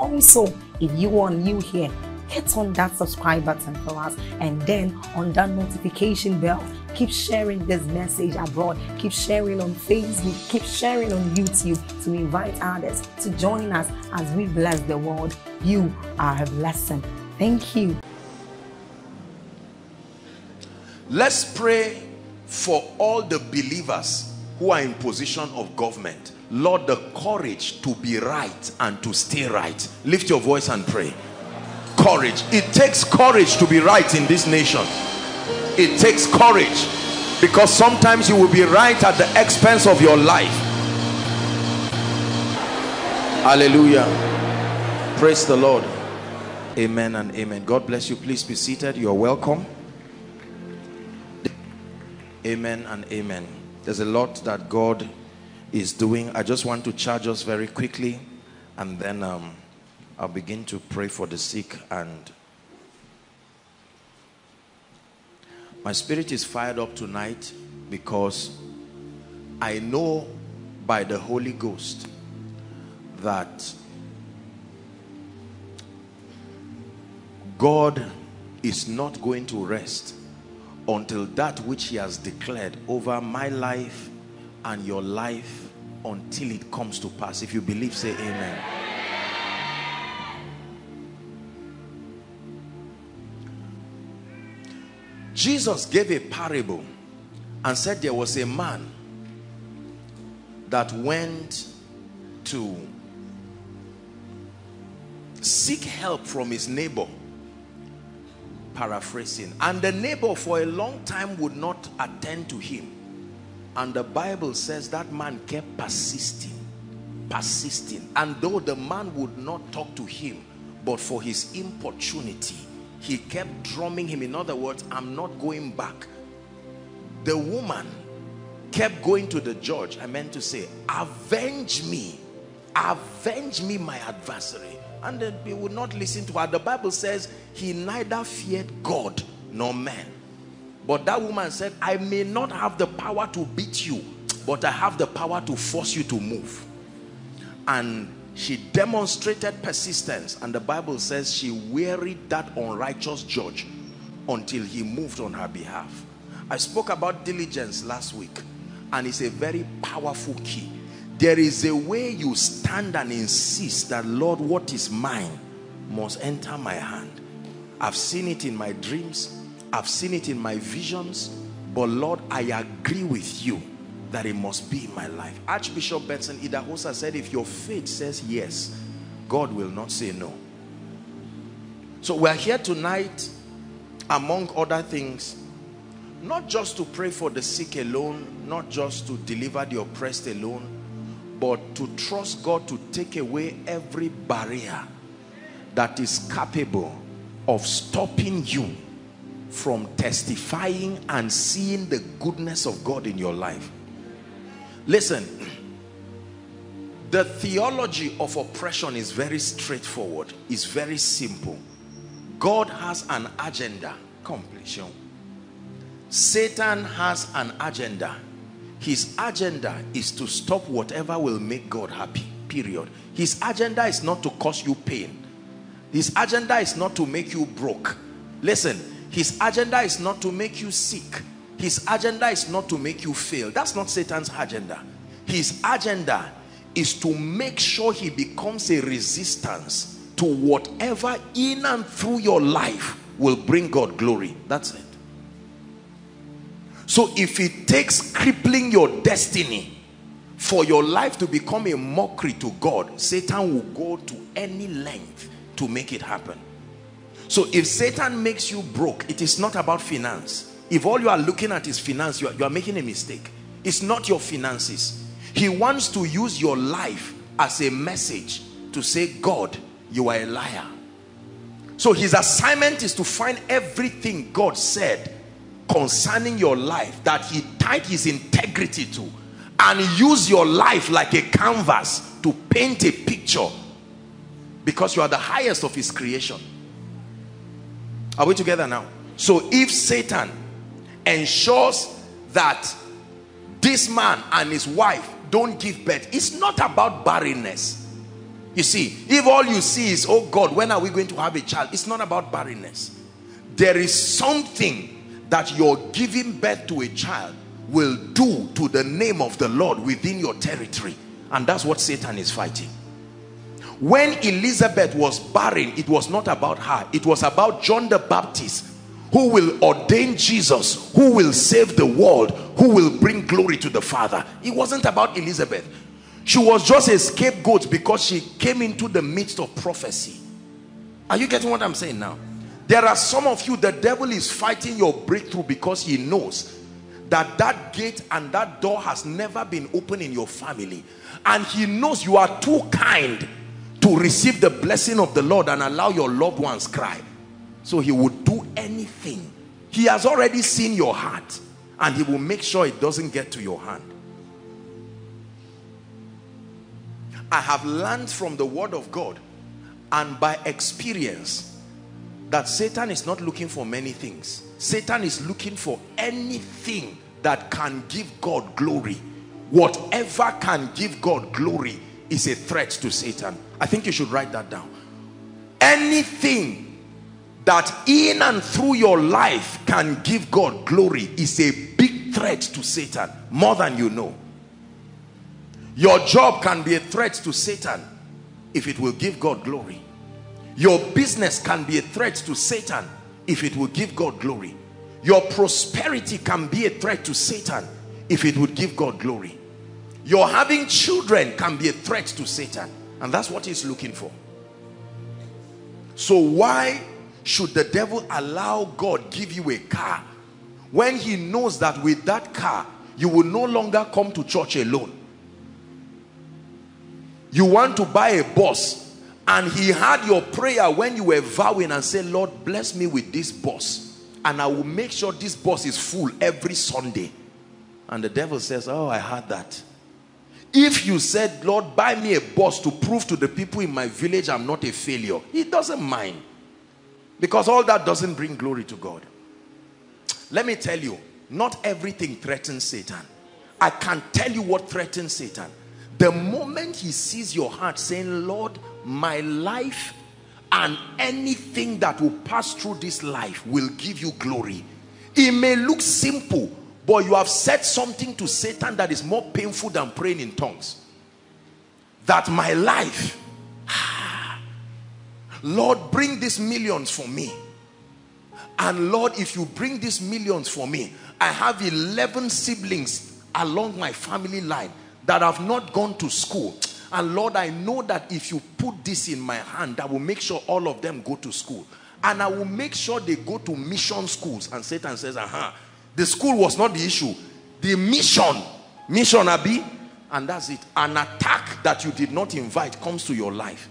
Also, if you are new here, hit on that subscribe button for us and then on that notification bell. Keep sharing this message abroad. Keep sharing on Facebook. Keep sharing on YouTube to invite others to join us as we bless the world. You are a blessing. Thank you. Let's pray for all the believers who are in position of government. Lord, the courage to be right and to stay right. Lift your voice and pray. Courage. It takes courage to be right in this nation. It takes courage because sometimes you will be right at the expense of your life. Hallelujah. Praise the Lord. Amen and amen. God bless you. Please be seated. You're welcome. Amen and amen. There's a lot that God is doing. I just want to charge us very quickly and then um, I'll begin to pray for the sick and my spirit is fired up tonight because I know by the Holy Ghost that God is not going to rest until that which he has declared over my life and your life until it comes to pass. If you believe, say amen. Jesus gave a parable and said there was a man that went to seek help from his neighbor paraphrasing and the neighbor for a long time would not attend to him and the bible says that man kept persisting persisting. And though the man would not talk to him but for his importunity he kept drumming him. In other words i'm not going back. The woman kept going to the judge. I meant to say avenge me. Avenge me my adversary. And then he would not listen to her. The bible says he neither feared god nor man but that woman said i may not have the power to beat you but i have the power to force you to move. And she demonstrated persistence and the bible says she wearied that unrighteous judge until he moved on her behalf. I spoke about diligence last week and it's a very powerful key. There is a way you stand and insist that Lord what is mine must enter my hand. I've seen it in my dreams I've seen it in my visions but Lord I agree with you that it must be in my life. Archbishop Benson Idahosa said if your faith says yes God will not say no. So we're here tonight among other things not just to pray for the sick alone not just to deliver the oppressed alone but to trust God to take away every barrier that is capable of stopping you from testifying and seeing the goodness of God in your life. Listen, the theology of oppression is very straightforward. It's very simple. God has an agenda. Completion. Satan has an agenda his agenda is to stop whatever will make God happy, period. His agenda is not to cause you pain. His agenda is not to make you broke. Listen, his agenda is not to make you sick. His agenda is not to make you fail. That's not Satan's agenda. His agenda is to make sure he becomes a resistance to whatever in and through your life will bring God glory. That's it. So if it takes crippling your destiny for your life to become a mockery to God, Satan will go to any length to make it happen. So if Satan makes you broke, it is not about finance. If all you are looking at is finance, you are, you are making a mistake. It's not your finances. He wants to use your life as a message to say, God, you are a liar. So his assignment is to find everything God said concerning your life that he tied his integrity to and use your life like a canvas to paint a picture because you are the highest of his creation. Are we together now? So if Satan ensures that this man and his wife don't give birth, it's not about barrenness. You see, if all you see is, oh God, when are we going to have a child? It's not about barrenness. There is something that your giving birth to a child will do to the name of the Lord within your territory. And that's what Satan is fighting. When Elizabeth was barren, it was not about her. It was about John the Baptist who will ordain Jesus, who will save the world, who will bring glory to the Father. It wasn't about Elizabeth. She was just a scapegoat because she came into the midst of prophecy. Are you getting what I'm saying now? There are some of you, the devil is fighting your breakthrough because he knows that that gate and that door has never been open in your family. And he knows you are too kind to receive the blessing of the Lord and allow your loved ones cry. So he would do anything. He has already seen your heart and he will make sure it doesn't get to your hand. I have learned from the word of God and by experience that Satan is not looking for many things. Satan is looking for anything that can give God glory. Whatever can give God glory is a threat to Satan. I think you should write that down. Anything that in and through your life can give God glory is a big threat to Satan, more than you know. Your job can be a threat to Satan if it will give God glory. Your business can be a threat to Satan if it will give God glory. Your prosperity can be a threat to Satan if it would give God glory. Your having children can be a threat to Satan. And that's what he's looking for. So why should the devil allow God give you a car when he knows that with that car you will no longer come to church alone you want to buy a bus and he had your prayer when you were vowing and said lord bless me with this bus and i will make sure this bus is full every sunday and the devil says oh i heard that if you said lord buy me a bus to prove to the people in my village i'm not a failure he doesn't mind. Because all that doesn't bring glory to god. Let me tell you not everything threatens satan. I can tell you what threatens satan. The moment he sees your heart saying, Lord, my life and anything that will pass through this life will give you glory. It may look simple, but you have said something to Satan that is more painful than praying in tongues. That my life, Lord, bring these millions for me. And Lord, if you bring these millions for me, I have 11 siblings along my family line that have not gone to school. And Lord, I know that if you put this in my hand, I will make sure all of them go to school. And I will make sure they go to mission schools. And Satan says, aha, the school was not the issue. The mission, mission Abi, and that's it. An attack that you did not invite comes to your life.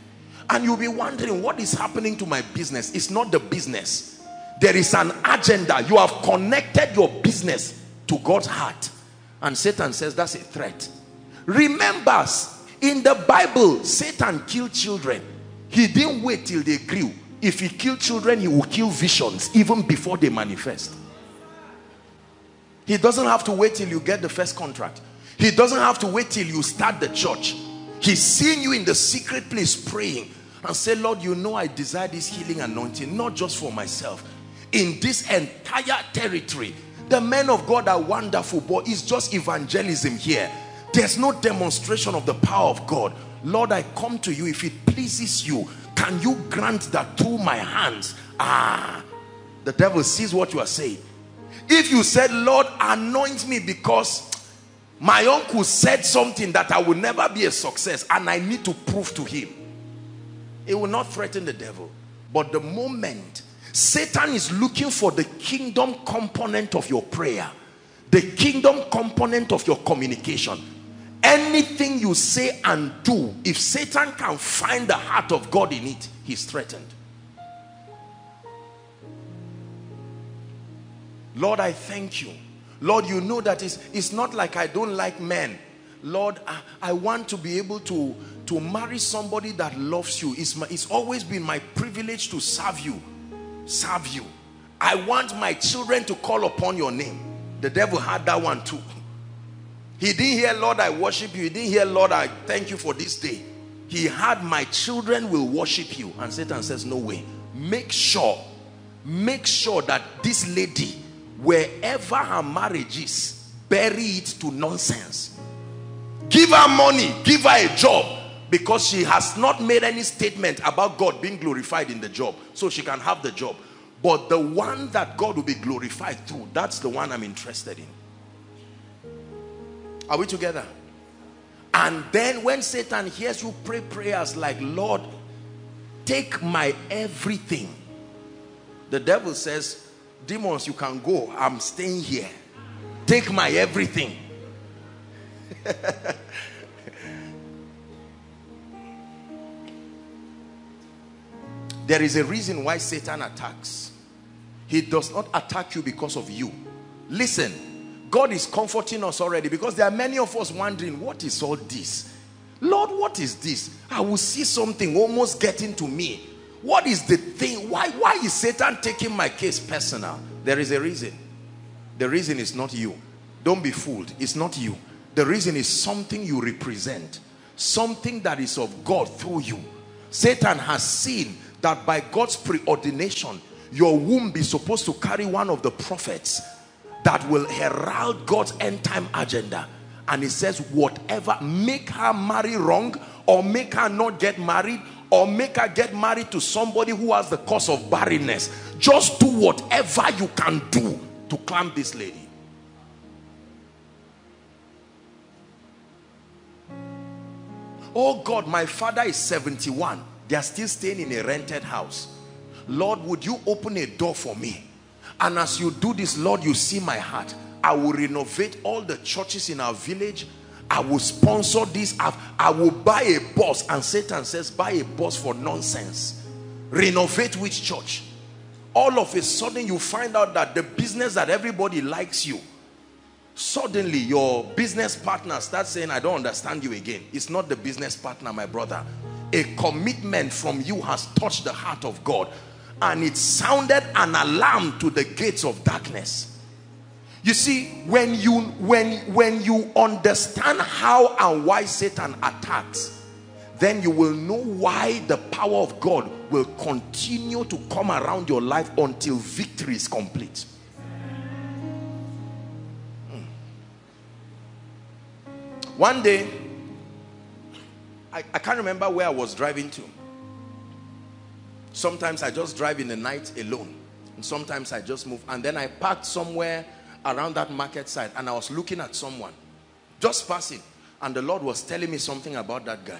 And you'll be wondering, what is happening to my business? It's not the business. There is an agenda. You have connected your business to God's heart. And Satan says that's a threat. Remember, in the Bible, Satan killed children. He didn't wait till they grew. If he killed children, he will kill visions even before they manifest. He doesn't have to wait till you get the first contract. He doesn't have to wait till you start the church. He's seeing you in the secret place praying and say, Lord, you know I desire this healing anointing, not just for myself. In this entire territory, the men of God are wonderful, but it's just evangelism here there's no demonstration of the power of God. Lord, I come to you. If it pleases you, can you grant that through my hands? Ah, the devil sees what you are saying. If you said, Lord, anoint me because my uncle said something that I will never be a success and I need to prove to him. It will not threaten the devil. But the moment Satan is looking for the kingdom component of your prayer, the kingdom component of your communication, anything you say and do, if Satan can find the heart of God in it, he's threatened. Lord, I thank you Lord, you know that it's, it's not like I don't like men. Lord, I, I want to be able to, to marry somebody that loves you. It's, my, it's always been my privilege to serve you. Serve you. I want my children to call upon your name. The devil had that one too. He didn't hear, Lord, I worship you. He didn't hear, Lord, I thank you for this day. He had, my children will worship you. And Satan says, no way. Make sure, make sure that this lady wherever her marriage is, bury it to nonsense. Give her money, give her a job because she has not made any statement about God being glorified in the job. So she can have the job. But the one that God will be glorified through, that's the one I'm interested in. Are we together? And then when Satan hears you pray prayers like, Lord, take my everything. The devil says, demons you can go. I'm staying here. Take my everything. There is a reason why satan attacks. He does not attack you because of you. Listen god is comforting us already because there are many of us wondering what is all this? Lord what is this? I will see something almost getting to me what is the thing? Why, why is Satan taking my case personal? There is a reason. The reason is not you. Don't be fooled. It's not you. The reason is something you represent. Something that is of God through you. Satan has seen that by God's preordination, your womb is supposed to carry one of the prophets that will herald God's end time agenda. And he says, whatever, make her marry wrong or make her not get married or make her get married to somebody who has the cause of barrenness. Just do whatever you can do to clamp this lady. Oh God, my father is 71. They are still staying in a rented house. Lord, would you open a door for me? And as you do this, Lord, you see my heart. I will renovate all the churches in our village I will sponsor this. I will buy a bus. And Satan says, buy a bus for nonsense. Renovate which church? All of a sudden you find out that the business that everybody likes you, suddenly your business partner starts saying, I don't understand you again. It's not the business partner, my brother. A commitment from you has touched the heart of God. And it sounded an alarm to the gates of darkness. You see, when you when when you understand how and why Satan attacks, then you will know why the power of God will continue to come around your life until victory is complete. Hmm. One day, I, I can't remember where I was driving to. Sometimes I just drive in the night alone. And sometimes I just move. And then I parked somewhere around that market side and I was looking at someone just passing and the Lord was telling me something about that guy.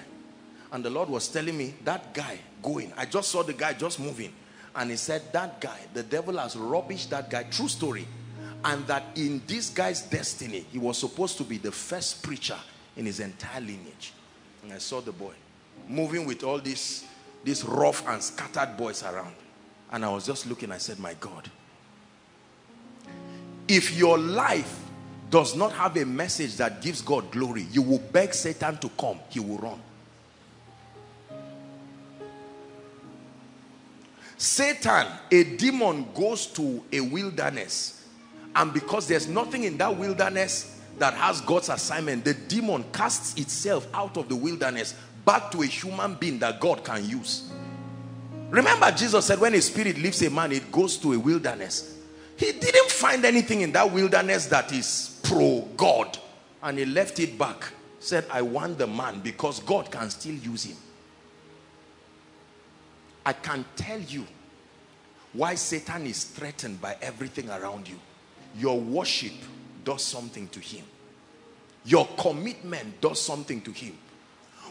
And the Lord was telling me that guy going. I just saw the guy just moving and he said that guy the devil has rubbished that guy. True story. And that in this guy's destiny he was supposed to be the first preacher in his entire lineage. And I saw the boy moving with all these these rough and scattered boys around. And I was just looking I said my God if your life does not have a message that gives God glory, you will beg Satan to come, he will run. Satan, a demon, goes to a wilderness, and because there's nothing in that wilderness that has God's assignment, the demon casts itself out of the wilderness back to a human being that God can use. Remember, Jesus said, when a spirit leaves a man, it goes to a wilderness he didn't find anything in that wilderness that is pro-God. And he left it back said, I want the man because God can still use him. I can tell you why Satan is threatened by everything around you. Your worship does something to him. Your commitment does something to him.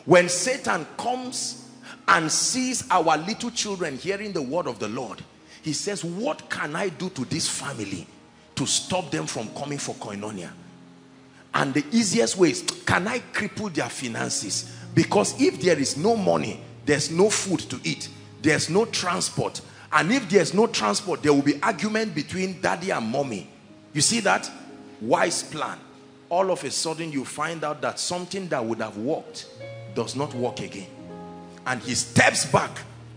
When Satan comes and sees our little children hearing the word of the Lord, he says, what can I do to this family to stop them from coming for koinonia? And the easiest way is, can I cripple their finances? Because if there is no money, there's no food to eat, there's no transport. And if there's no transport, there will be argument between daddy and mommy. You see that? Wise plan. All of a sudden, you find out that something that would have worked does not work again. And he steps back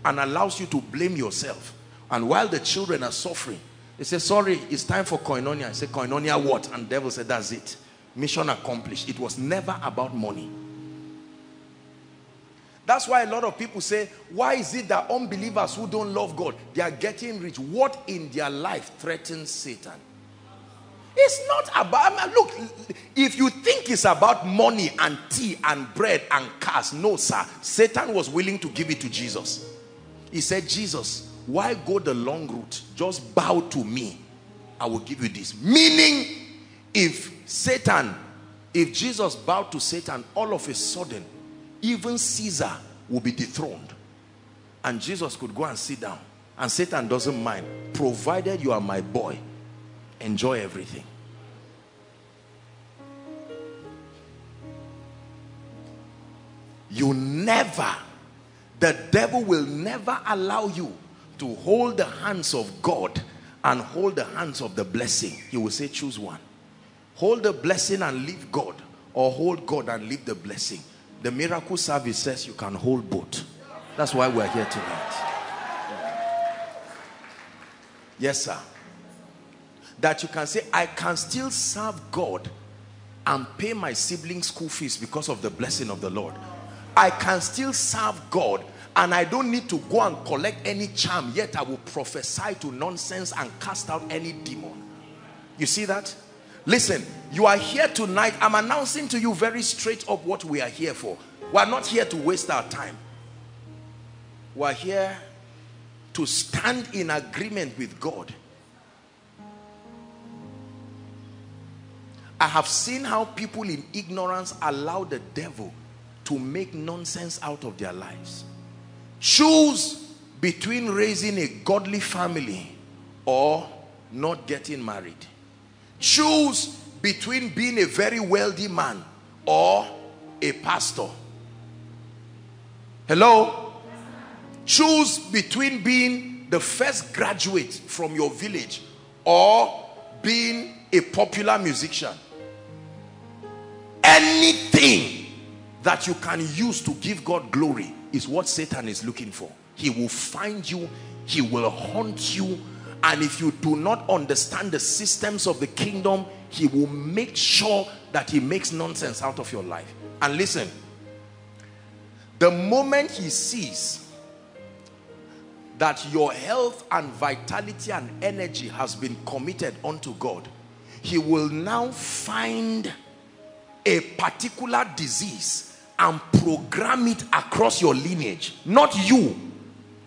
and allows you to blame yourself. And while the children are suffering, they say, sorry, it's time for koinonia. I say, koinonia what? And devil said, that's it. Mission accomplished. It was never about money. That's why a lot of people say, why is it that unbelievers who don't love God, they are getting rich? What in their life threatens Satan? It's not about, look, if you think it's about money and tea and bread and cars, no sir. Satan was willing to give it to Jesus. He said, Jesus, why go the long route? Just bow to me. I will give you this. Meaning, if Satan, if Jesus bowed to Satan, all of a sudden, even Caesar will be dethroned. And Jesus could go and sit down. And Satan doesn't mind. Provided you are my boy, enjoy everything. You never, the devil will never allow you to hold the hands of God and hold the hands of the blessing. He will say, choose one. Hold the blessing and leave God or hold God and leave the blessing. The miracle service says you can hold both. That's why we're here tonight. Yes, sir. That you can say, I can still serve God and pay my siblings' school fees because of the blessing of the Lord. I can still serve God and I don't need to go and collect any charm, yet I will prophesy to nonsense and cast out any demon. You see that? Listen, you are here tonight. I'm announcing to you very straight up what we are here for. We are not here to waste our time. We are here to stand in agreement with God. I have seen how people in ignorance allow the devil to make nonsense out of their lives. Choose between raising a godly family or not getting married. Choose between being a very wealthy man or a pastor. Hello? Choose between being the first graduate from your village or being a popular musician. Anything that you can use to give God glory is what Satan is looking for. He will find you, he will hunt you, and if you do not understand the systems of the kingdom, he will make sure that he makes nonsense out of your life. And listen, the moment he sees that your health and vitality and energy has been committed unto God, he will now find a particular disease and program it across your lineage not you.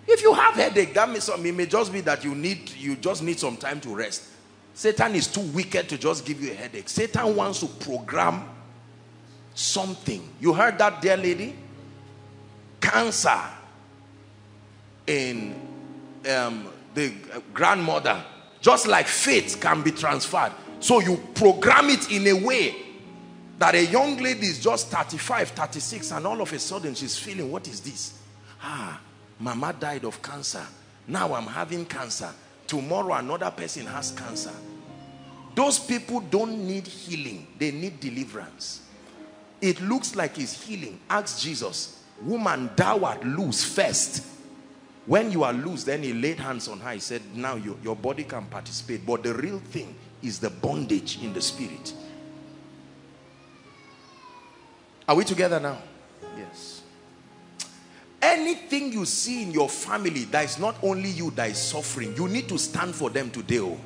If you have headache that may, it may just be that you need you just need some time to rest. Satan is too wicked to just give you a headache. Satan wants to program something. You heard that dear lady? Cancer in um, the grandmother. Just like faith can be transferred. So you program it in a way that a young lady is just 35, 36 and all of a sudden she's feeling, what is this? Ah, mama died of cancer. Now I'm having cancer. Tomorrow another person has cancer. Those people don't need healing. They need deliverance. It looks like it's healing. Ask Jesus, woman, thou art loose first. When you are loose, then he laid hands on her. He said, now you, your body can participate. But the real thing is the bondage in the spirit. Are we together now? Yes. Anything you see in your family that is not only you that is suffering, you need to stand for them today. Oh.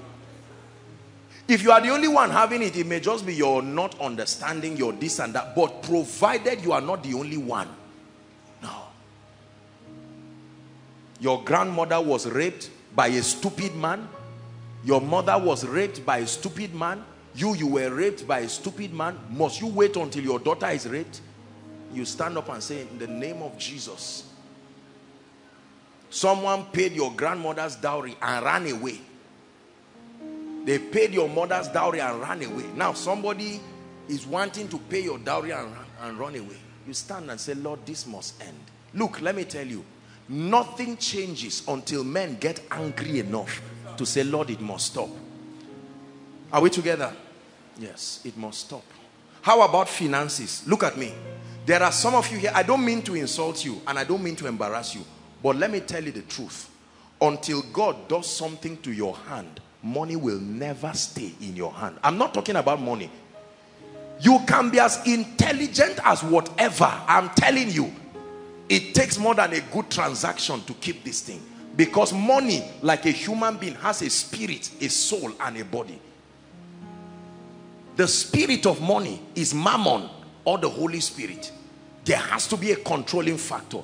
If you are the only one having it, it may just be your not understanding your this and that. But provided you are not the only one. No. Your grandmother was raped by a stupid man. Your mother was raped by a stupid man. You, you were raped by a stupid man. Must you wait until your daughter is raped? You stand up and say, in the name of Jesus. Someone paid your grandmother's dowry and ran away. They paid your mother's dowry and ran away. Now somebody is wanting to pay your dowry and, and run away. You stand and say, Lord, this must end. Look, let me tell you, nothing changes until men get angry enough to say, Lord, it must stop. Are we together? Yes, it must stop. How about finances? Look at me. There are some of you here, I don't mean to insult you and I don't mean to embarrass you, but let me tell you the truth. Until God does something to your hand, money will never stay in your hand. I'm not talking about money. You can be as intelligent as whatever. I'm telling you, it takes more than a good transaction to keep this thing. Because money, like a human being, has a spirit, a soul, and a body. The spirit of money is mammon or the Holy Spirit there has to be a controlling factor.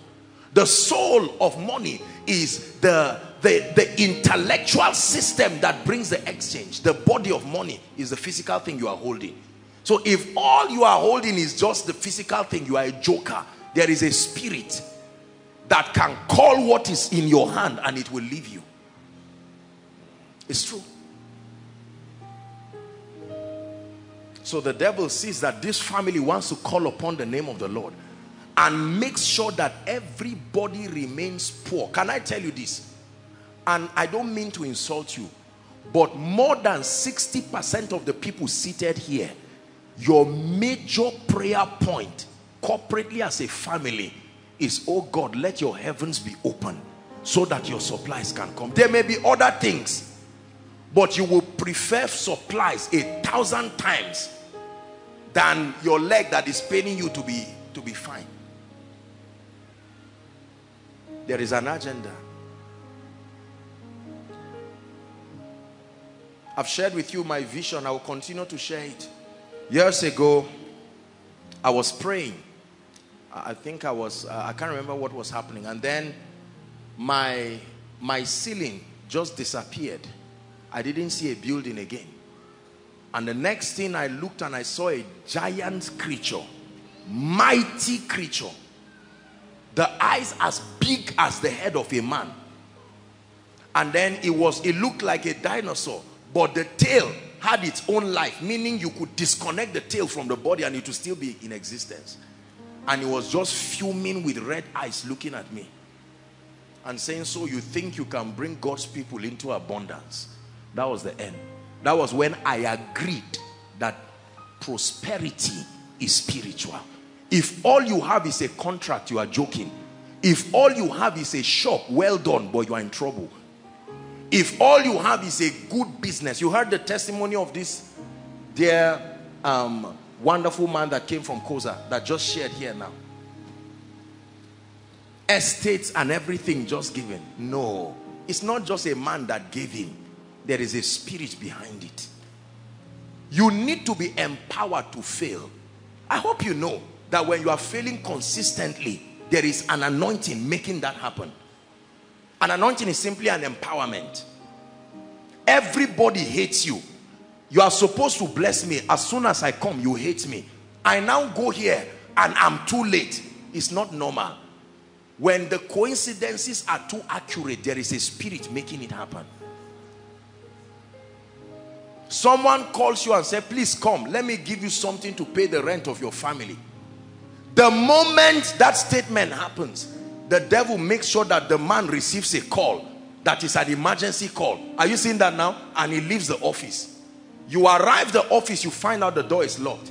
The soul of money is the, the, the intellectual system that brings the exchange. The body of money is the physical thing you are holding. So if all you are holding is just the physical thing, you are a joker. There is a spirit that can call what is in your hand and it will leave you. It's true. So the devil sees that this family wants to call upon the name of the Lord and makes sure that everybody remains poor. Can I tell you this? And I don't mean to insult you, but more than 60% of the people seated here, your major prayer point corporately as a family is, oh God, let your heavens be open so that your supplies can come. There may be other things, but you will prefer supplies a thousand times than your leg that is paining you to be to be fine. There is an agenda. I've shared with you my vision. I will continue to share it. Years ago, I was praying. I think I was, uh, I can't remember what was happening. And then my, my ceiling just disappeared. I didn't see a building again. And the next thing I looked and I saw a giant creature, mighty creature. The eyes as big as the head of a man. And then it was it looked like a dinosaur but the tail had its own life meaning you could disconnect the tail from the body and it would still be in existence. And it was just fuming with red eyes looking at me and saying so you think you can bring God's people into abundance? That was the end that was when I agreed that prosperity is spiritual if all you have is a contract, you are joking. If all you have is a shop, well done, but you are in trouble. If all you have is a good business, you heard the testimony of this dear um, wonderful man that came from Koza that just shared here now. Estates and everything just given. No, it's not just a man that gave him. There is a spirit behind it. You need to be empowered to fail. I hope you know that when you are failing consistently, there is an anointing making that happen. An anointing is simply an empowerment. Everybody hates you. You are supposed to bless me. As soon as I come, you hate me. I now go here and I'm too late. It's not normal. When the coincidences are too accurate, there is a spirit making it happen. Someone calls you and says, please come. Let me give you something to pay the rent of your family. The moment that statement happens, the devil makes sure that the man receives a call that is an emergency call. Are you seeing that now? And he leaves the office. You arrive the office, you find out the door is locked.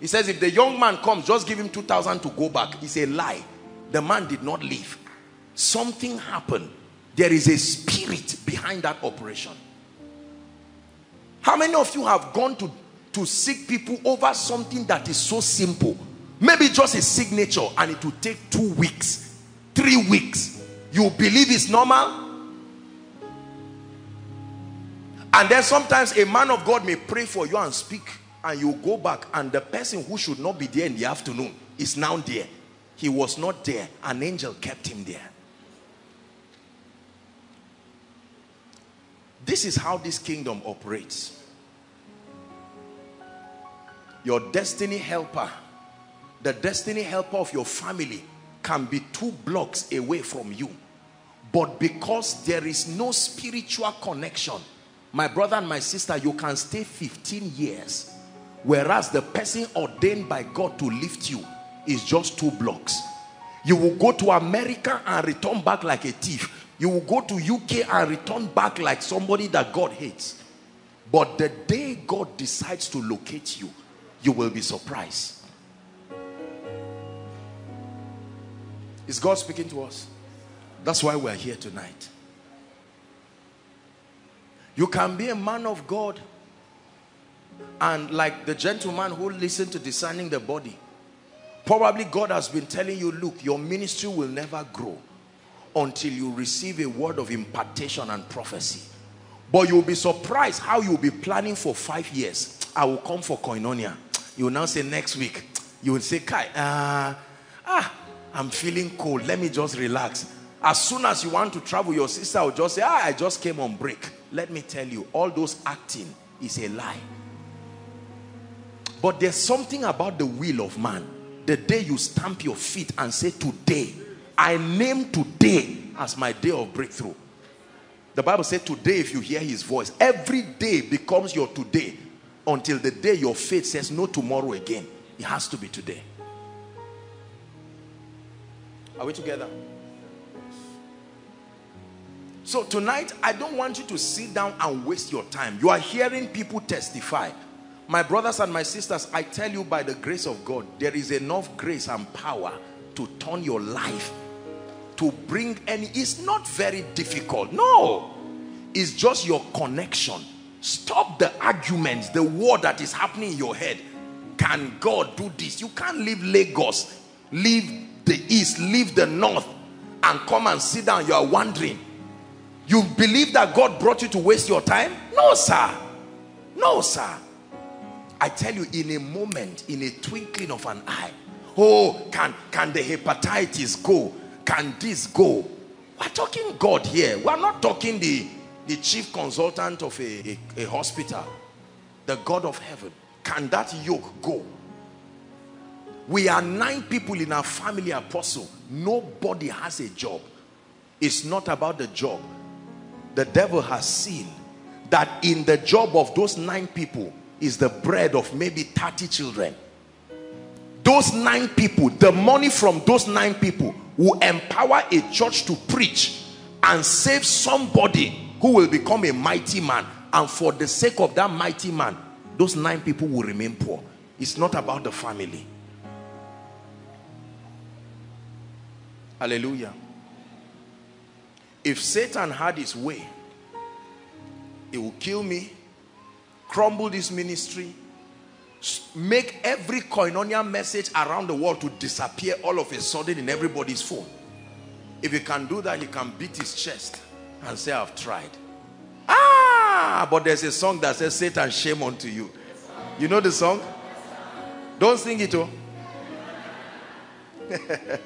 He says if the young man comes, just give him 2,000 to go back. It's a lie. The man did not leave. Something happened. There is a spirit behind that operation. How many of you have gone to, to seek people over something that is so simple? Maybe just a signature and it will take two weeks, three weeks. You believe it's normal? And then sometimes a man of God may pray for you and speak and you go back and the person who should not be there in the afternoon is now there. He was not there. An angel kept him there. This is how this kingdom operates. Your destiny helper, the destiny helper of your family can be two blocks away from you. But because there is no spiritual connection, my brother and my sister, you can stay 15 years. Whereas the person ordained by God to lift you is just two blocks. You will go to America and return back like a thief. You will go to UK and return back like somebody that God hates. But the day God decides to locate you, you will be surprised. Is God speaking to us? That's why we're here tonight. You can be a man of God and like the gentleman who listened to discerning the body, probably God has been telling you, look, your ministry will never grow until you receive a word of impartation and prophecy. But you'll be surprised how you'll be planning for five years. I will come for koinonia. You will now say next week. You will say, Kai, uh, ah, I'm feeling cold. Let me just relax. As soon as you want to travel, your sister will just say, ah, I just came on break. Let me tell you, all those acting is a lie. But there's something about the will of man. The day you stamp your feet and say, today, I name today as my day of breakthrough. The Bible said today if you hear his voice, every day becomes your today until the day your faith says no tomorrow again. It has to be today. Are we together? So tonight, I don't want you to sit down and waste your time. You are hearing people testify. My brothers and my sisters, I tell you by the grace of God, there is enough grace and power to turn your life to bring any it's not very difficult. No. It's just your connection. Stop the arguments the war that is happening in your head. Can god do this? You can't leave lagos leave the east leave the north and come and sit down. You are wondering you believe that god brought you to waste your time? No sir. No sir. I tell you in a moment in a twinkling of an eye oh can can the hepatitis go can this go? We're talking God here. We're not talking the, the chief consultant of a, a, a hospital. The God of heaven. Can that yoke go? We are nine people in our family apostle. Nobody has a job. It's not about the job. The devil has seen that in the job of those nine people is the bread of maybe 30 children. Those nine people, the money from those nine people will empower a church to preach and save somebody who will become a mighty man. And for the sake of that mighty man those nine people will remain poor. It's not about the family. Hallelujah. If satan had his way he will kill me crumble this ministry make every koinonia message around the world to disappear all of a sudden in everybody's phone. If he can do that, he can beat his chest and say, I've tried. Ah, but there's a song that says, Satan, shame unto you. You know the song? Don't sing it, oh.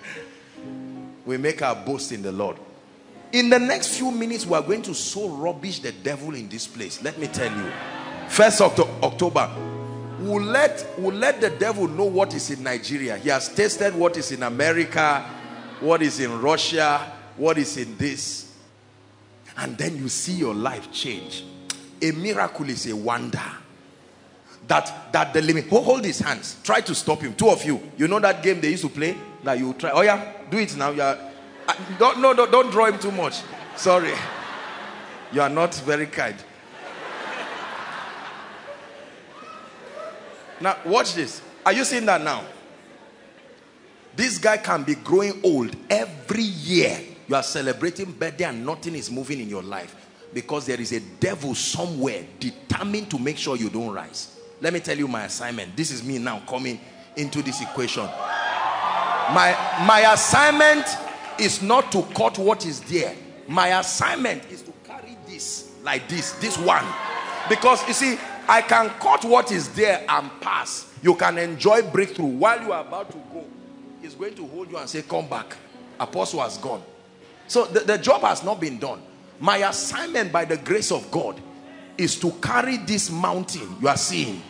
we make our boast in the Lord. In the next few minutes, we are going to so rubbish the devil in this place. Let me tell you. First October, will let, will let the devil know what is in Nigeria. He has tasted what is in America, what is in Russia, what is in this. And then you see your life change. A miracle is a wonder. That, that the limit. Hold, hold his hands. Try to stop him. Two of you. You know that game they used to play? That you try. Oh yeah, do it now. You are, uh, don't, no, don't, don't draw him too much. Sorry. You are not very kind. Now, watch this. Are you seeing that now? This guy can be growing old every year. You are celebrating birthday and nothing is moving in your life because there is a devil somewhere determined to make sure you don't rise. Let me tell you my assignment. This is me now coming into this equation. My, my assignment is not to cut what is there. My assignment is to carry this like this, this one Because you see, I can cut what is there and pass. You can enjoy breakthrough while you are about to go. He's going to hold you and say, Come back. Apostle has gone. So the, the job has not been done. My assignment by the grace of God is to carry this mountain you are seeing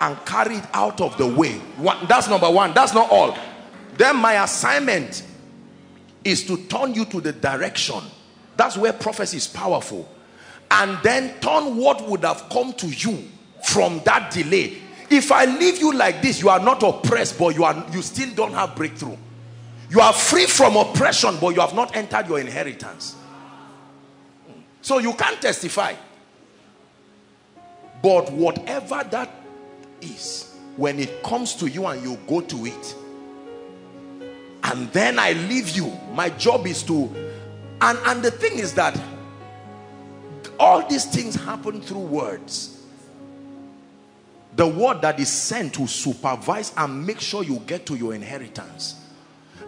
and carry it out of the way. One, that's number one. That's not all. Then my assignment is to turn you to the direction. That's where prophecy is powerful. And then turn what would have come to you from that delay. If I leave you like this, you are not oppressed, but you are you still don't have breakthrough. You are free from oppression, but you have not entered your inheritance. So you can't testify. But whatever that is, when it comes to you and you go to it, and then I leave you, my job is to, and, and the thing is that all these things happen through words. The word that is sent to supervise and make sure you get to your inheritance.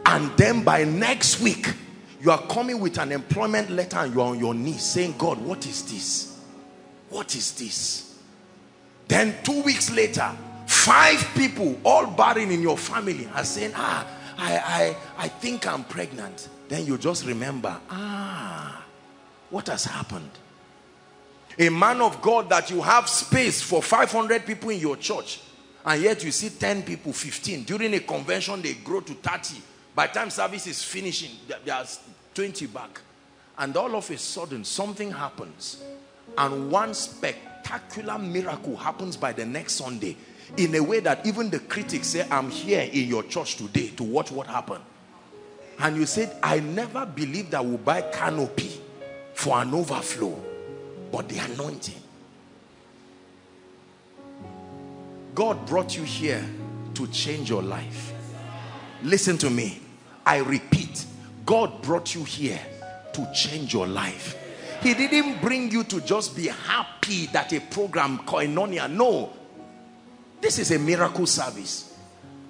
And then by next week, you are coming with an employment letter and you are on your knees saying, God, what is this? What is this? Then two weeks later, five people, all barren in your family, are saying, ah, I, I, I think I'm pregnant. Then you just remember, ah, what has happened? A man of God that you have space for 500 people in your church, and yet you see 10 people, 15. During a convention, they grow to 30. By time service is finishing, there's 20 back. And all of a sudden, something happens. And one spectacular miracle happens by the next Sunday in a way that even the critics say, I'm here in your church today to watch what happened. And you said, I never believed I would buy canopy for an overflow, but the anointing. God brought you here to change your life. Listen to me. I repeat, God brought you here to change your life. He didn't bring you to just be happy that a program, Koinonia. No. This is a miracle service.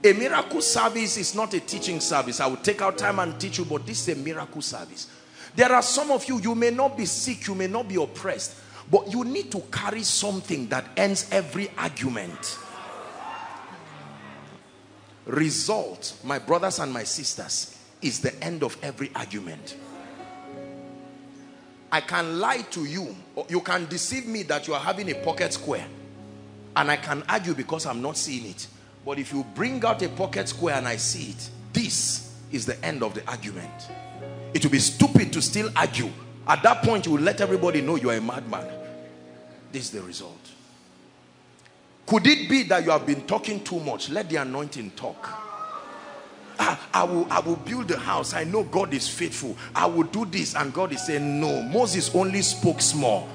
A miracle service is not a teaching service. I will take out time and teach you, but this is a miracle service. There are some of you, you may not be sick, you may not be oppressed, but you need to carry something that ends every argument result, my brothers and my sisters, is the end of every argument. I can lie to you. You can deceive me that you are having a pocket square. And I can argue because I'm not seeing it. But if you bring out a pocket square and I see it, this is the end of the argument. It will be stupid to still argue. At that point, you will let everybody know you are a madman. This is the result. Could it be that you have been talking too much? Let the anointing talk. I, I, will, I will build the house. I know God is faithful. I will do this. And God is saying, no. Moses only spoke small.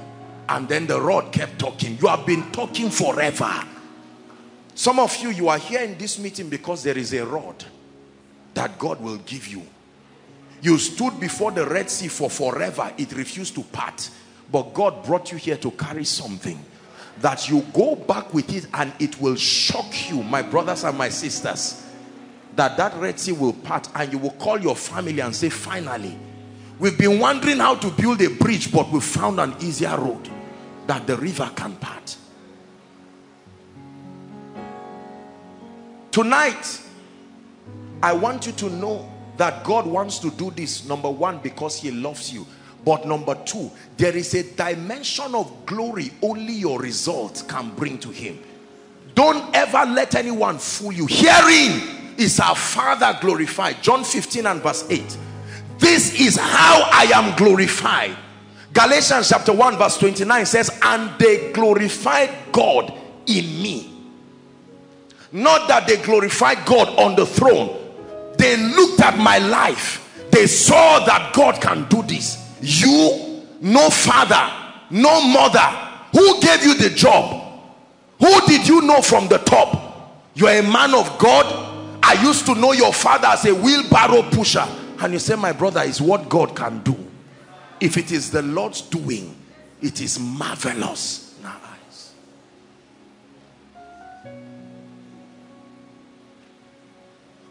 And then the rod kept talking. You have been talking forever. Some of you, you are here in this meeting because there is a rod that God will give you. You stood before the Red Sea for forever. It refused to part. But God brought you here to carry something that you go back with it and it will shock you, my brothers and my sisters, that that Red Sea will part and you will call your family and say, finally, we've been wondering how to build a bridge, but we found an easier road that the river can part. Tonight, I want you to know that God wants to do this, number one, because he loves you. But number two, there is a dimension of glory only your results can bring to him. Don't ever let anyone fool you. Hearing is our Father glorified. John 15 and verse 8. This is how I am glorified. Galatians chapter 1 verse 29 says, And they glorified God in me. Not that they glorified God on the throne. They looked at my life. They saw that God can do this. You no father no mother. Who gave you the job? Who did you know from the top? You're a man of God. I used to know your father as a wheelbarrow pusher. And you say my brother is what God can do. If it is the Lord's doing it is marvelous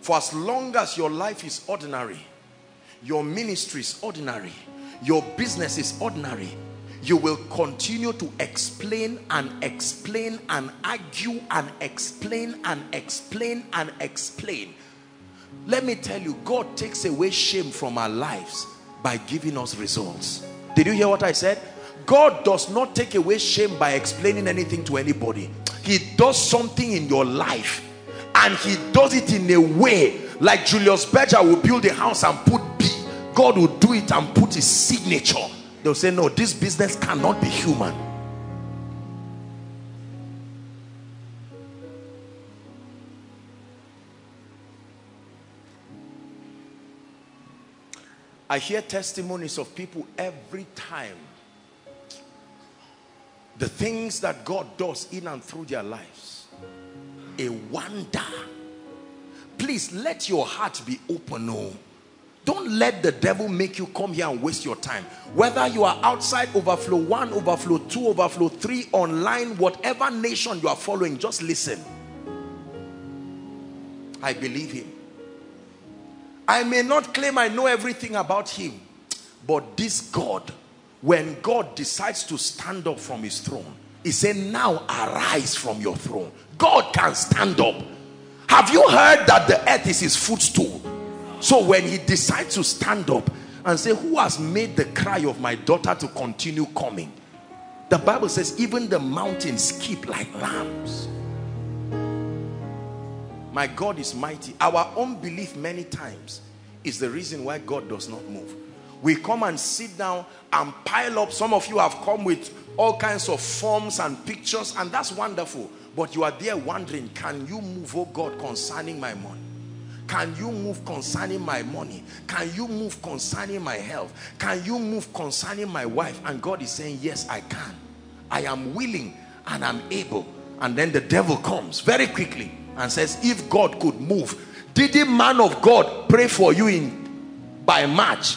for as long as your life is ordinary your ministry is ordinary your business is ordinary you will continue to explain and explain and argue and explain and explain and explain. Let me tell you, God takes away shame from our lives by giving us results. Did you hear what I said? God does not take away shame by explaining anything to anybody. He does something in your life and he does it in a way like Julius Berger will build a house and put B. God will do it and put his signature. They'll say no this business cannot be human. I hear testimonies of people every time. The things that God does in and through their lives a wonder please let your heart be open oh don't let the devil make you come here and waste your time. Whether you are outside overflow one, overflow two, overflow three, online, whatever nation you are following, just listen. I believe him. I may not claim I know everything about him, but this God, when God decides to stand up from his throne, he said, now arise from your throne. God can stand up. Have you heard that the earth is his footstool? So when he decides to stand up and say, who has made the cry of my daughter to continue coming? The Bible says, even the mountains keep like lambs. My God is mighty. Our unbelief many times is the reason why God does not move. We come and sit down and pile up. Some of you have come with all kinds of forms and pictures and that's wonderful. But you are there wondering, can you move, oh God, concerning my money? Can you move concerning my money? Can you move concerning my health? Can you move concerning my wife? And God is saying, yes, I can. I am willing and I'm able. And then the devil comes very quickly and says, if God could move, didn't man of God pray for you in by March?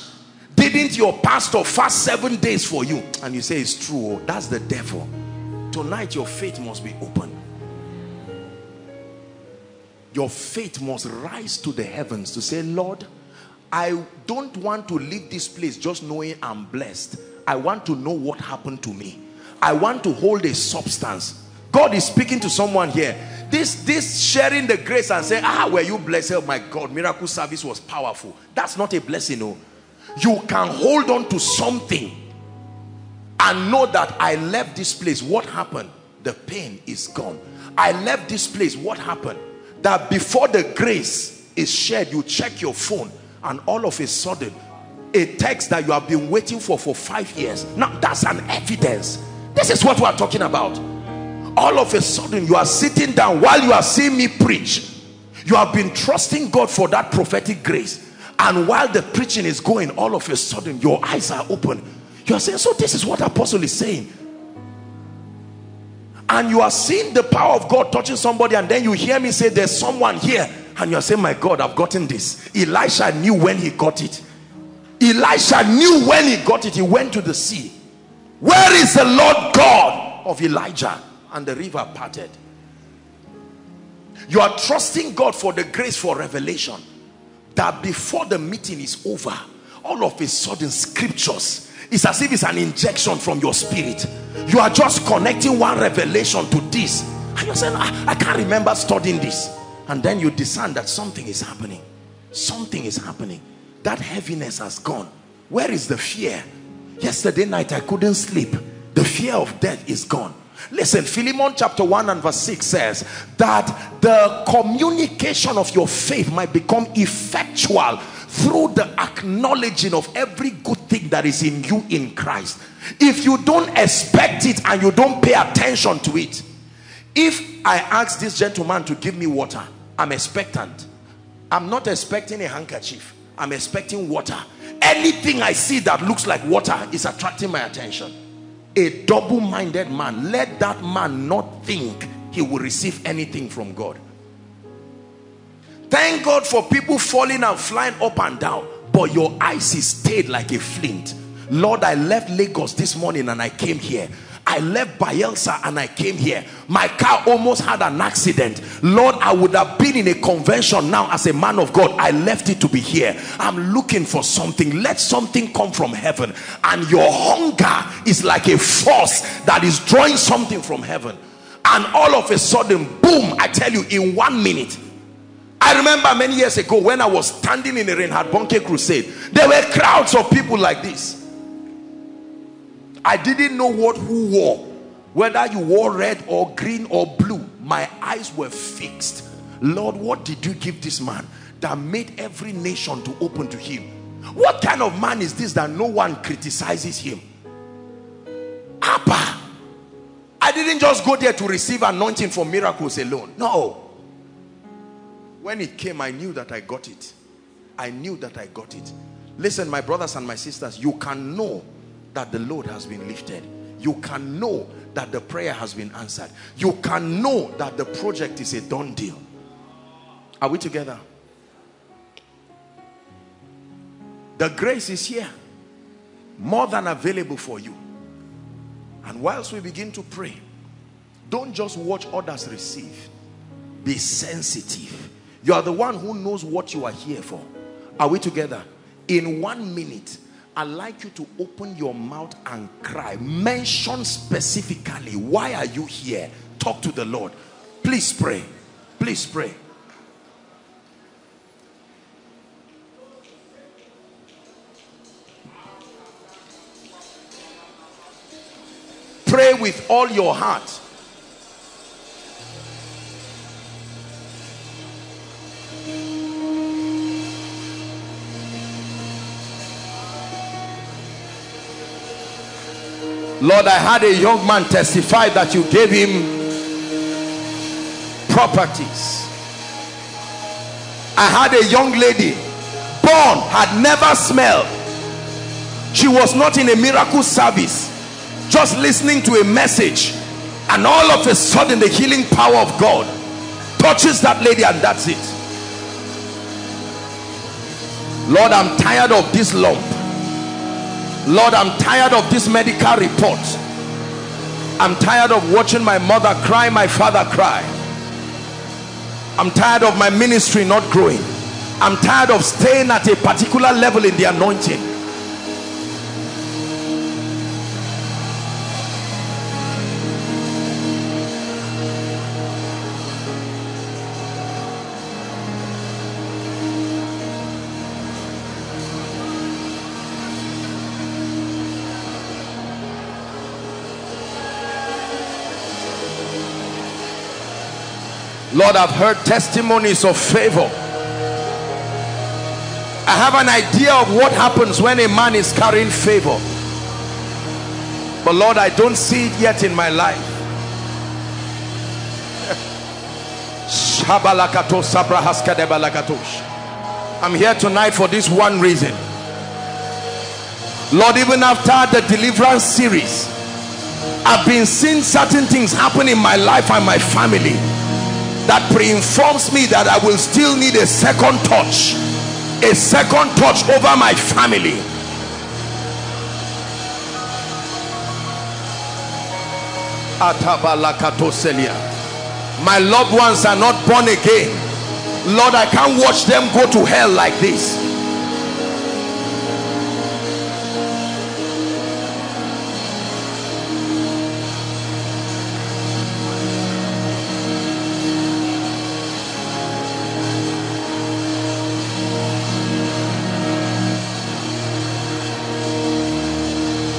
Didn't your pastor fast seven days for you? And you say it's true. Oh, that's the devil. Tonight your faith must be open your faith must rise to the heavens to say, Lord, I don't want to leave this place just knowing I'm blessed. I want to know what happened to me. I want to hold a substance. God is speaking to someone here. This, this sharing the grace and saying, ah, were you blessed? Oh my God, miracle service was powerful. That's not a blessing, no. You can hold on to something and know that I left this place. What happened? The pain is gone. I left this place. What happened? that before the grace is shared you check your phone and all of a sudden a text that you have been waiting for for five years now that's an evidence this is what we are talking about all of a sudden you are sitting down while you are seeing me preach you have been trusting God for that prophetic grace and while the preaching is going all of a sudden your eyes are open. You are saying so this is what apostle is saying. And you are seeing the power of God touching somebody and then you hear me say there's someone here. And you're saying my God I've gotten this. Elisha knew when he got it. Elisha knew when he got it. He went to the sea. Where is the Lord God of Elijah? And the river parted. You are trusting God for the grace for revelation that before the meeting is over all of a sudden scriptures it's as if it's an injection from your spirit. You are just connecting one revelation to this. And you're saying I, I can't remember studying this. And then you discern that something is happening. Something is happening. That heaviness has gone. Where is the fear? Yesterday night I couldn't sleep. The fear of death is gone listen Philemon chapter 1 and verse 6 says that the communication of your faith might become effectual through the acknowledging of every good thing that is in you in Christ. If you don't expect it and you don't pay attention to it if I ask this gentleman to give me water I'm expectant. I'm not expecting a handkerchief. I'm expecting water. Anything I see that looks like water is attracting my attention a double-minded man let that man not think he will receive anything from God Thank God for people falling and flying up and down. But your eyes is stayed like a flint. Lord, I left Lagos this morning and I came here. I left Bayelsa and I came here. My car almost had an accident. Lord, I would have been in a convention now as a man of God. I left it to be here. I'm looking for something. Let something come from heaven. And your hunger is like a force that is drawing something from heaven. And all of a sudden, boom, I tell you, in one minute, I remember many years ago when I was standing in the Reinhard Bonnke crusade, there were crowds of people like this. I didn't know what who wore. Whether you wore red or green or blue, my eyes were fixed. Lord, what did you give this man that made every nation to open to him? What kind of man is this that no one criticizes him? Abba. I didn't just go there to receive anointing for miracles alone. No. When it came, I knew that I got it. I knew that I got it. Listen, my brothers and my sisters, you can know that the load has been lifted. You can know that the prayer has been answered. You can know that the project is a done deal. Are we together? The grace is here. More than available for you. And whilst we begin to pray, don't just watch others receive. Be sensitive. You are the one who knows what you are here for. Are we together? In one minute, I'd like you to open your mouth and cry. Mention specifically, why are you here? Talk to the Lord. Please pray. Please pray. Pray with all your heart. Lord, I had a young man testify that you gave him properties. I had a young lady born, had never smelled. She was not in a miracle service, just listening to a message. And all of a sudden, the healing power of God touches that lady, and that's it. Lord, I'm tired of this lump. Lord, I'm tired of this medical report. I'm tired of watching my mother cry, my father cry. I'm tired of my ministry not growing. I'm tired of staying at a particular level in the anointing. Lord, I've heard testimonies of favor. I have an idea of what happens when a man is carrying favor. But Lord, I don't see it yet in my life. I'm here tonight for this one reason. Lord, even after the deliverance series, I've been seeing certain things happen in my life and my family that pre-informs me that I will still need a second touch a second touch over my family. My loved ones are not born again. Lord I can't watch them go to hell like this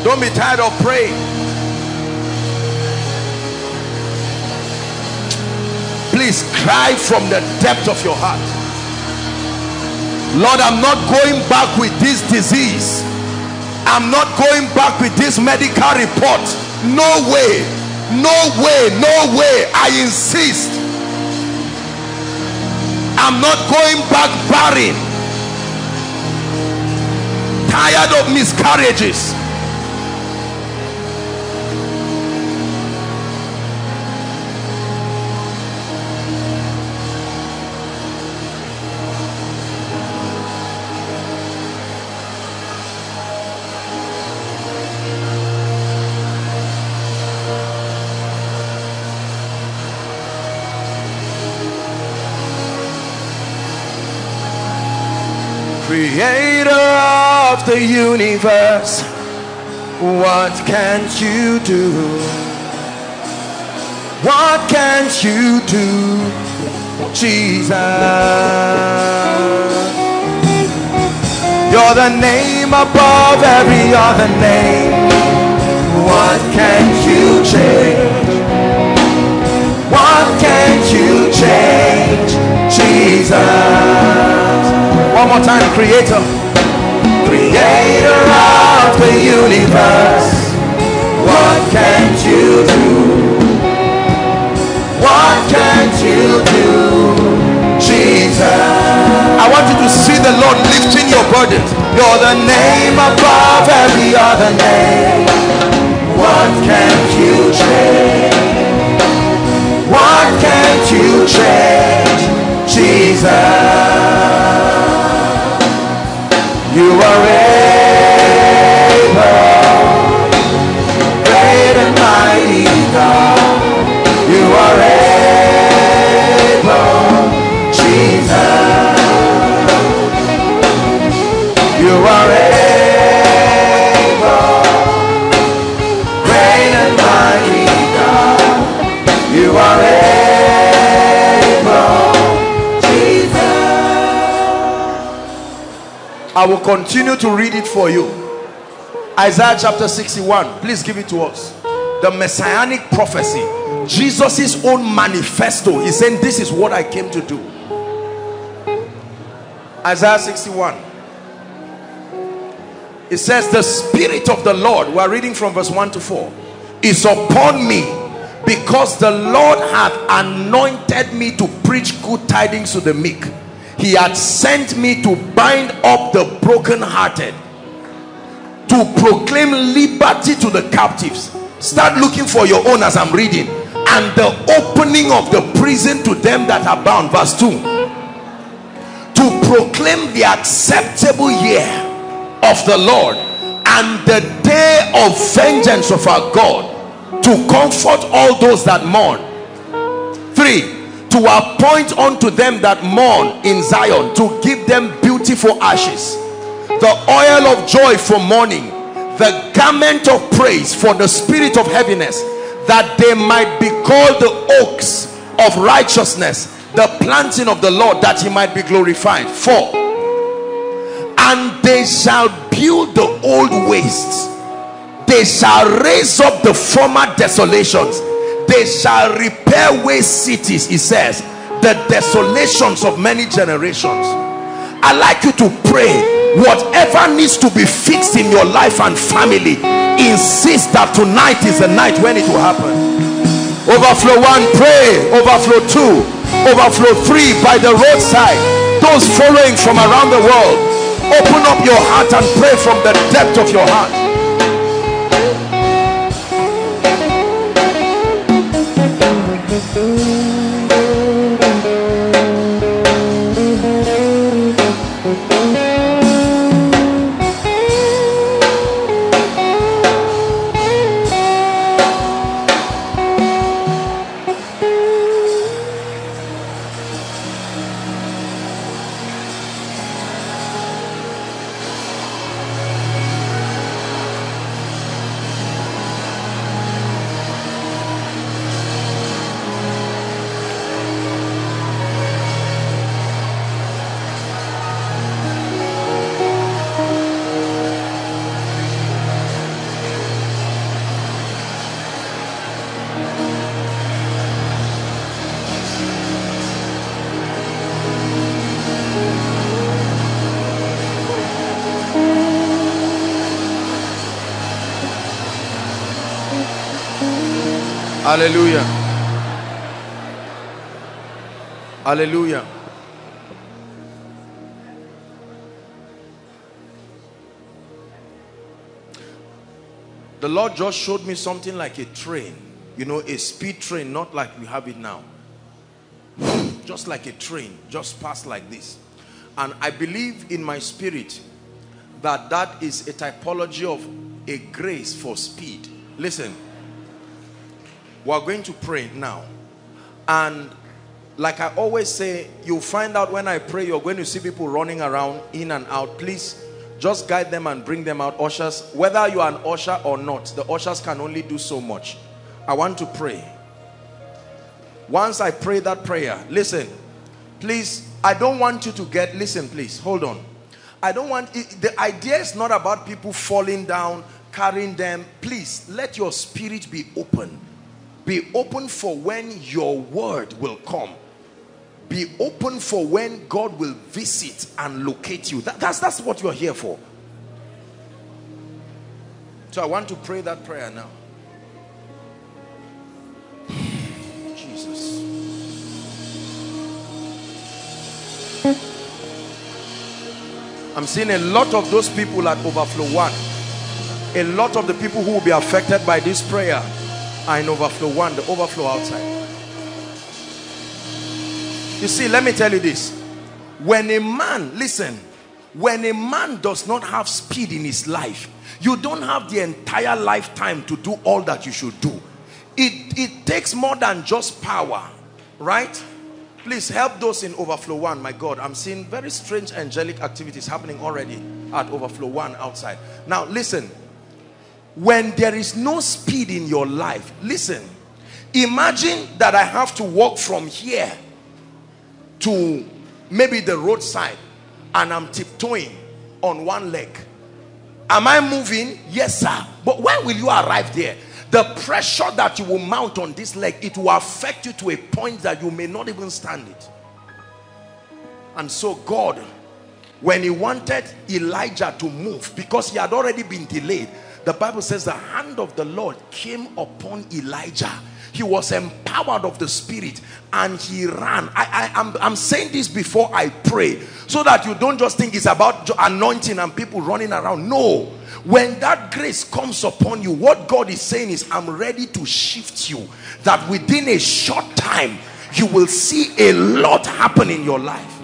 Don't be tired of praying. Please cry from the depth of your heart. Lord, I'm not going back with this disease. I'm not going back with this medical report. No way. No way. No way. I insist. I'm not going back barren. Tired of miscarriages the universe, what can't you do? What can't you do, Jesus? You're the name above every other name. What can't you change? What can't you change, Jesus? One more time, Creator. Creator of the universe. What can't you do? What can't you do, Jesus? I want you to see the Lord lifting your burdens. You're the name above every other name. What can't you change? What can't you change, Jesus? You are able, I will continue to read it for you. Isaiah chapter 61. Please give it to us. The messianic prophecy. Jesus' own manifesto. He's saying, This is what I came to do. Isaiah 61. It says, The Spirit of the Lord, we are reading from verse 1 to 4, is upon me because the Lord hath anointed me to preach good tidings to the meek. He had sent me to bind up the brokenhearted, to proclaim liberty to the captives. Start looking for your own as I'm reading. And the opening of the prison to them that are bound. Verse 2. To proclaim the acceptable year of the Lord and the day of vengeance of our God to comfort all those that mourn. Three, to appoint unto them that mourn in Zion to give them beautiful ashes, the oil of joy for mourning, the garment of praise for the spirit of heaviness, that they might be called the oaks of righteousness, the planting of the Lord, that he might be glorified. Four, and they shall build the old wastes they shall raise up the former desolations they shall repair waste cities he says the desolations of many generations. I like you to pray. Whatever needs to be fixed in your life and family insist that tonight is the night when it will happen. Overflow one pray. Overflow two. Overflow three by the roadside. Those following from around the world open up your heart and pray from the depth of your heart do do Hallelujah. Hallelujah. The Lord just showed me something like a train. You know, a speed train, not like we have it now. Just like a train, just passed like this. And I believe in my spirit that that is a typology of a grace for speed. Listen, we're going to pray now. And like I always say, you'll find out when I pray, you're going to see people running around in and out. Please just guide them and bring them out. Ushers, whether you are an usher or not, the ushers can only do so much. I want to pray. Once I pray that prayer, listen, please, I don't want you to get, listen, please, hold on. I don't want, the idea is not about people falling down, carrying them. Please, let your spirit be open. Be open for when your word will come be open for when God will visit and locate you. That, that's, that's what you're here for. So I want to pray that prayer now. Jesus. I'm seeing a lot of those people at Overflow 1. A lot of the people who will be affected by this prayer in Overflow 1, the overflow outside. You see, let me tell you this. When a man, listen, when a man does not have speed in his life, you don't have the entire lifetime to do all that you should do. It, it takes more than just power, right? Please help those in Overflow 1. My God, I'm seeing very strange angelic activities happening already at Overflow 1 outside. Now, listen. When there is no speed in your life, listen. Imagine that I have to walk from here to maybe the roadside and I'm tiptoeing on one leg. Am I moving? Yes, sir. But when will you arrive there? The pressure that you will mount on this leg, it will affect you to a point that you may not even stand it. And so God, when he wanted Elijah to move, because he had already been delayed, the Bible says the hand of the Lord came upon Elijah. He was empowered of the spirit and he ran. I, I, I'm, I'm saying this before I pray so that you don't just think it's about anointing and people running around. No. When that grace comes upon you what God is saying is I'm ready to shift you. That within a short time you will see a lot happen in your life.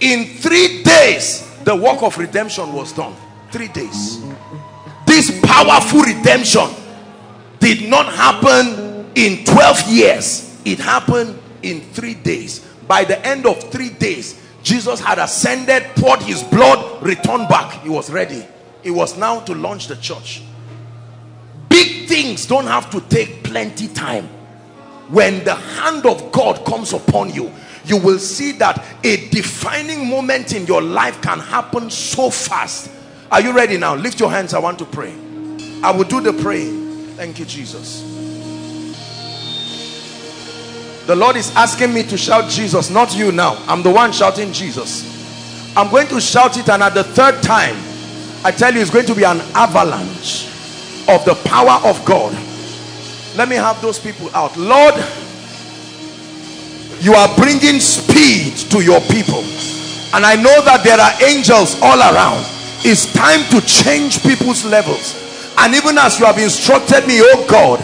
In three days the work of redemption was done three days. This powerful redemption did not happen in 12 years. It happened in three days. By the end of three days jesus had ascended poured his blood returned back. He was ready. It was now to launch the church. Big things don't have to take plenty time. When the hand of god comes upon you you will see that a defining moment in your life can happen so fast are you ready now lift your hands i want to pray i will do the praying Thank you, Jesus. The Lord is asking me to shout Jesus, not you now. I'm the one shouting Jesus. I'm going to shout it and at the third time, I tell you it's going to be an avalanche of the power of God. Let me have those people out. Lord, you are bringing speed to your people. And I know that there are angels all around. It's time to change people's levels. And even as you have instructed me oh God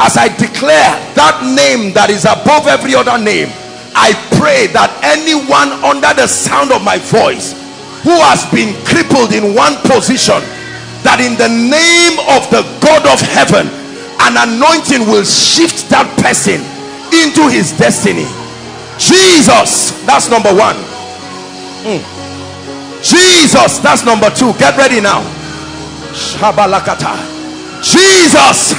as I declare that name that is above every other name I pray that anyone under the sound of my voice who has been crippled in one position that in the name of the God of heaven an anointing will shift that person into his destiny. Jesus that's number one. Mm. Jesus that's number two get ready now Shabalakata. Jesus,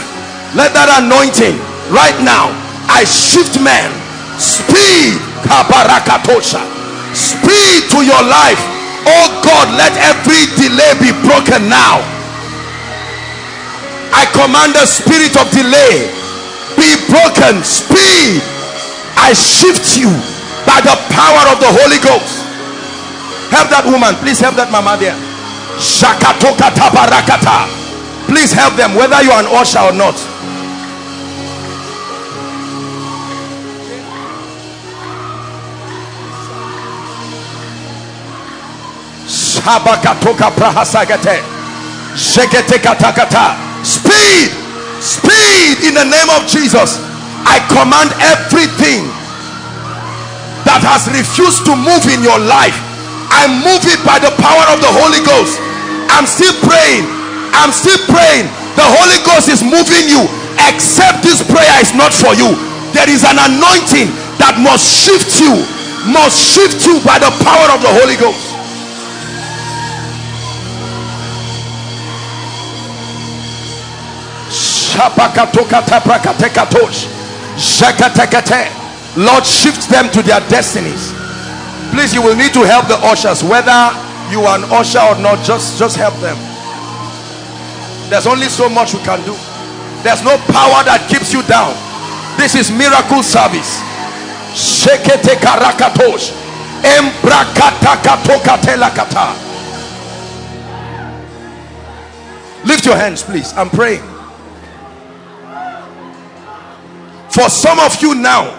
let that anointing right now. I shift men. Speed. Speed to your life. Oh God, let every delay be broken now. I command the spirit of delay be broken. Speed. I shift you by the power of the Holy Ghost. Help that woman. Please help that mama there. Please help them whether you are an usher or not. Speed. Speed in the name of Jesus. I command everything that has refused to move in your life I move it by the power of the Holy Ghost. I'm still praying. I'm still praying. The Holy Ghost is moving you. Except this prayer. Is not for you. There is an anointing that must shift you must shift you by the power of the Holy Ghost. Lord shift them to their destinies please you will need to help the ushers whether you are an usher or not just just help them. There's only so much we can do. There's no power that keeps you down. This is miracle service. Shekete karakatosh lift your hands please. I'm praying. For some of you now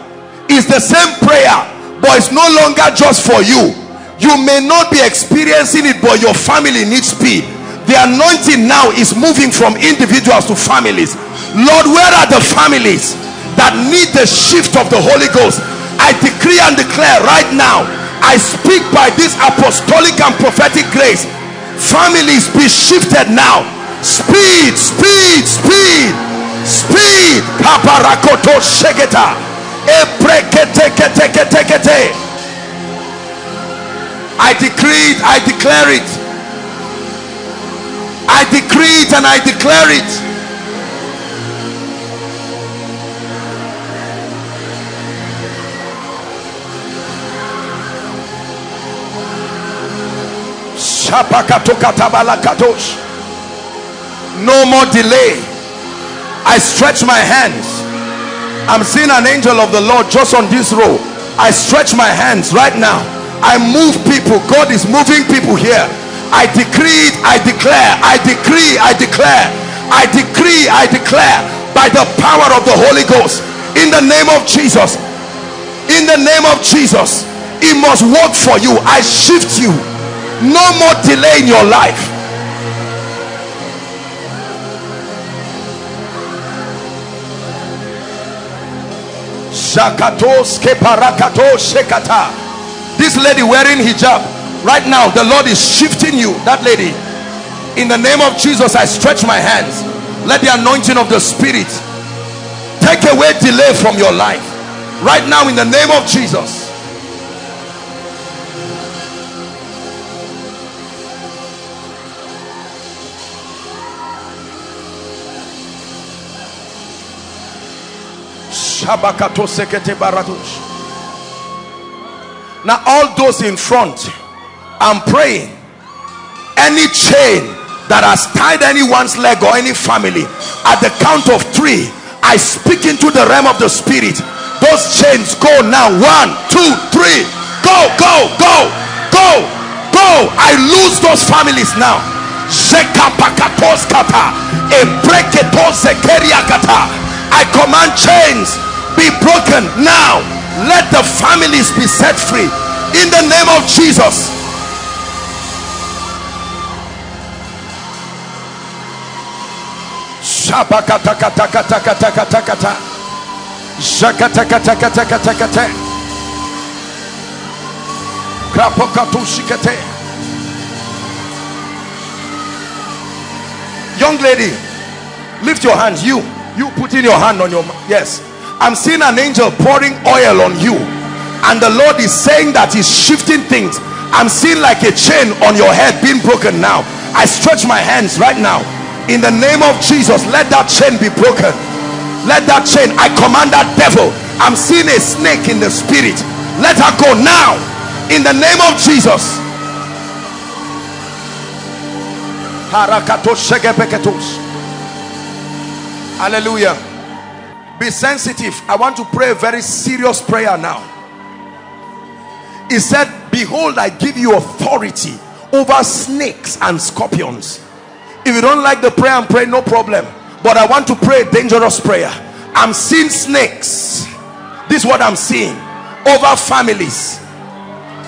is the same prayer but it's no longer just for you. You may not be experiencing it but your family needs speed. The anointing now is moving from individuals to families. Lord where are the families that need the shift of the holy ghost? I decree and declare right now i speak by this apostolic and prophetic grace. Families be shifted now. Speed speed speed speed. Kaparakoto i decree it i declare it I decree it and I declare it. No more delay. I stretch my hands. I'm seeing an angel of the Lord just on this row. I stretch my hands right now. I move people. God is moving people here I decree it, I declare, I decree, I declare, I decree, I declare by the power of the Holy Ghost in the name of Jesus. In the name of Jesus, it must work for you. I shift you. No more delay in your life. This lady wearing hijab right now the lord is shifting you. That lady in the name of jesus i stretch my hands. Let the anointing of the spirit take away delay from your life. Right now in the name of jesus now all those in front I'm praying any chain that has tied anyone's leg or any family at the count of three I speak into the realm of the spirit. Those chains go now. One two three. Go go go go go. I lose those families now. I command chains be broken now. Let the families be set free. In the name of Jesus. Young lady, lift your hands. You, you put in your hand on your yes. I'm seeing an angel pouring oil on you, and the Lord is saying that He's shifting things. I'm seeing like a chain on your head being broken now. I stretch my hands right now. In the name of Jesus let that chain be broken. Let that chain I command that devil. I'm seeing a snake in the spirit. Let her go now. In the name of Jesus. Hallelujah be sensitive. I want to pray a very serious prayer now. He said behold I give you authority over snakes and scorpions. If you don't like the prayer and pray no problem. But i want to pray a dangerous prayer. I'm seeing snakes. This is what i'm seeing. Over families.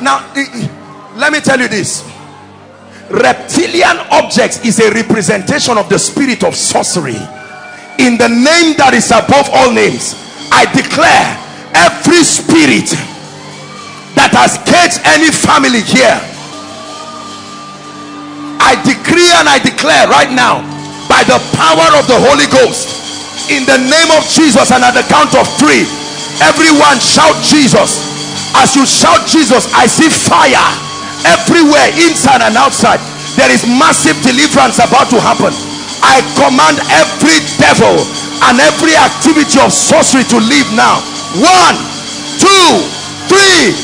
Now let me tell you this. Reptilian objects is a representation of the spirit of sorcery in the name that is above all names i declare every spirit that has caged any family here. I decree and I declare right now by the power of the Holy Ghost in the name of Jesus and at the count of three everyone shout jesus. As you shout jesus i see fire everywhere inside and outside. There is massive deliverance about to happen i command every devil and every activity of sorcery to leave now. One two three.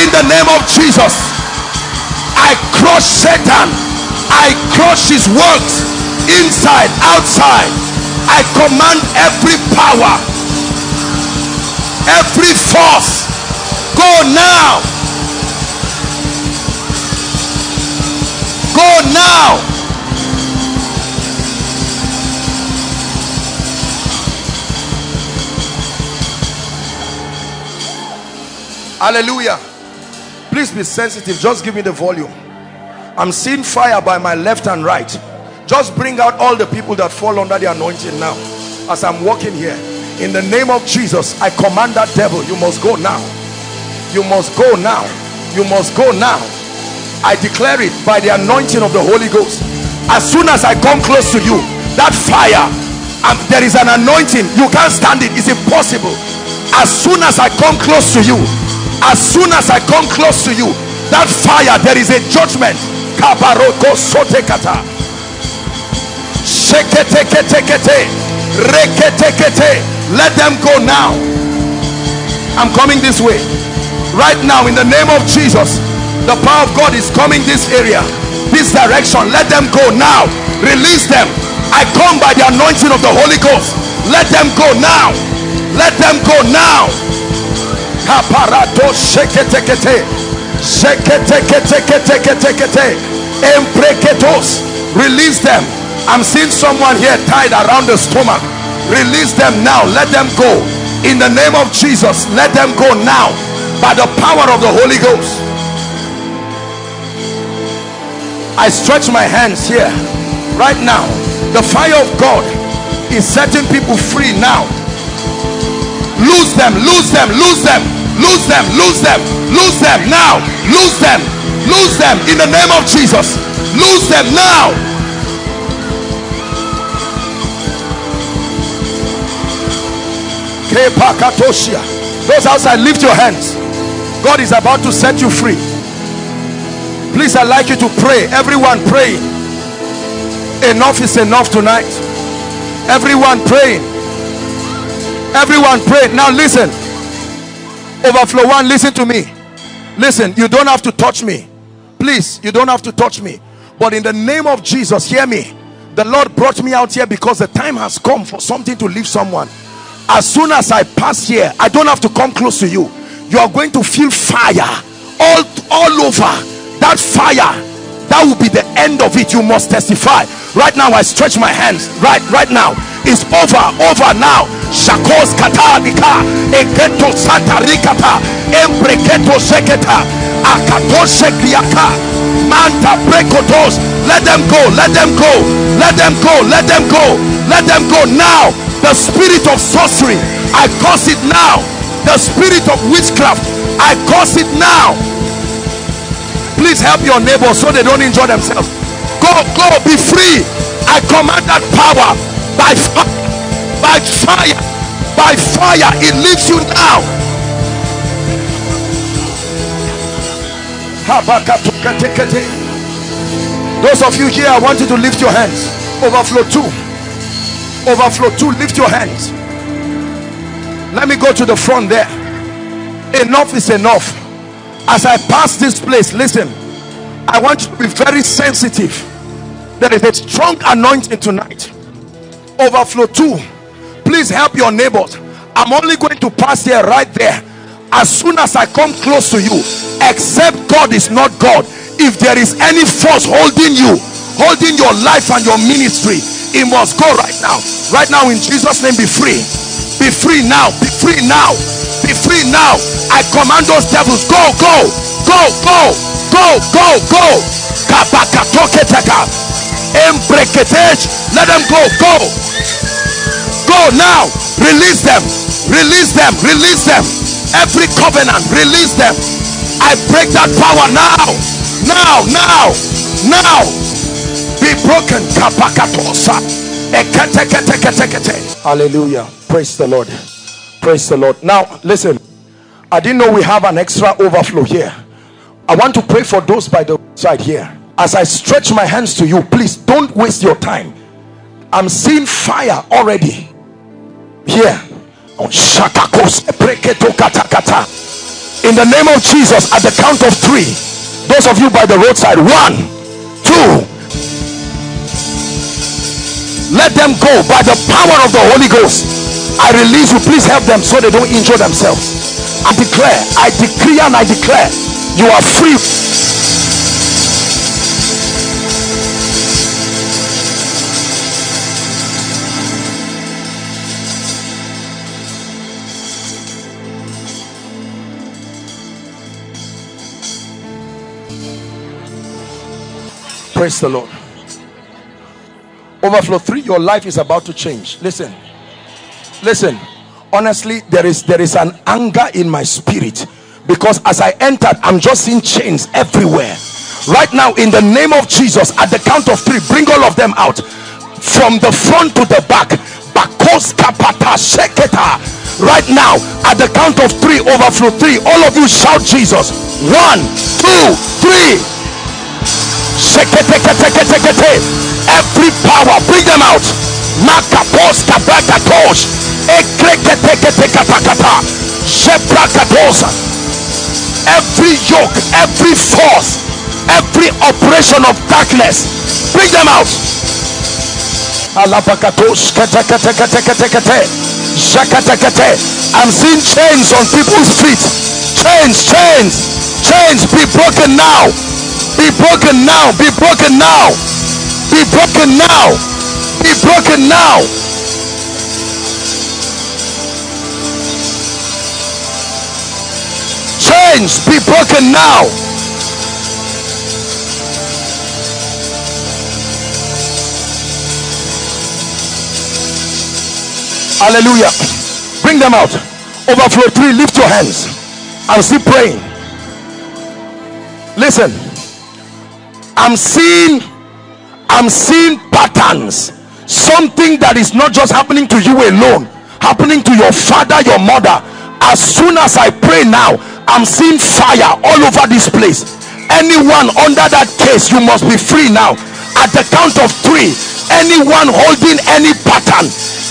In the name of jesus i crush satan. I crush his works inside outside. I command every power every force go now. Go now. Hallelujah. Please be sensitive. Just give me the volume. I'm seeing fire by my left and right. Just bring out all the people that fall under the anointing now as i'm walking here. In the name of jesus i command that devil you must go now you must go now. You must go now. I declare it by the anointing of the holy ghost. As soon as i come close to you that fire and there is an anointing. You can't stand it. It's impossible. As soon as i come close to you as soon as I come close to you that fire there is a judgment. Kabaroko sotekata. Sheketeketekete. Reketekete. Let them go now. I'm coming this way right now in the name of Jesus the power of God is coming this area this direction. Let them go now. Release them. I come by the anointing of the Holy Ghost. Let them go now. Let them go now. Release them. I'm seeing someone here tied around the stomach. Release them now. Let them go. In the name of jesus let them go now by the power of the holy ghost. I stretch my hands here right now. The fire of god is setting people free now. Lose them lose them lose them lose them lose them lose them now. Lose them lose them in the name of jesus. Lose them now. Those outside lift your hands god is about to set you free. Please i'd like you to pray. Everyone praying enough is enough tonight. Everyone praying everyone pray. Now listen. Overflow one listen to me. Listen you don't have to touch me. Please you don't have to touch me. But in the name of jesus hear me. The lord brought me out here because the time has come for something to leave someone. As soon as i pass here i don't have to come close to you you are going to feel fire all all over. That fire that will be the end of it. You must testify. Right now i stretch my hands. Right right now. It's over over now. Shakos katalika eketo satarikata embreketo seketa akato sekriaka manta brekotos let them go let them go let them go let them go let them go now. The spirit of sorcery i curse it now the spirit of witchcraft. I curse it now. Please help your neighbor so they don't injure themselves. Go go be free. I command that power by fire by fire by fire. It leaves you now. Those of you here i want you to lift your hands. Overflow two. Overflow two. Lift your hands let me go to the front there. Enough is enough. As i pass this place listen i want you to be very sensitive. There is a strong anointing tonight. Overflow two please help your neighbors. I'm only going to pass here right there. As soon as i come close to you except god is not god if there is any force holding you holding your life and your ministry it must go right now. Right now in jesus name be free be free now. Be free now. Be free now. I command those devils go go go go go go go. Let them go go. Go now. Release them. Release them. Release them. Every covenant release them. I break that power now. Now now now. Be broken. Hallelujah. Praise the Lord. Praise the Lord. Now, listen. I didn't know we have an extra overflow here. I want to pray for those by the side here. As I stretch my hands to you, please don't waste your time. I'm seeing fire already here. Oh, In the name of Jesus, at the count of three, those of you by the roadside, one, two, let them go by the power of the Holy Ghost. I release you. Please help them so they don't injure themselves. I declare, I decree and I declare, you are free Praise the Lord. Overflow 3, your life is about to change. Listen. Listen. Honestly, there is there is an anger in my spirit because as I entered, I'm just seeing chains everywhere. Right now, in the name of Jesus, at the count of three, bring all of them out from the front to the back. Right now, at the count of three, overflow three, all of you shout Jesus. One, two, three. Every power, bring them out. Every yoke, every force, every operation of darkness, bring them out. I'm seeing chains on people's feet. Chains, chains, chains be broken now be broken now. Be broken now. Be broken now. Be broken now. Chains be broken now. Hallelujah. Bring them out. Overflow three. Lift your hands. I'm still praying. Listen. I'm seeing I'm seeing patterns something that is not just happening to you alone happening to your father your mother as soon as I pray now I'm seeing fire all over this place. Anyone under that case you must be free now. At the count of three anyone holding any pattern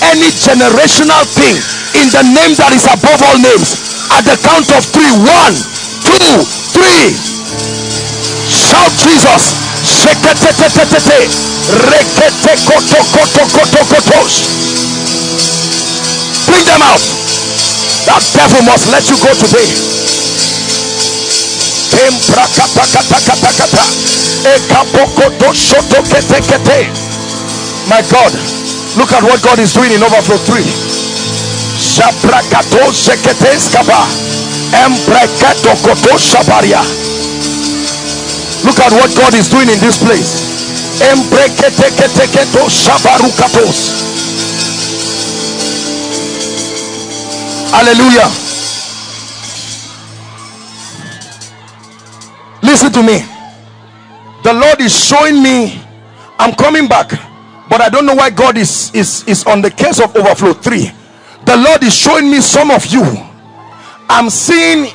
any generational thing in the name that is above all names at the count of three one two three. Shout jesus. Bring them out. That devil must let you go today my god look at what god is doing in overflow 3 Shabrakato Sheketeskaba Embrekato Koto Shabaria Look at what God is doing in this place. Hallelujah. Listen to me. The Lord is showing me I'm coming back, but I don't know why God is is is on the case of overflow 3. The Lord is showing me some of you. I'm seeing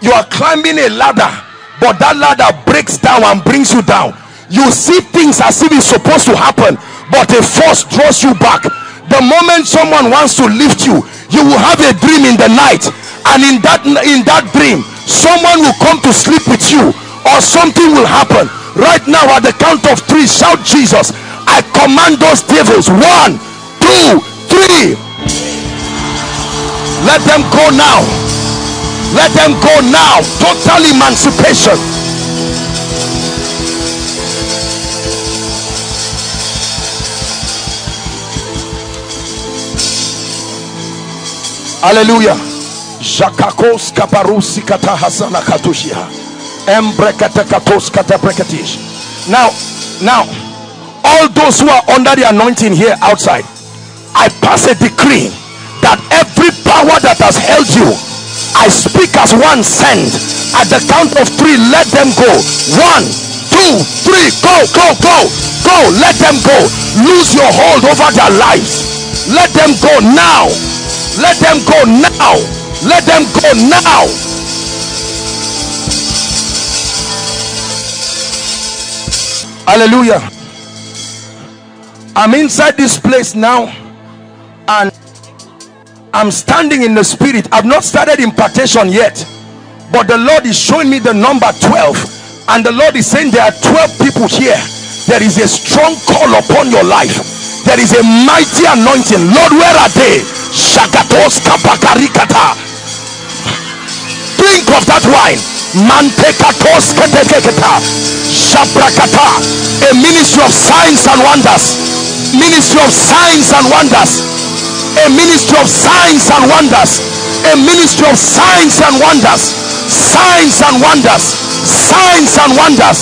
you are climbing a ladder but that ladder breaks down and brings you down you see things as if it's supposed to happen but a force draws you back the moment someone wants to lift you you will have a dream in the night and in that in that dream someone will come to sleep with you or something will happen. Right now at the count of three shout jesus. I command those devils. One two three. Let them go now. Let them go now. Total emancipation. Hallelujah jakakos kaparusi kata hasana katushia. Embrekatekatos kataprekatish now now all those who are under the anointing here outside i pass a decree that every power that has held you I speak as one send. At the count of three let them go. One two three go go go go. Let them go. Lose your hold over their lives. Let them go now. Let them go now let them go now. Hallelujah. I'm inside this place now and i'm standing in the spirit. I've not started impartation yet but the lord is showing me the number 12 and the lord is saying there are 12 people here. There is a strong call upon your life. There is a mighty anointing. Lord where are they drink of that wine. Mantekatos ketekeketa shabrakata. A ministry of signs and wonders. Ministry of signs and wonders. A ministry of signs and wonders. A ministry of signs and wonders. Signs and wonders. Signs and wonders.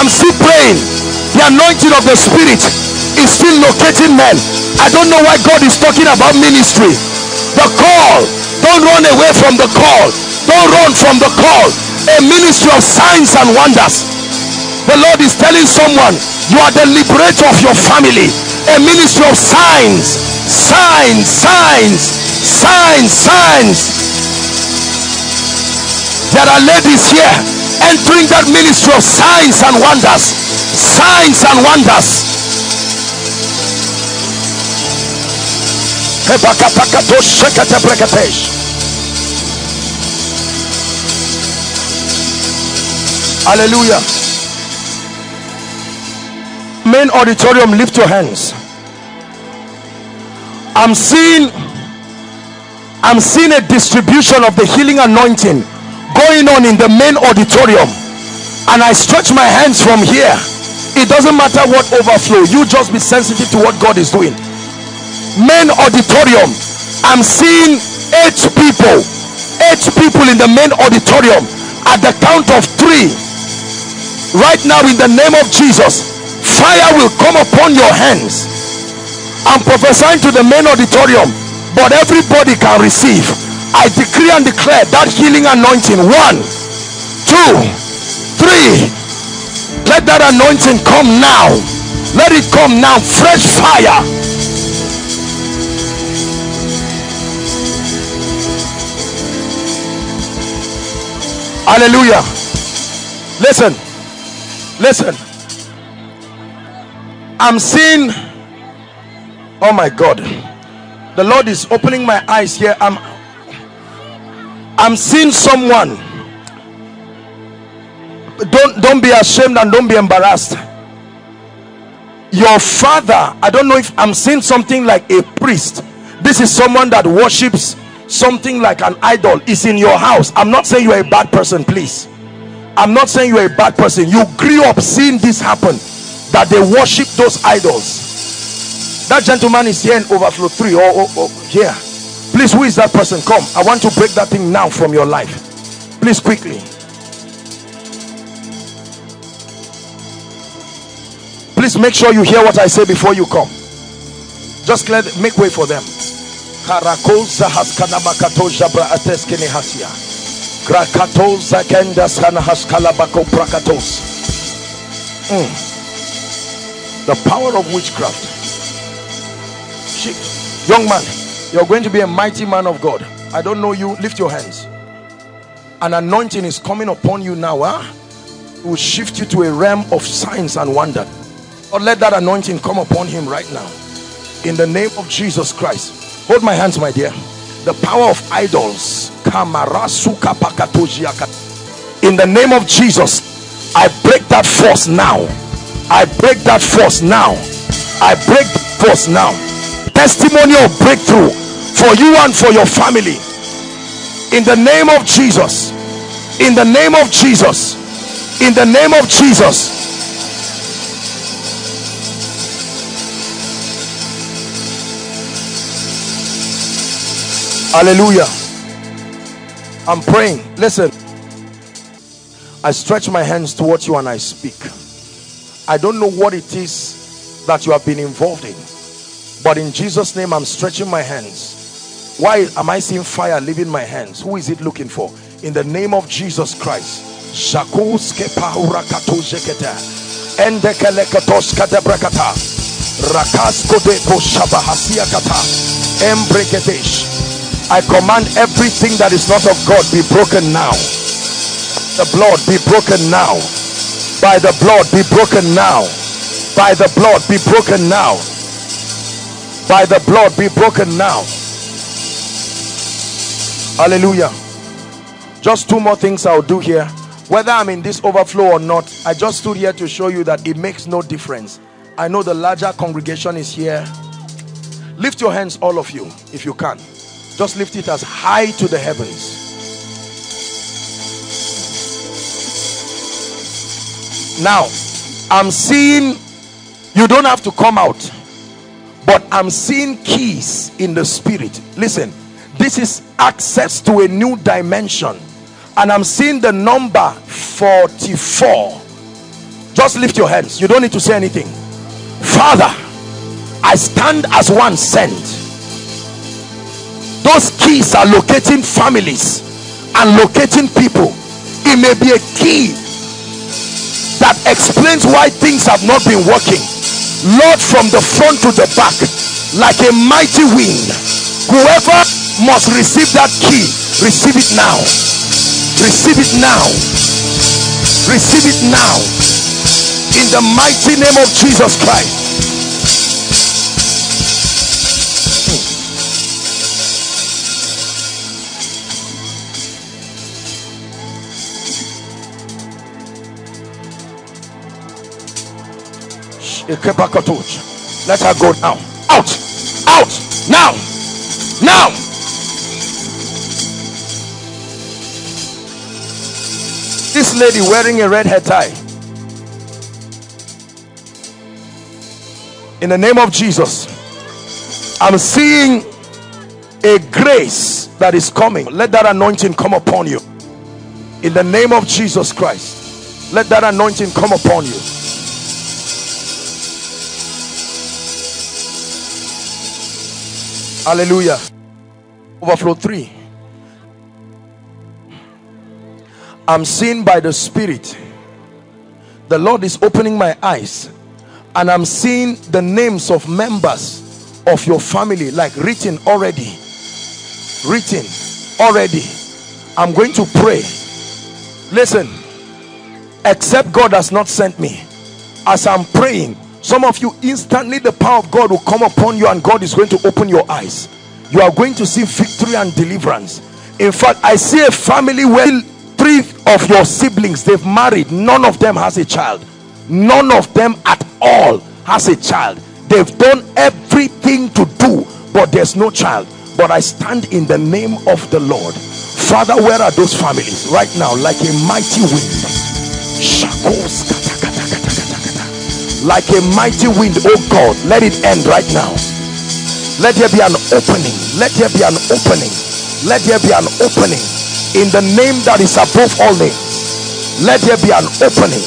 I'm still praying. The anointing of the spirit is still locating men i don't know why god is talking about ministry. The call. Don't run away from the call. Don't run from the call. A ministry of signs and wonders. The lord is telling someone you are the liberator of your family. A ministry of signs. Signs signs signs signs. There are ladies here entering that ministry of signs and wonders. Signs and wonders hallelujah. Main auditorium lift your hands. I'm seeing i'm seeing a distribution of the healing anointing going on in the main auditorium. And i stretch my hands from here. It doesn't matter what overflow. You just be sensitive to what god is doing main auditorium. I'm seeing eight people eight people in the main auditorium at the count of three. Right now in the name of jesus fire will come upon your hands. I'm prophesying to the main auditorium but everybody can receive. I decree and declare that healing anointing. One two three. Let that anointing come now. Let it come now. Fresh fire hallelujah. Listen. Listen. I'm seeing oh my god. The lord is opening my eyes here. I'm i'm seeing someone. Don't don't be ashamed and don't be embarrassed. Your father i don't know if i'm seeing something like a priest. This is someone that worships something like an idol is in your house. I'm not saying you're a bad person please. I'm not saying you're a bad person. You grew up seeing this happen that they worship those idols. That gentleman is here in overflow 3 or, or, or here please who is that person? Come. I want to break that thing now from your life. Please quickly. Please make sure you hear what i say before you come. Just let make way for them Karakoza haskanabakato jabra ateskene hasia. Haskalabako prakatos. Mm. The power of witchcraft. She, young man, you're going to be a mighty man of God. I don't know you. Lift your hands. An anointing is coming upon you now. Huh? It will shift you to a realm of signs and wonder. Or let that anointing come upon him right now. In the name of Jesus Christ hold my hands my dear. The power of idols. In the name of jesus i break that force now. I break that force now. I break force now. Testimony of breakthrough for you and for your family. In the name of jesus. In the name of jesus. In the name of jesus hallelujah. I'm praying. Listen. I stretch my hands towards you and i speak. I don't know what it is that you have been involved in but in jesus name i'm stretching my hands. Why am i seeing fire leaving my hands? Who is it looking for? In the name of Jesus Christ. De koshabahasia kata. I command everything that is not of God be broken now. The blood be broken now. By the blood be broken now. By the blood be broken now. By the blood be broken now. Hallelujah. Just two more things I'll do here. Whether I'm in this overflow or not, I just stood here to show you that it makes no difference. I know the larger congregation is here. Lift your hands, all of you, if you can. Just lift it as high to the heavens. Now, I'm seeing you don't have to come out, but I'm seeing keys in the spirit. Listen, this is access to a new dimension, and I'm seeing the number 44. Just lift your hands, you don't need to say anything. Father, I stand as one sent. Those keys are locating families and locating people. It may be a key that explains why things have not been working. Lord, from the front to the back, like a mighty wind, whoever must receive that key, receive it now. Receive it now. Receive it now. In the mighty name of Jesus Christ. Let her go now. Out. Out. Now. Now. This lady wearing a red hair tie. In the name of Jesus, I'm seeing a grace that is coming. Let that anointing come upon you. In the name of Jesus Christ, let that anointing come upon you. Hallelujah. Overflow 3. I'm seen by the Spirit. The Lord is opening my eyes and I'm seeing the names of members of your family like written already. Written already. I'm going to pray. Listen, except God has not sent me. As I'm praying, some of you instantly the power of God will come upon you and God is going to open your eyes. You are going to see victory and deliverance. In fact, I see a family where three of your siblings they've married, none of them has a child. None of them at all has a child. They've done everything to do, but there's no child. But I stand in the name of the Lord. Father, where are those families right now? Like a mighty wind. Shakos like a mighty wind oh god let it end right now. Let there be an opening. Let there be an opening. Let there be an opening. In the name that is above all names let there be an opening.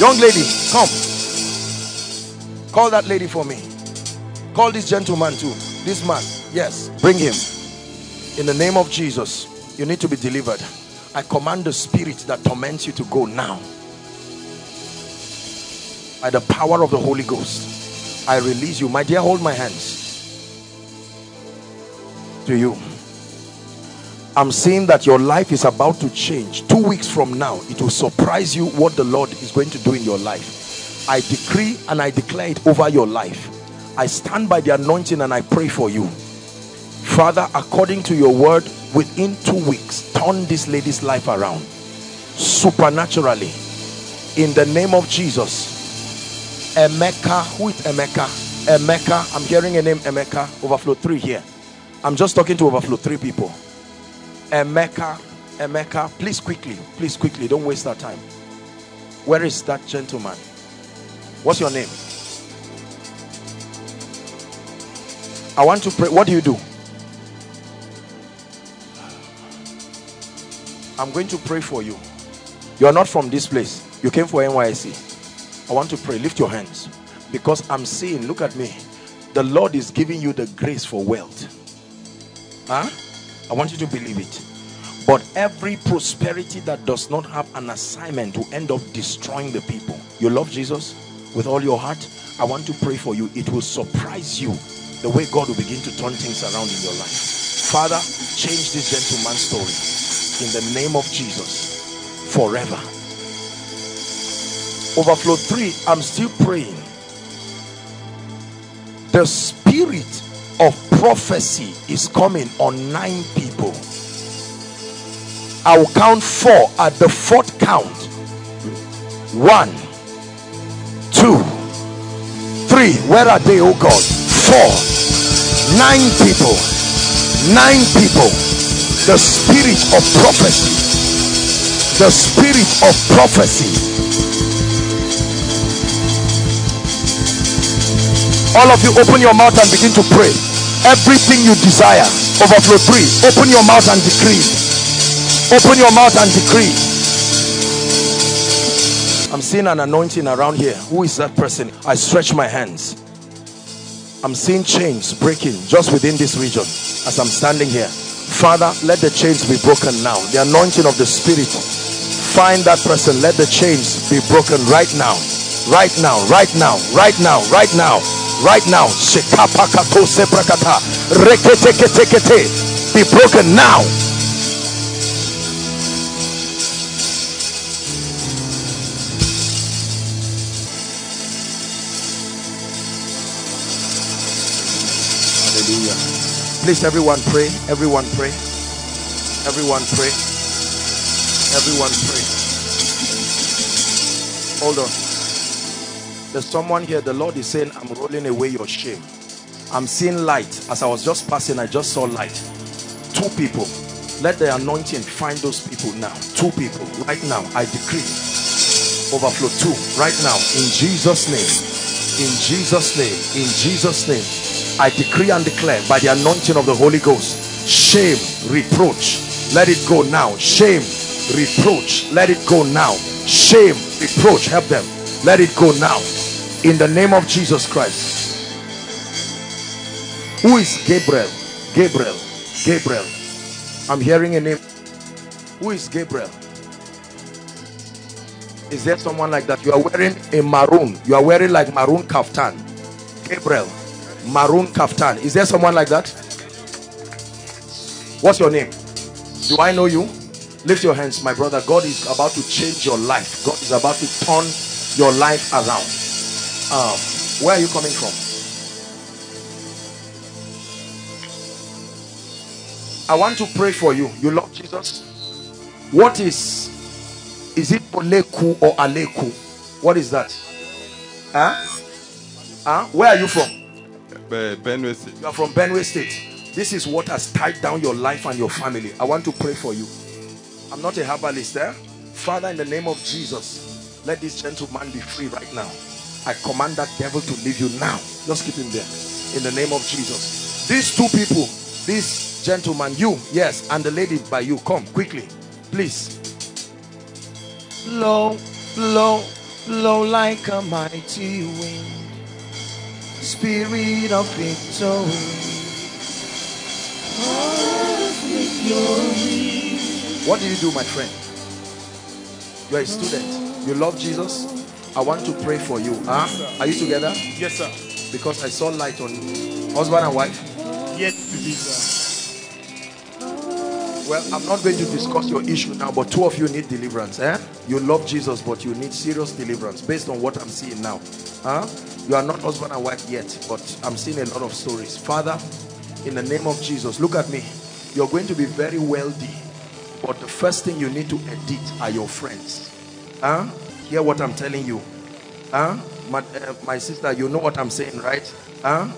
Young lady come. Call that lady for me. Call this gentleman too. This man yes bring him. In the name of jesus you need to be delivered. I command the spirit that torments you to go now by the power of the Holy Ghost I release you. My dear hold my hands to you. I'm seeing that your life is about to change. Two weeks from now it will surprise you what the Lord is going to do in your life. I decree and I declare it over your life. I stand by the anointing and I pray for you. Father according to your word within two weeks turn this lady's life around supernaturally. In the name of Jesus Emeka. Who is Emeka? Emeka. I'm hearing a name Emeka. Overflow 3 here. I'm just talking to overflow 3 people. Emeka. Emeka. Please quickly. Please quickly. Don't waste our time. Where is that gentleman? What's your name? I want to pray. What do you do? I'm going to pray for you. You are not from this place. You came for NYSC. I want to pray. Lift your hands. Because I'm seeing, look at me. The Lord is giving you the grace for wealth. Huh? I want you to believe it. But every prosperity that does not have an assignment will end up destroying the people. You love Jesus with all your heart? I want to pray for you. It will surprise you the way God will begin to turn things around in your life. Father, change this gentleman's story in the name of Jesus forever. Overflow 3, I'm still praying. The spirit of prophecy is coming on nine people. I will count four at the fourth count. One, two, three. Where are they, oh God? Four, nine people, nine people. The spirit of prophecy, the spirit of prophecy. All of you, open your mouth and begin to pray. Everything you desire, overflow three. Open your mouth and decree. Open your mouth and decree. I'm seeing an anointing around here. Who is that person? I stretch my hands. I'm seeing chains breaking just within this region as I'm standing here. Father, let the chains be broken now. The anointing of the Spirit. Find that person. Let the chains be broken right now. Right now. Right now. Right now. Right now. Right now. Be broken now. hallelujah Please, everyone pray. Everyone pray. Everyone pray. Everyone pray. Hold on. There's someone here. The Lord is saying, I'm rolling away your shame. I'm seeing light. As I was just passing, I just saw light. Two people. Let the anointing find those people now. Two people. Right now. I decree. Overflow. Two. Right now. In Jesus' name. In Jesus' name. In Jesus' name I decree and declare by the anointing of the Holy Ghost, shame, reproach, let it go now. Shame, reproach, let it go now. Shame, reproach, help them. Let it go now. In the name of Jesus Christ. Who is Gabriel? Gabriel. Gabriel. I'm hearing a name. Who is Gabriel? Is there someone like that? You are wearing a maroon. You are wearing like maroon kaftan. Gabriel maroon kaftan is there someone like that what's your name do i know you lift your hands my brother god is about to change your life god is about to turn your life around um, where are you coming from i want to pray for you you love jesus what is is it oleku or aleku what is that huh huh where are you from Benue State. You are from Benue State. This is what has tied down your life and your family. I want to pray for you. I'm not a herbalist there. Eh? Father, in the name of Jesus, let this gentleman be free right now. I command that devil to leave you now. Just keep him there. In the name of Jesus. These two people, this gentleman, you, yes, and the lady by you, come quickly, please. Blow, blow, blow like a mighty wind spirit of victory. What did you do, my friend? You are a student. You love Jesus. I want to pray for you. Huh? Yes, are you together? Yes, sir. Because I saw light on you. husband and wife. Yes, sir. Well, I'm not going to discuss your issue now, but two of you need deliverance. Eh? You love Jesus, but you need serious deliverance based on what I'm seeing now. Huh? You are not husband and wife yet, but I'm seeing a lot of stories. Father, in the name of Jesus, look at me. You're going to be very wealthy, but the first thing you need to edit are your friends. Huh? Hear what I'm telling you. Huh? My, uh, my sister, you know what I'm saying, right? Huh?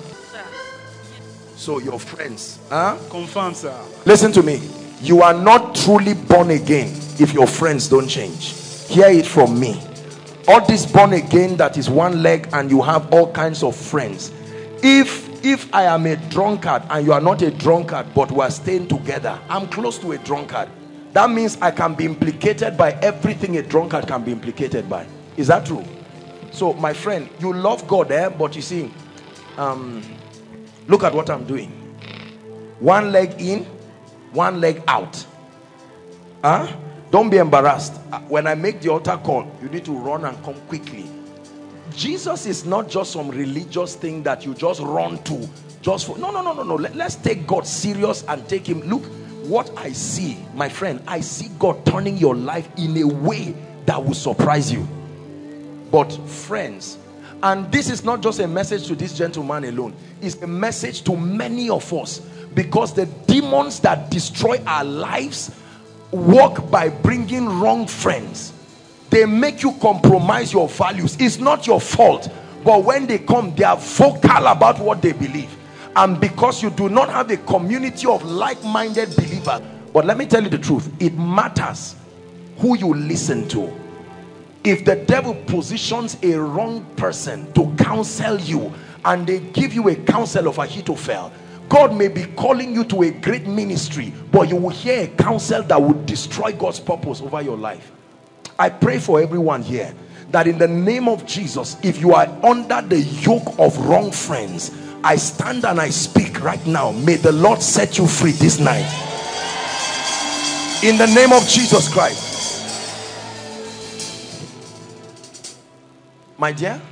So your friends, huh? Confirm, sir. Listen to me. You are not truly born again if your friends don't change. Hear it from me all this born again that is one leg and you have all kinds of friends if if i am a drunkard and you are not a drunkard but we are staying together i'm close to a drunkard that means i can be implicated by everything a drunkard can be implicated by is that true so my friend you love god eh but you see um look at what i'm doing one leg in one leg out Huh? Don't be embarrassed. Uh, When I make the altar call, you need to run and come quickly. Jesus is not just some religious thing that you just run to. Just for no, no, no, no, no. Let, us take God serious and take Him. Look, what I see, my friend, I see God turning your life in a way that will surprise you. But friends, and this is not just a message to this gentleman alone, it's a message to many of us because the demons that destroy our lives work by bringing wrong friends. They make you compromise your values. It's not your fault, but when they come, they are vocal about what they believe. And because you do not have a community of like-minded believers, but let me tell you the truth, it matters who you listen to. If the devil positions a wrong person to counsel you and they give you a counsel of Ahithophel God may be calling you to a great ministry but you will hear a counsel that would destroy God's purpose over your life. I pray for everyone here that in the name of Jesus if you are under the yoke of wrong friends I stand and I speak right now. May the Lord set you free this night. In the name of Jesus Christ. My dear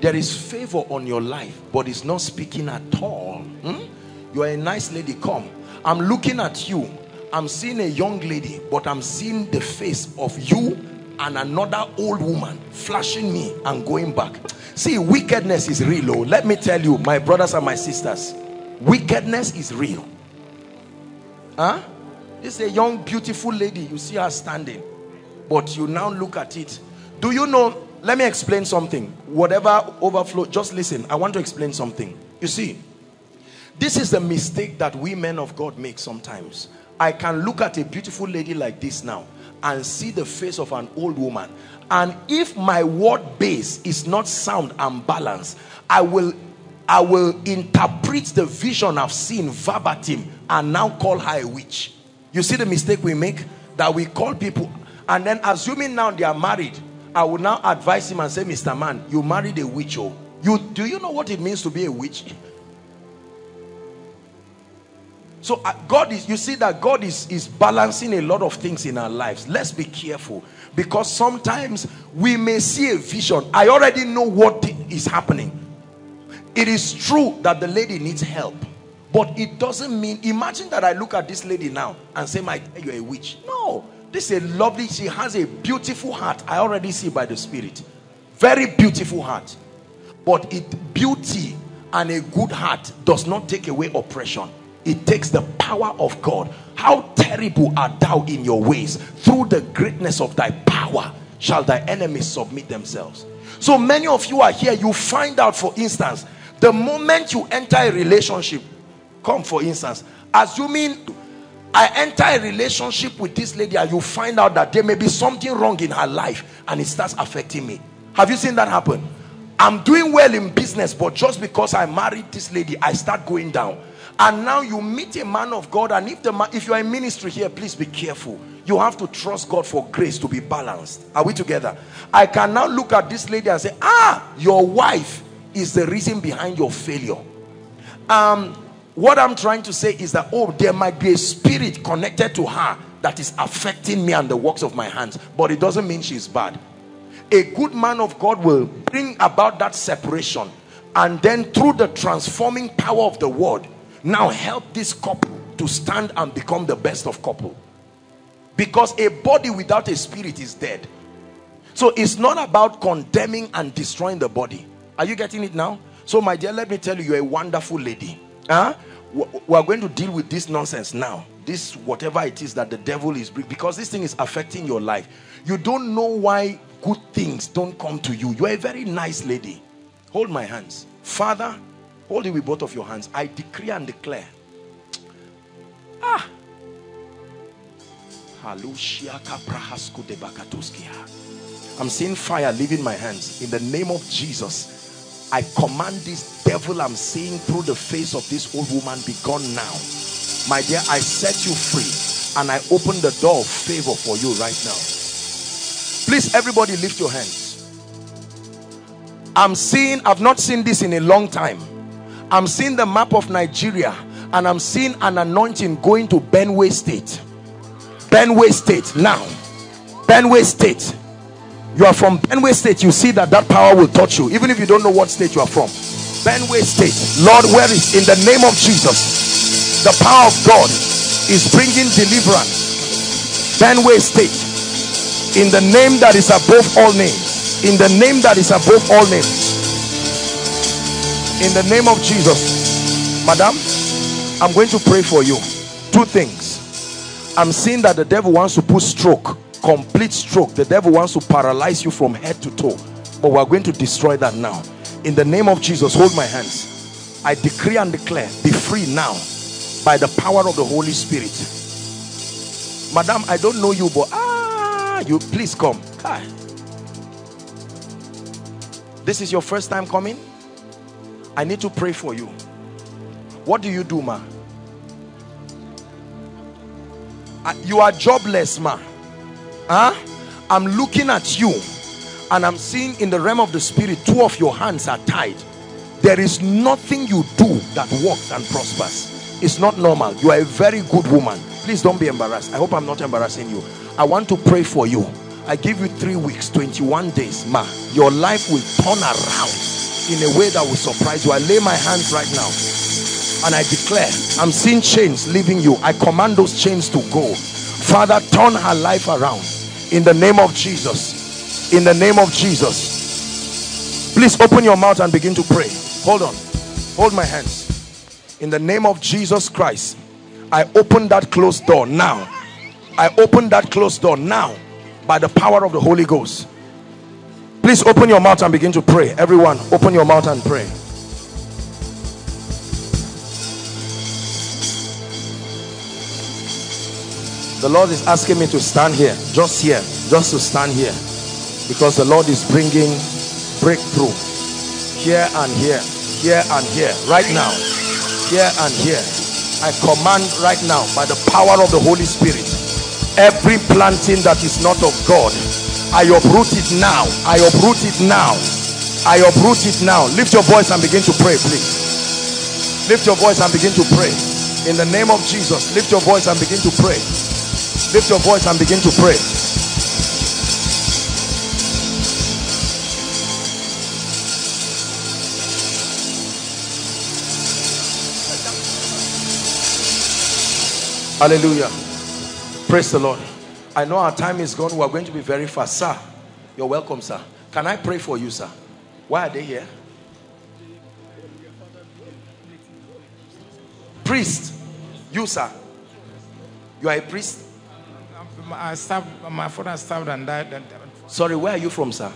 there is favor on your life but it's not speaking at all. Hmm? you are a nice lady. Come. I'm looking at you. I'm seeing a young lady but i'm seeing the face of you and another old woman flashing me and going back. See wickedness is real oh. Let me tell you my brothers and my sisters wickedness is real. Huh? This is a young beautiful lady you see her standing but you now look at it. Do you know let me explain something. Whatever overflow just listen i want to explain something. You see this is the mistake that we men of god make sometimes. I can look at a beautiful lady like this now and see the face of an old woman and if my word base is not sound and balanced i will i will interpret the vision i've seen verbatim and now call her a witch you see the mistake we make that we call people and then assuming now they are married I will now advise him and say, Mr. Man, you married a witch. Oh, you do you know what it means to be a witch? So uh, God is, you see that God is, is balancing a lot of things in our lives. Let's be careful because sometimes we may see a vision. I already know what is happening. It is true that the lady needs help, but it doesn't mean, imagine that I look at this lady now and say, my, you're a witch. No, this is a lovely, she has a beautiful heart. I already see by the spirit. Very beautiful heart. But it beauty and a good heart does not take away oppression. It takes the power of God. How terrible art thou in your ways. Through the greatness of thy power shall thy enemies submit themselves. So many of you are here. You find out, for instance, the moment you enter a relationship, come for instance, assuming I enter a relationship with this lady and you find out that there may be something wrong in her life and it starts affecting me. Have you seen that happen? I'm doing well in business, but just because I married this lady, I start going down. And now you meet a man of God, and if the man, if you are in ministry here, please be careful. You have to trust God for grace to be balanced. Are we together? I can now look at this lady and say, ah, your wife is the reason behind your failure. Um, what I'm trying to say is that, oh, there might be a spirit connected to her that is affecting me and the works of my hands, but it doesn't mean she's bad. A good man of God will bring about that separation and then through the transforming power of the word, now help this couple to stand and become the best of couple. Because a body without a spirit is dead. So it's not about condemning and destroying the body. Are you getting it now? So my dear, let me tell you, you're a wonderful lady. Huh? We are going to deal with this nonsense now. This whatever it is that the devil is bringing. because this thing is affecting your life. You don't know why good things don't come to you. You're a very nice lady. Hold my hands. Father, hold it with both of your hands. I decree and declare. Ah. I'm seeing fire leaving my hands. In the name of Jesus, I command this devil I'm seeing through the face of this old woman be gone now. My dear, I set you free and I open the door of favor for you right now. Please, everybody lift your hands. I'm seeing, I've not seen this in a long time. I'm seeing the map of Nigeria and I'm seeing an anointing going to Benue State. Benue State now. Benue State. You are from Benue State. You see that that power will touch you, even if you don't know what state you are from. Benue State. Lord, where is in the name of Jesus? The power of God is bringing deliverance. Benue State. In the name that is above all names. In the name that is above all names. In the name of Jesus. Madam, I'm going to pray for you. Two things. I'm seeing that the devil wants to put stroke, complete stroke. The devil wants to paralyze you from head to toe. But we're going to destroy that now. In the name of Jesus, hold my hands. I decree and declare, be free now by the power of the Holy Spirit. Madam, I don't know you, but ah, you please come. Hi. This is your first time coming? I need to pray for you. What do you do, ma? Uh, you are jobless, ma. Huh? I'm looking at you and I'm seeing in the realm of the spirit, two of your hands are tied. There is nothing you do that works and prospers. It's not normal. You are a very good woman. Please don't be embarrassed. I hope I'm not embarrassing you. I want to pray for you. I give you three weeks, 21 days, ma. Your life will turn around in a way that will surprise you. I lay my hands right now and I declare, I'm seeing chains leaving you. I command those chains to go. Father, turn her life around in the name of Jesus. In the name of Jesus. Please open your mouth and begin to pray. Hold on. Hold my hands. In the name of Jesus Christ, I open that closed door now. I open that closed door now by the power of the Holy Ghost. Please open your mouth and begin to pray. Everyone, open your mouth and pray. The Lord is asking me to stand here, just here, just to stand here. Because the Lord is bringing breakthrough here and here, here and here, right now, here and here. I command right now by the power of the Holy Spirit, every planting that is not of God, I uproot it now. I uproot it now. I uproot it now. Lift your voice and begin to pray, please. Lift your voice and begin to pray. In the name of Jesus, lift your voice and begin to pray. Lift your voice and begin to pray. Hallelujah. Praise the Lord. I know our time is gone. We are going to be very fast. Sir, you're welcome, sir. Can I pray for you, sir? Why are they here? Priest. You, sir. You are a priest? I served, my father served and died. And, Sorry, where are you from, sir?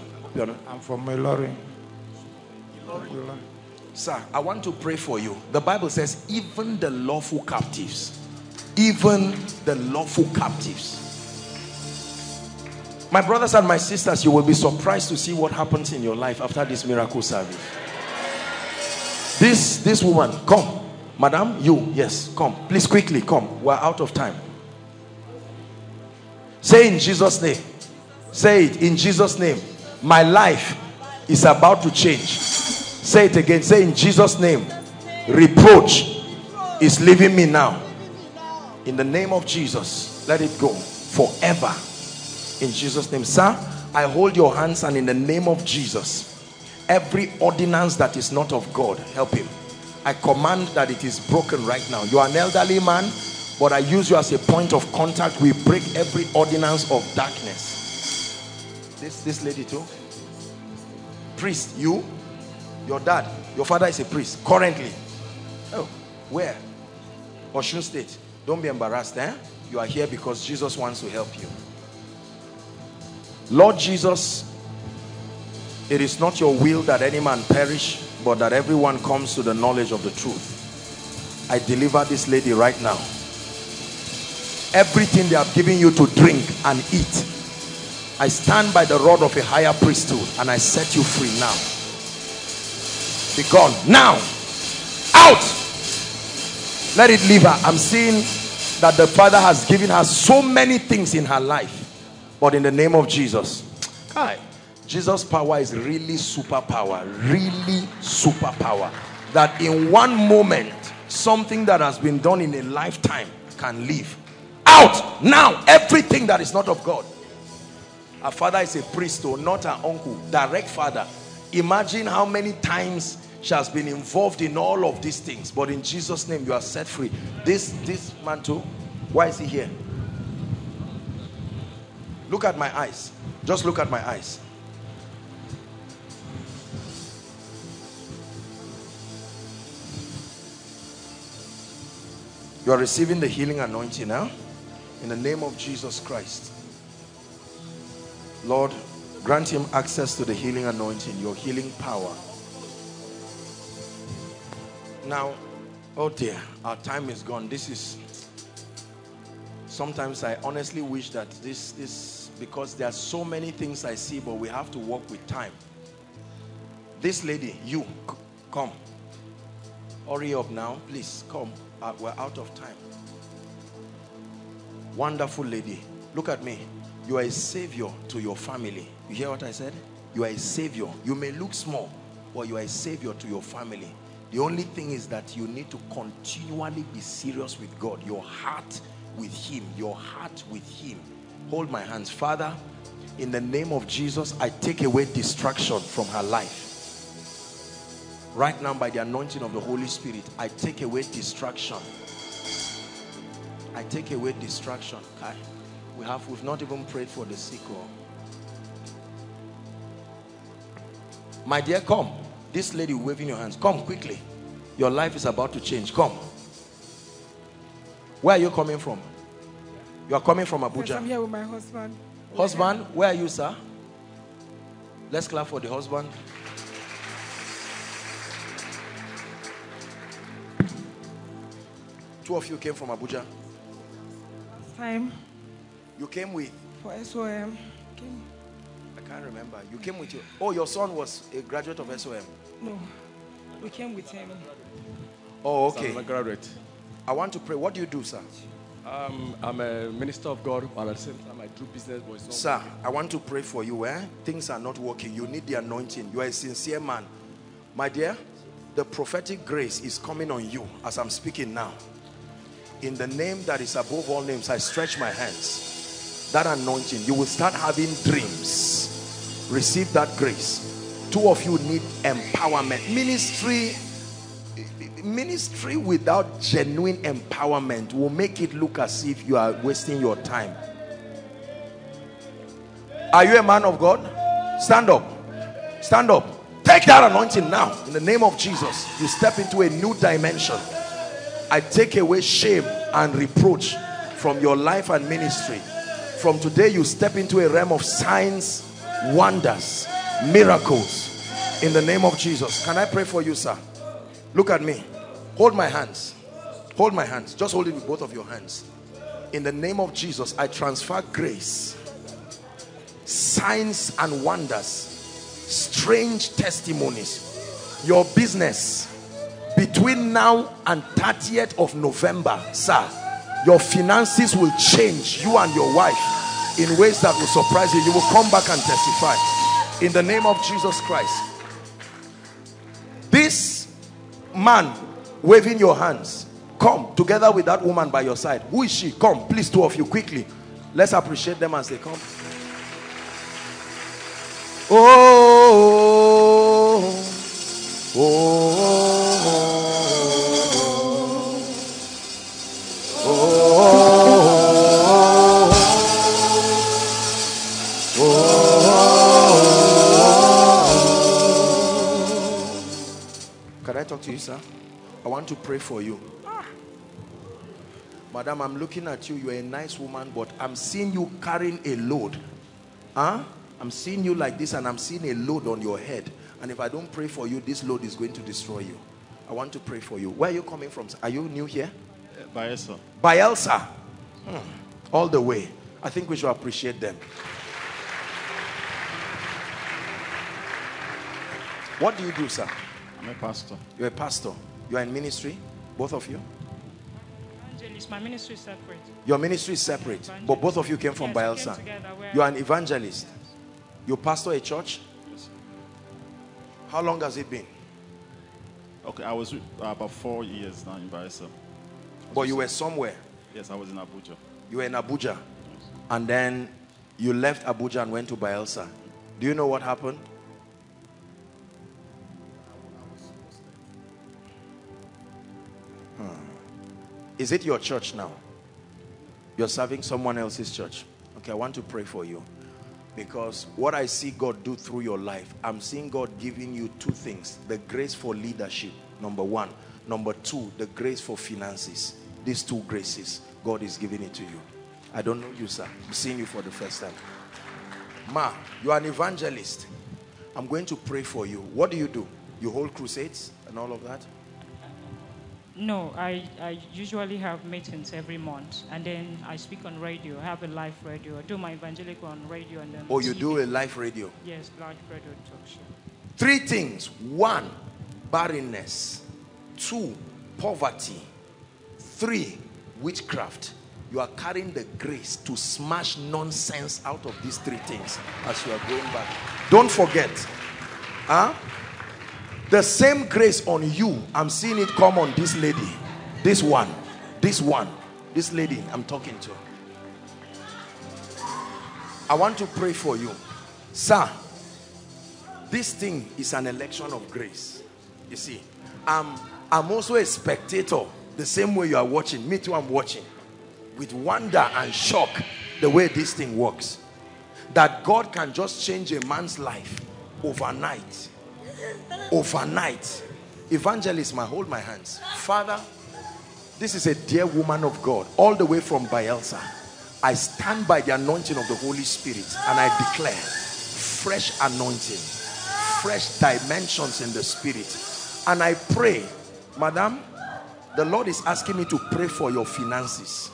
I'm from Melori. Sir, I want to pray for you. The Bible says, even the lawful captives, even the lawful captives. My brothers and my sisters, you will be surprised to see what happens in your life after this miracle service. This, this woman, come. Madam, you, yes, come. Please quickly come. We're out of time. Say in Jesus' name. Say it in Jesus' name. My life is about to change. Say it again. Say in Jesus' name. Reproach is leaving me now. In the name of Jesus, let it go forever. In Jesus' name. Sir, I hold your hands and in the name of Jesus, every ordinance that is not of God, help him. I command that it is broken right now. You are an elderly man, but I use you as a point of contact. We break every ordinance of darkness. This, this lady too. Priest, you, your dad, your father is a priest currently. Oh, where? Osun State. Don't be embarrassed, eh? You are here because Jesus wants to help you. Lord Jesus, it is not your will that any man perish, but that everyone comes to the knowledge of the truth. I deliver this lady right now. Everything they have given you to drink and eat, I stand by the rod of a higher priesthood and I set you free now. Be gone now. Out. Let it leave her. I'm seeing that the Father has given her so many things in her life. But in the name of Jesus, Hi. Jesus' power is really superpower. Really superpower. That in one moment, something that has been done in a lifetime can leave Out now. Everything that is not of God. Our father is a priest, or not an uncle, direct father. Imagine how many times she has been involved in all of these things. But in Jesus' name, you are set free. This this man too. Why is he here? Look at my eyes. Just look at my eyes. You are receiving the healing anointing now. In the name of Jesus Christ. Lord, grant him access to the healing anointing, your healing power. Now, oh dear, our time is gone. This is, sometimes I honestly wish that this, this, because there are so many things I see, but we have to work with time. This lady, you, come. Hurry up now, please, come. Uh, we're out of time. Wonderful lady. Look at me. You are a savior to your family. You hear what I said? You are a savior. You may look small, but you are a savior to your family. The only thing is that you need to continually be serious with God. Your heart with him. Your heart with him. Hold my hands. Father, in the name of Jesus, I take away distraction from her life. Right now, by the anointing of the Holy Spirit, I take away distraction. I take away distraction. We have we've not even prayed for the sick. oh. My dear, come. This lady waving your hands. Come quickly. Your life is about to change. Come. Where are you coming from? You are coming from Yes, Abuja. I'm here with my husband. Husband, where are you, sir? Let's clap for the husband. Two of you came from Abuja. Last time You came with, for SOM. Came, I can't remember. You came with your, oh, your son was a graduate of SOM. no, we came with him. Oh, okay. I'm a okay. graduate. I want to pray. What do you do, sir? Um, I'm a minister of God, and at the same time, I do business. But it's Sir, I want to pray for you. Eh? Things are not working. You need the anointing. You are a sincere man. My dear, the prophetic grace is coming on you as I'm speaking now. In the name that is above all names, I stretch my hands. That anointing, you will start having dreams. Receive that grace. Two of you need empowerment. Ministry ministry without genuine empowerment will make it look as if you are wasting your time. Are you a man of God? Stand up. Stand up. Take that anointing now. In the name of Jesus, you step into a new dimension. I take away shame and reproach from your life and ministry. From today, you step into a realm of signs, wonders, miracles. In the name of Jesus. Can I pray for you, sir? Look at me. Hold my hands. Hold my hands. Just hold it with both of your hands. In the name of Jesus, I transfer grace, signs and wonders, strange testimonies. Your business between now and 30th of November, sir, your finances will change, you and your wife, in ways that will surprise you. You will come back and testify. In the name of Jesus Christ. This man waving your hands come together with that woman by your side who is she come please two of you quickly let's appreciate them as they come oh oh oh. oh. oh, oh, oh Can I talk to you, sir? I want to pray for you. Madam, I'm looking at you. You're a nice woman, but I'm seeing you carrying a load. Huh? I'm seeing you like this, and I'm seeing a load on your head. And if I don't pray for you, this load is going to destroy you. I want to pray for you. Where are you coming from? sir? Are you new here? by Esther. Bayelsa. Hmm. All the way. I think we should appreciate them. What do you do, sir? I'm a pastor. You're a pastor. You are in ministry, both of you. Evangelist, my ministry is separate. Your ministry is separate, but both of you came from Yes, we came Bayelsa. You are an evangelist. You pastor a church. Yes. How long has it been? Okay, I was uh, about four years now in Bayelsa. But you were somewhere. Yes, I was in Abuja. You were in Abuja. And then you left Abuja and went to Bayelsa. Do you know what happened? Hmm. Is it your church now? You're serving someone else's church. Okay, I want to pray for you. Because what I see God do through your life, I'm seeing God giving you two things. The grace for leadership, number one. Number two, the grace for finances. These two graces, God is giving it to you. I don't know you, sir. I'm seeing you for the first time. Ma, you are an evangelist. I'm going to pray for you. What do you do? You hold crusades and all of that? No, I, I usually have meetings every month, and then I speak on radio. I have a live radio. I do my evangelical on radio, and then. Oh, you TV. do a live radio? Yes, live radio talk show. Three things. One, barrenness. Two, poverty. Three, witchcraft. You are carrying the grace to smash nonsense out of these three things as you are going back. Don't forget. Huh? The same grace on you, I'm seeing it come on this lady. This one. This one. This lady I'm talking to. I want to pray for you. Sir, this thing is an election of grace. You see, I'm, I'm also a spectator. The same way you are watching. Me too, I'm watching. With wonder and shock, the way this thing works. That God can just change a man's life overnight. Overnight. Evangelist, I hold my hands. Father, this is a dear woman of God, all the way from Bayelsa. I stand by the anointing of the Holy Spirit and I declare fresh anointing, fresh dimensions in the spirit. And I pray, Madam, the Lord is asking me to pray for your finances.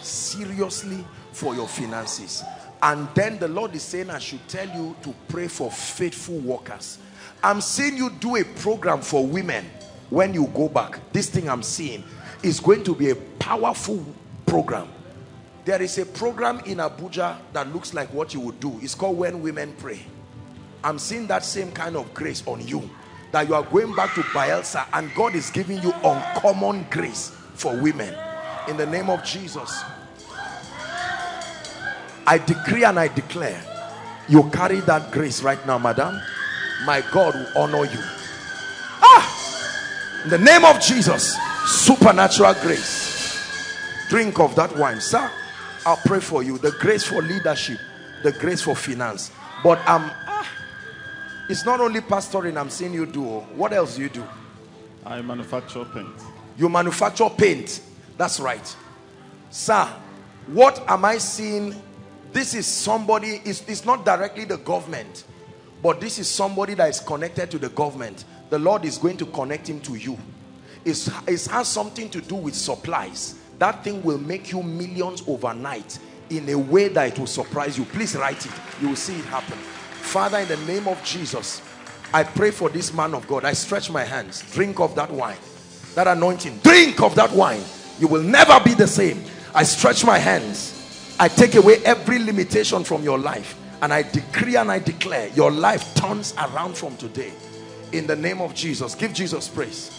Seriously, for your finances. And then the Lord is saying, I should tell you to pray for faithful workers. I'm seeing you do a program for women when you go back. This thing I'm seeing is going to be a powerful program. There is a program in Abuja that looks like what you would do. It's called When Women Pray. I'm seeing that same kind of grace on you. That you are going back to Bayelsa and God is giving you uncommon grace for women. In the name of Jesus. I decree and I declare you carry that grace right now, madam. My God will honor you. Ah! In the name of Jesus, supernatural grace. Drink of that wine, sir. I'll pray for you. The grace for leadership, the grace for finance. But um, ah, it's not only pastoring I'm seeing you do. What else do you do? I manufacture paint. You manufacture paint. That's right. Sir, what am I seeing? This is somebody, it's, it's not directly the government, but this is somebody that is connected to the government. The Lord is going to connect him to you. It's, it has something to do with supplies. That thing will make you millions overnight in a way that it will surprise you. Please write it. You will see it happen. Father, in the name of Jesus, I pray for this man of God. I stretch my hands. Drink of that wine. That anointing. Drink of that wine. You will never be the same. I stretch my hands. I take away every limitation from your life. And I decree and I declare your life turns around from today. In the name of Jesus. Give Jesus praise.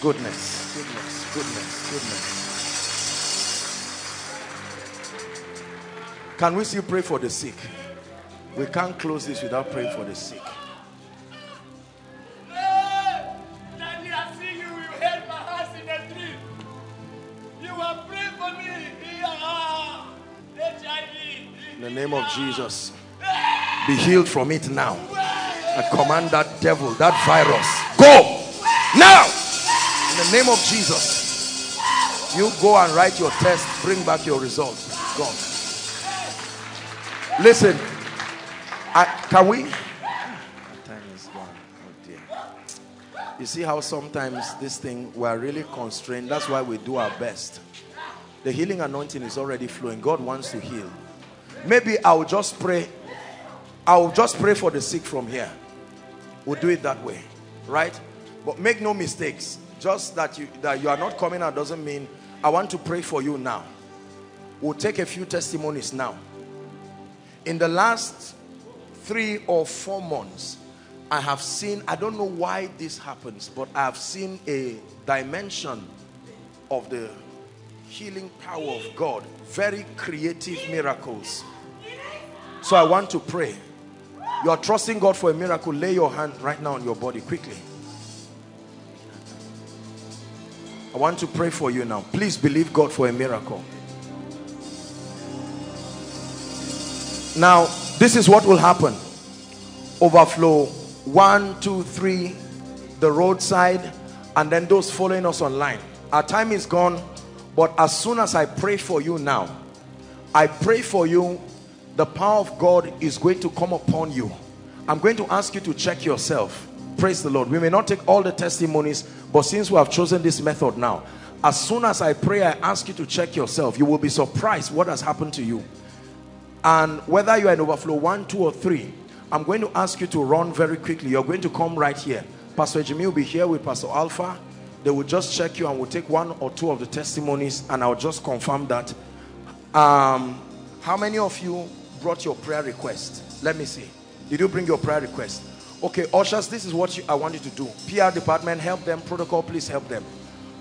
Goodness, goodness, goodness, goodness. Can we still pray for the sick? We can't close this without praying for the sick. In the name of Jesus, be healed from it now. I command that devil, that virus, go now. In the name of Jesus, you go and write your test, bring back your results. Go. Listen, I, can we? Time is gone. Oh dear. You see how sometimes this thing we are really constrained. That's why we do our best. The healing anointing is already flowing. God wants to heal. Maybe I'll just pray. I'll just pray for the sick from here. We'll do it that way. Right? But make no mistakes. Just that you that you are not coming out doesn't mean I want to pray for you now. We'll take a few testimonies now. In the last three or four months, I have seen, I don't know why this happens, but I have seen a dimension of the healing power of God. Very creative miracles. So I want to pray. You are trusting God for a miracle. Lay your hand right now on your body quickly. I want to pray for you now. Please believe God for a miracle. Now, this is what will happen. Overflow. One, two, three. The roadside. And then those following us online. Our time is gone. But as soon as I pray for you now, I pray for you, the power of God is going to come upon you. I'm going to ask you to check yourself. Praise the Lord. We may not take all the testimonies, but since we have chosen this method now, as soon as I pray, I ask you to check yourself. You will be surprised what has happened to you. And whether you are in overflow one, two, or three, I'm going to ask you to run very quickly. You're going to come right here. Pastor Jimmy will be here with Pastor Alpha. They will just check you and will take one or two of the testimonies and I'll just confirm that. Um, how many of you brought your prayer request? Let me see. Did you bring your prayer request? Okay, ushers, this is what you, I want you to do. PR department, help them. Protocol, please help them.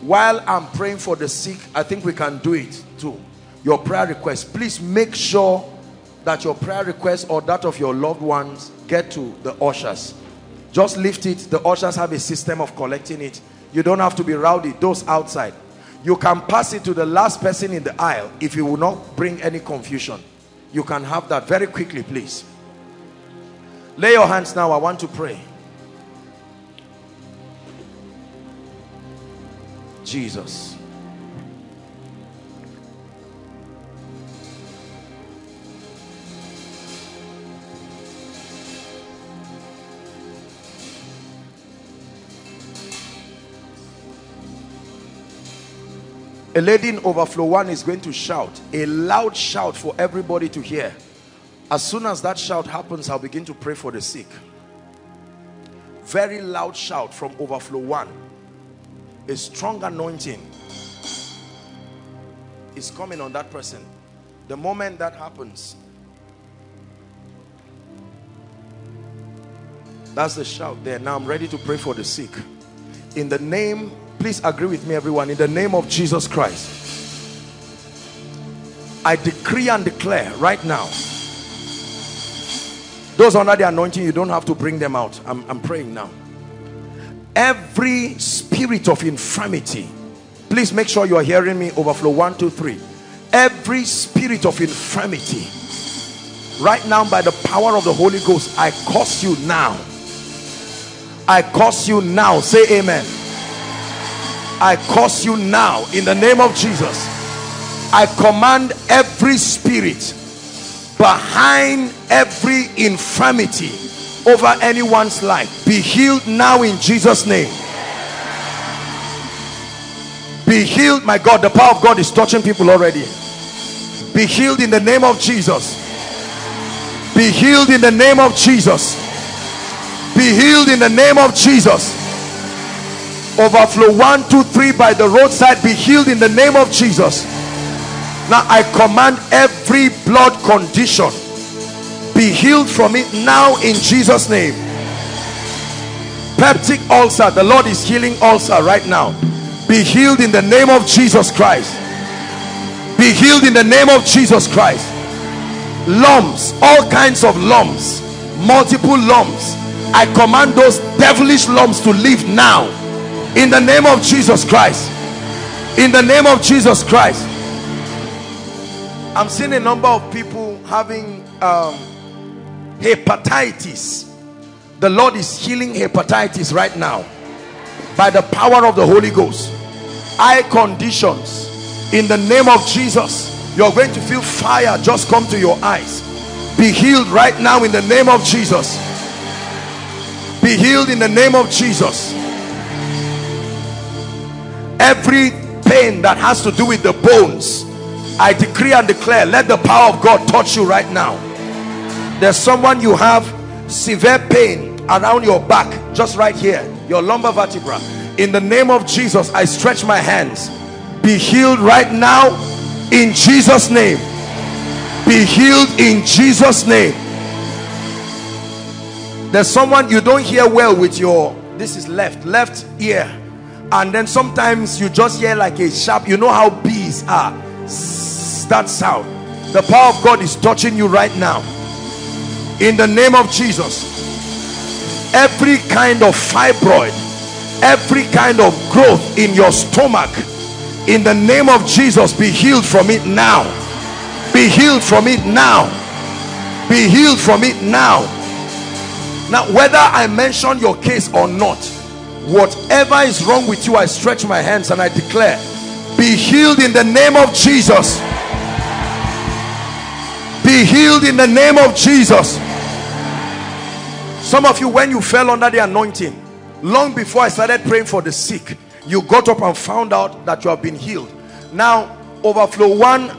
While I'm praying for the sick, I think we can do it too. Your prayer request. Please make sure that your prayer request or that of your loved ones get to the ushers. Just lift it. The ushers have a system of collecting it. You don't have to be rowdy. Those outside. You can pass it to the last person in the aisle if you will not bring any confusion. You can have that very quickly, please. Lay your hands now. I want to pray. Jesus. A lady in overflow one is going to shout a loud shout for everybody to hear. As soon as that shout happens, I'll begin to pray for the sick. Very loud shout from overflow one. A strong anointing is coming on that person. The moment that happens, that's the shout there. Now I'm ready to pray for the sick. In the name, please agree with me, everyone. In the name of Jesus Christ, I decree and declare right now those under the anointing, you don't have to bring them out. I'm, I'm praying now. Every spirit of infirmity, please make sure you are hearing me. Overflow one, two, three. Every spirit of infirmity, right now by the power of the Holy Ghost, I curse you now. I curse you now. Say amen. I curse you now in the name of Jesus. I command every spirit behind every infirmity over anyone's life be healed now in Jesus name. Be healed my God. The power of God is touching people already. Be healed in the name of Jesus. Be healed in the name of Jesus. Be healed in the name of Jesus overflow. One two three by the roadside. Be healed in the name of Jesus. Now I command every blood condition. Be healed from it now in Jesus name. Peptic ulcer. The Lord is healing ulcer right now. Be healed in the name of Jesus Christ. Be healed in the name of Jesus Christ. Lumps. All kinds of lumps. Multiple lumps. I command those devilish lumps to leave now in the name of Jesus Christ in the name of Jesus Christ I'm seeing a number of people having um, hepatitis. The Lord is healing hepatitis right now by the power of the Holy Ghost. Eye conditions in the name of Jesus. You're going to feel fire just come to your eyes. Be healed right now in the name of Jesus. Be healed in the name of Jesus. Every pain that has to do with the bones I decree and declare let the power of God touch you right now. There's someone you have severe pain around your back just right here your lumbar vertebra. In the name of Jesus I stretch my hands. Be healed right now in Jesus name. Be healed in Jesus name. There's someone you don't hear well with your this is left left ear and then sometimes you just hear like a sharp you know how bees are. That sound. The power of God is touching you right now. In the name of Jesus. Every kind of fibroid every kind of growth in your stomach in the name of Jesus be healed from it now. Be healed from it now. Be healed from it now. Now whether I mention your case or not whatever is wrong with you I stretch my hands and I declare be healed in the name of Jesus. Be healed in the name of Jesus. Some of you when you fell under the anointing long before I started praying for the sick you got up and found out that you have been healed. Now overflow one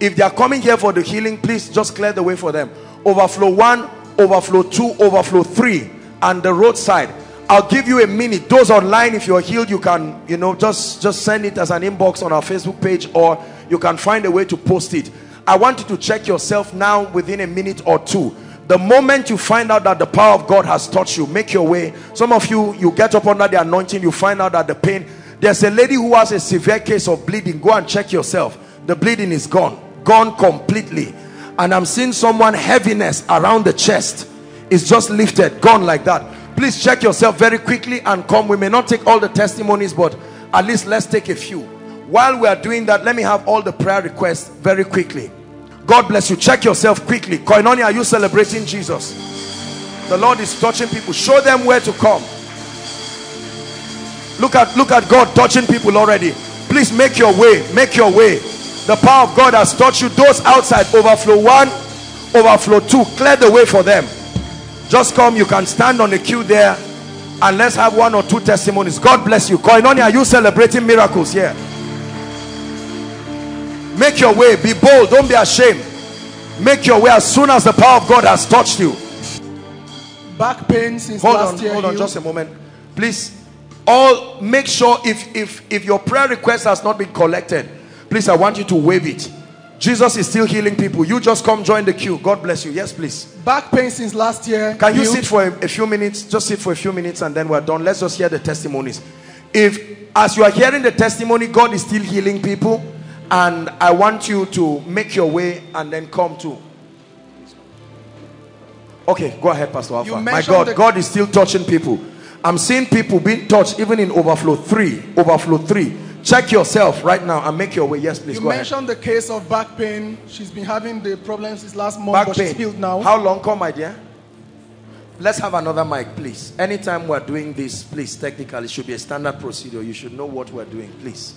if they are coming here for the healing please just clear the way for them. Overflow one overflow two overflow three and the roadside I'll give you a minute. Those online if you're healed you can you know just just send it as an inbox on our Facebook page or you can find a way to post it. I want you to check yourself now within a minute or two. The moment you find out that the power of God has touched you make your way. Some of you you get up under the anointing you find out that the pain there's a lady who has a severe case of bleeding. Go and check yourself. The bleeding is gone. Gone completely. And I'm seeing someone heaviness around the chest. Is just lifted gone like that please check yourself very quickly and come. We may not take all the testimonies but at least let's take a few. While we are doing that let me have all the prayer requests very quickly. God bless you. Check yourself quickly. Koinonia are you celebrating Jesus? The Lord is touching people. Show them where to come. Look at look at God touching people already. Please make your way make your way. The power of God has touched you. Those outside overflow one overflow two. Clear the way for them just come you can stand on the queue there and let's have one or two testimonies. God bless you. Koinonia are you celebrating miracles here? Make your way. Be bold. Don't be ashamed. Make your way as soon as the power of God has touched you. Back pain since hold last on year. hold on just a moment. Please all make sure if if if your prayer request has not been collected please i want you to wave it jesus is still healing people. You just come join the queue. God bless you. Yes please. Back pain since last year. can you healed. sit for a, a few minutes? Just sit for a few minutes and then we're done. Let's just hear the testimonies. If as you are hearing the testimony god is still healing people. And i want you to make your way and then come to. Okay go ahead pastor Alpha. My god god is still touching people. I'm seeing people being touched even in overflow three overflow three check yourself right now and make your way. Yes please You go ahead. mentioned the case of back pain. She's been having the problem since last month, back but pain. she's healed now. how long? Come my dear. Let's have another mic please. Anytime we're doing this please technically it should be a standard procedure. You should know what we're doing please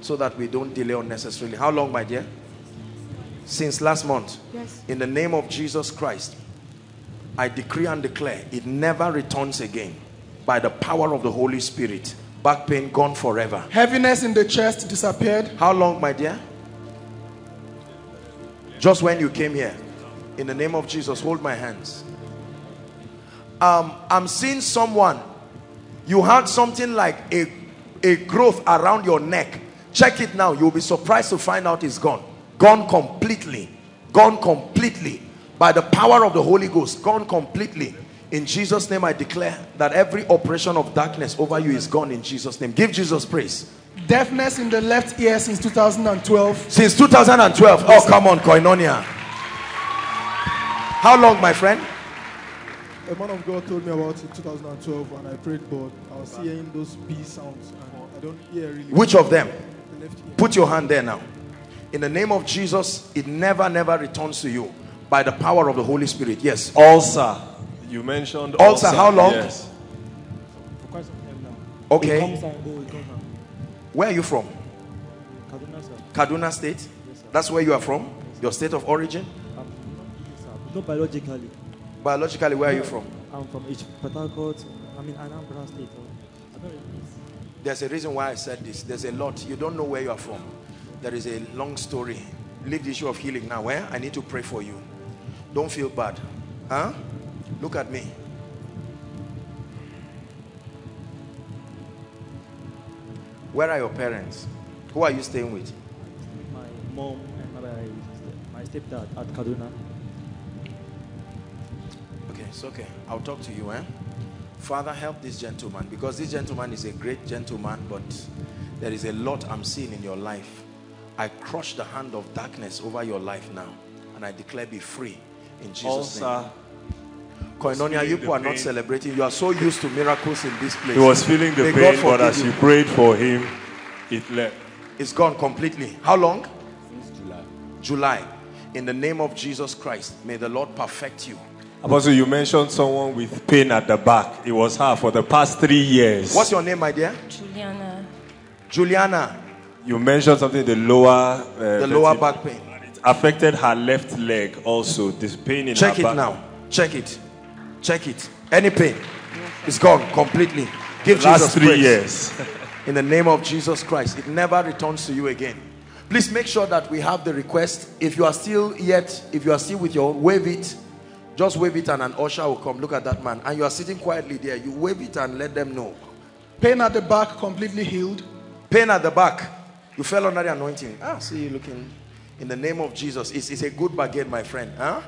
so that we don't delay unnecessarily. How long my dear? Since last month. Yes. in the name of jesus christ i decree and declare it never returns again by the power of the holy spirit back pain gone forever Heaviness in the chest disappeared. how long, my dear? Just when you came here. In the name of Jesus, hold my hands. Um, I'm seeing someone. You had something like a, a growth around your neck. Check it now. You'll be surprised to find out it's gone. Gone completely. Gone completely. By the power of the Holy Ghost. Gone completely. In Jesus' name, I declare that every operation of darkness over you is gone in Jesus' name. Give Jesus praise. Deafness in the left ear since 2012. Since 2012. Oh, come on, Koinonia. How long, my friend? A man of God told me about it in 2012 and I prayed, but I was hearing those B sounds and I don't hear really. Which of them? The left ear. Put your hand there now. In the name of Jesus, it never, never returns to you by the power of the Holy Spirit. Yes. Ulcer. You mentioned Ulcer, how long? Yes. For quite some time now. It Okay. comes and goes, it comes and Where are you from? Kaduna, sir. Kaduna State? That's where you are from? Your state of origin? I'm not, sir, not biologically. Biologically, where are you from? I'm from H. Port Harcourt. I mean, Anambra State. I don't really There's a reason why I said this. There's a lot. You don't know where you are from. There is a long story. Leave the issue of healing now. Where? I need to pray for you. Don't feel bad. Huh? Look at me. Where are your parents? Who are you staying with? my mom and my, my stepdad at Kaduna. Okay, it's okay. I'll talk to you, eh? Father, help this gentleman because this gentleman is a great gentleman, but there is a lot I'm seeing in your life. I crush the hand of darkness over your life now, and I declare be free in Jesus' name. Ulcer. Koinonia, you feeling people are not celebrating. You are so used to miracles in this place. He was feeling the May pain, but as you prayed for him, it left. It's gone completely. How long? Since July. July. In the name of Jesus Christ, may the Lord perfect you. Apostle, you mentioned someone with pain at the back. It was her for the past three years. What's your name, my dear? Juliana. Juliana. You mentioned something the lower uh, The lower vertebra- back pain. It affected her left leg also. This pain in Check her back. Check it now. Check it. Check it. Any pain? It's gone completely. Give The last Jesus three praise. years. In the name of Jesus Christ, it never returns to you again. Please make sure that we have the request. If you are still yet, if you are still with your own, wave it. Just wave it and an usher will come. Look at that man. And you are sitting quietly there. You wave it and let them know. Pain at the back completely healed. Pain at the back. You fell under the anointing. Ah, see you looking. In the name of Jesus. It's, it's a good bargain, my friend. Huh?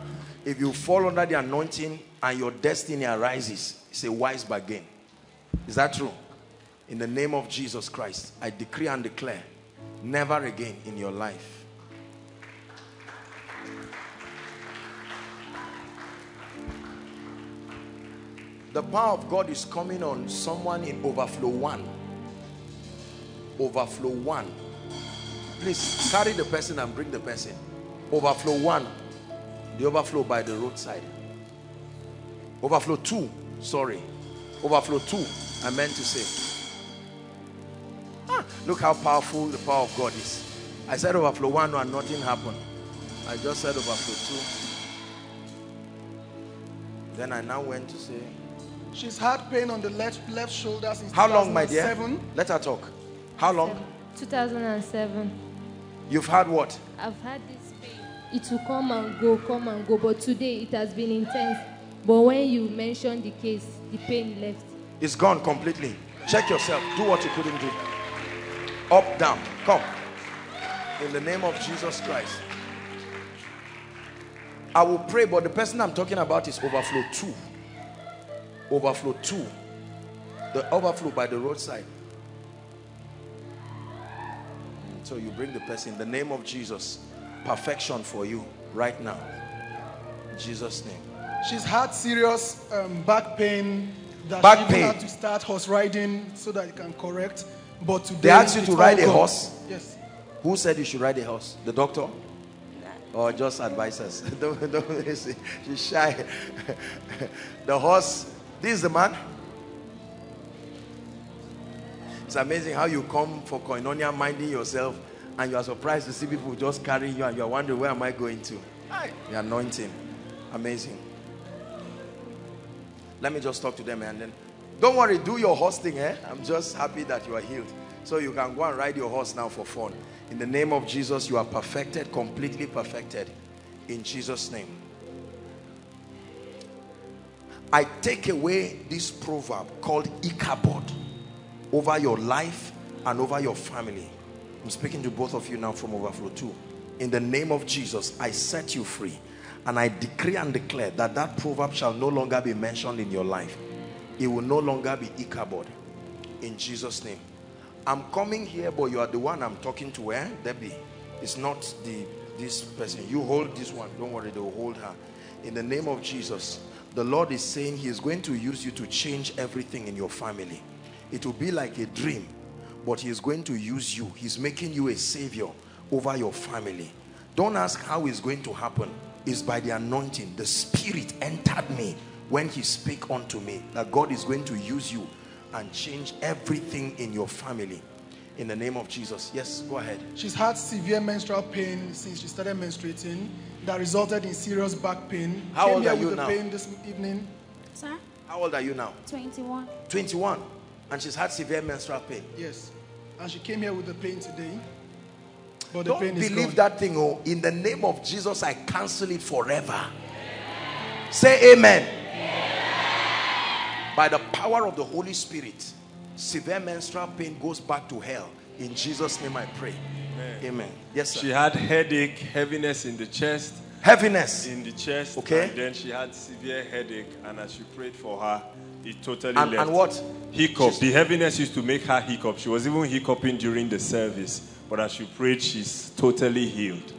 If you fall under the anointing and your destiny arises, it's a wise bargain. Is that true? In the name of Jesus Christ, I decree and declare, never again in your life. The power of God is coming on someone in overflow one. Overflow one. Please carry the person and bring the person. Overflow one. The overflow by the roadside. Overflow two. Sorry. Overflow two. I meant to say. Ah, look how powerful the power of God is. I said overflow one and nothing happened. I just said overflow two. Then I now went to say, She's had pain on the left left shoulder since How long, my dear? 2007. Let her talk. How long? 2007. You've had what? I've had this pain. It will come and go, come and go, but today it has been intense. But when you mentioned the case, the pain left. It's gone completely. Check yourself. Do what you couldn't do. Up, down. Come. In the name of Jesus Christ. I will pray, but the person I'm talking about is overflow two. Overflow two. The overflow by the roadside. So you bring the person in the name of Jesus. Perfection for you right now. In Jesus' name. She's had serious um, back pain. That Back she pain. had to start horse riding so that it can correct. But today They asked you to all ride a gone. horse? Yes. Who said you should ride a horse? The doctor? Or just advisors? don't, don't, see, she's shy. the horse, this is the man. It's amazing how you come for koinonia minding yourself and you are surprised to see people just carrying you and you are wondering where am I going to? The anointing. Amazing. Let me just talk to them and then don't worry, do your horse thing, eh? I'm just happy that you are healed. So you can go and ride your horse now for fun. In the name of Jesus, you are perfected, completely perfected. In Jesus' name. I take away this proverb called Ichabod over your life and over your family. I'm speaking to both of you now from Overflow 2. In the name of Jesus, I set you free. And I decree and declare that that proverb shall no longer be mentioned in your life. It will no longer be Ichabod. In Jesus' name. I'm coming here, but you are the one I'm talking to. Eh? Debbie. It's not the this person. You hold this one. Don't worry, they will hold her. In the name of Jesus, the Lord is saying He is going to use you to change everything in your family. It will be like a dream, but He is going to use you. He's making you a savior over your family. Don't ask how it's going to happen. It's by the anointing. The Spirit entered me when He spake unto me that God is going to use you and change everything in your family. In the name of Jesus. Yes, go ahead. She's had severe menstrual pain since she started menstruating that resulted in serious back pain. How Came old here are with you the now? pain this evening. Sir? How old are you now? 21. 21. And she's had severe menstrual pain. Yes. And she came here with the pain today. But the Don't pain is believe gone. that thing. Oh, in the name of Jesus, I cancel it forever. Say amen. By the power of the Holy Spirit, severe menstrual pain goes back to hell. In Jesus' name I pray. Amen. Yes, sir. She had headache, heaviness in the chest. Heaviness. In the chest. Okay. And then she had severe headache. And as she prayed for her, It totally And, left. and what? Hiccup. The heaviness used to make her hiccup. She was even hiccuping during the service. But as you prayed, she's totally healed.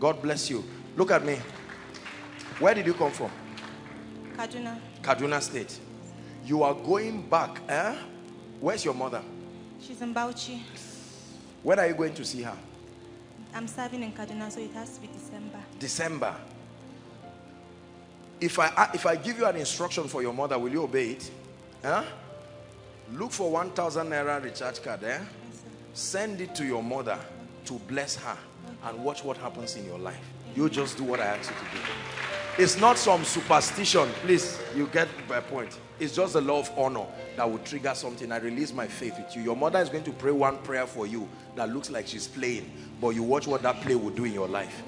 God bless you. Look at me. Where did you come from? Kaduna. Kaduna State. You are going back, eh? Where's your mother? She's in Bauchi. When are you going to see her? I'm serving in Kaduna, so it has to be December. December. If I if I give you an instruction for your mother, will you obey it? Huh? Look for 1,000 naira recharge card, eh? Send it to your mother to bless her and watch what happens in your life. You just do what I ask you to do. It's not some superstition. Please, you get my point. It's just the law of honor that will trigger something. I release my faith with you. Your mother is going to pray one prayer for you that looks like she's playing, but you watch what that play will do in your life.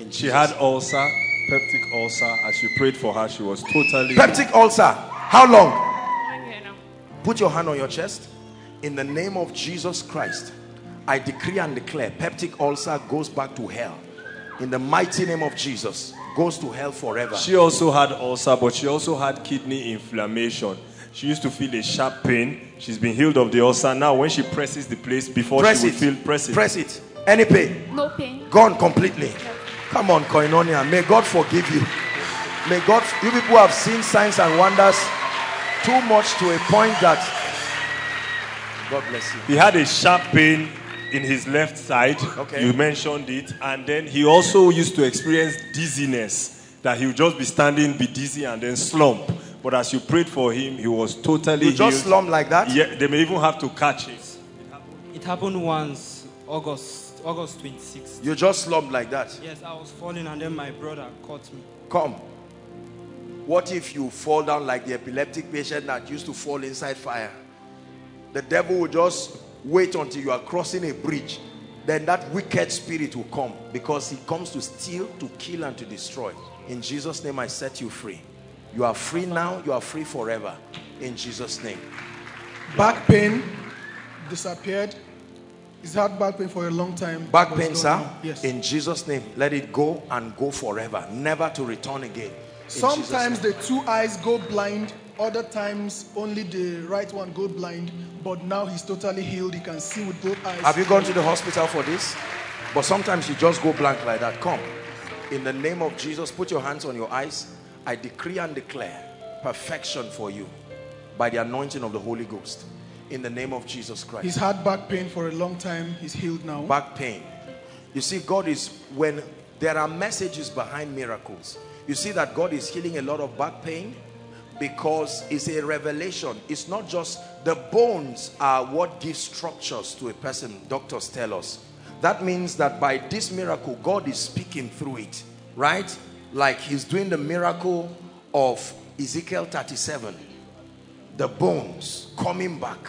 In She Jesus' had ulcer, peptic ulcer. As you prayed for her, she was totally Peptic ulcer. How long? Put your hand on your chest. In the name of Jesus Christ, I decree and declare peptic ulcer goes back to hell. In the mighty name of Jesus, goes to hell forever. She also had ulcer, but she also had kidney inflammation. She used to feel a sharp pain. She's been healed of the ulcer. Now, when she presses the place before Press she would it. feel, press it. Press it. Any pain? No pain. Gone completely. Come on, Koinonia. May God forgive you. May God, you people have seen signs and wonders too much to a point that God bless you. He had a sharp pain in his left side. Okay. You mentioned it. And then he also used to experience dizziness, that he would just be standing, be dizzy, and then slump. But as you prayed for him, he was totally You just slump like that? Yeah, they may even have to catch it. It happened once, August, August 26th. You just slumped like that. Yes, I was falling and then my brother caught me. Come. What if you fall down like the epileptic patient that used to fall inside fire? The devil will just wait until you are crossing a bridge. Then that wicked spirit will come because he comes to steal, to kill, and to destroy. In Jesus' name, I set you free. You are free now, you are free forever. In Jesus' name. Back pain disappeared. He's had back pain for a long time. Back pain, sir. now. Yes. In Jesus' name, let it go and go forever, never to return again. In Sometimes the two eyes go blind, other times only the right one go blind. But now he's totally healed. He can see with both eyes. Have you gone to the hospital for this? But sometimes you just go blank like that. Come. In the name of Jesus, put your hands on your eyes. I decree and declare perfection for you by the anointing of the Holy Ghost. In the name of Jesus Christ. He's had back pain for a long time. He's healed now. Back pain. You see, God is, when there are messages behind miracles, you see that God is healing a lot of back pain because it's a revelation. It's not just the bones are what gives structures to a person, doctors tell us. That means that by this miracle, God is speaking through it, right? Like he's doing the miracle of Ezekiel 37. The bones coming back.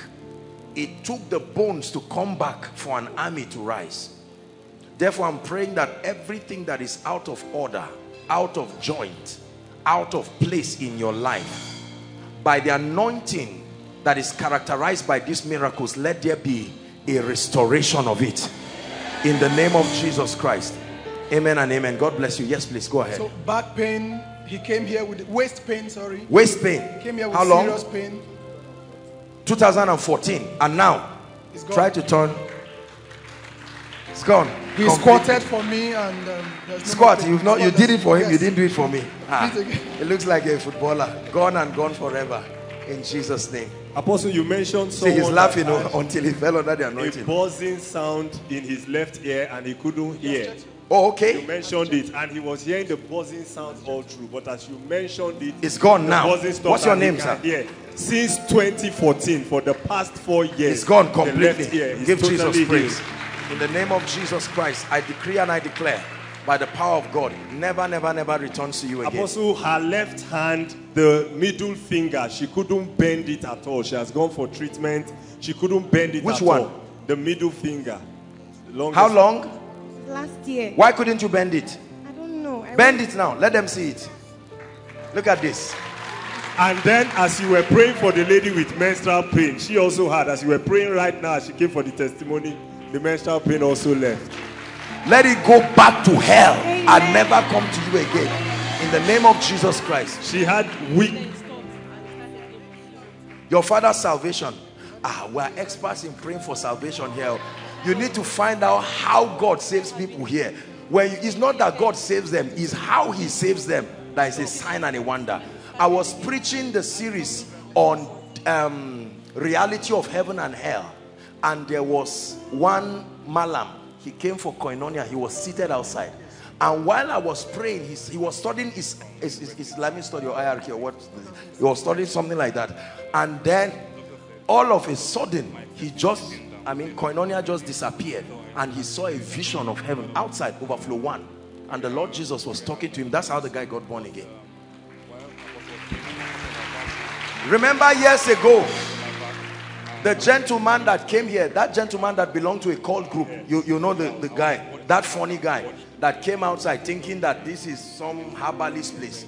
It took the bones to come back for an army to rise. Therefore, I'm praying that everything that is out of order, out of joint, out of place in your life, by the anointing that is characterized by these miracles, let there be a restoration of it. In the name of Jesus Christ. Amen and amen. God bless you. Yes, please go ahead. So back pain. He came here with waist pain. Sorry. Waist pain. He came here with How long? serious pain. 2014. And now, try to turn. It's gone. He squatted for me and um, no Squat. You've not. You did it for him. You didn't do it for me. Ah, it looks like a footballer. Gone and gone forever. In Jesus' name. Apostle, you mentioned See, he's laughing that until he fell under the anointing. a buzzing sound in his left ear and he couldn't hear. Oh, okay. You mentioned it and he was hearing the buzzing sounds all through. But as you mentioned it, It's gone now. What's your name, sir? hear. Since 2014, for the past four years, It's gone completely. ear Give totally Jesus healed. Praise. In the name of Jesus Christ, I decree and I declare by the power of God, never, never, never returns to you again. Apostle, her left hand, the middle finger, she couldn't bend it at all. She has gone for treatment. She couldn't bend it Which at one? all. The middle finger. Longest- How long? Last year. Why couldn't you bend it? I don't know. I Bend it now. Let them see it. Look at this. And then, as you were praying for the lady with menstrual pain, she also had, as you were praying right now, she came for the testimony, the menstrual pain also left. Let it go back to hell and never come to you again. In the name of Jesus Christ. She had weak. Your father's salvation. Ah, we're experts in praying for salvation here. You need to find out how God saves people here. When you, it's not that God saves them, it's how he saves them that is a sign and a wonder. I was preaching the series on um, reality of heaven and hell. And there was one malam. He came for koinonia. He was seated outside. And while I was praying, he, he was studying his, his, his Islamic study or hierarchy or what. He was studying something like that. And then all of a sudden, he just, I mean, koinonia just disappeared. And he saw a vision of heaven outside, overflow one. And the Lord Jesus was talking to him. That's how the guy got born again. Remember years ago, the gentleman that came here, that gentleman that belonged to a cult group, you, you know the, the guy, that funny guy that came outside thinking that this is some herbalist place.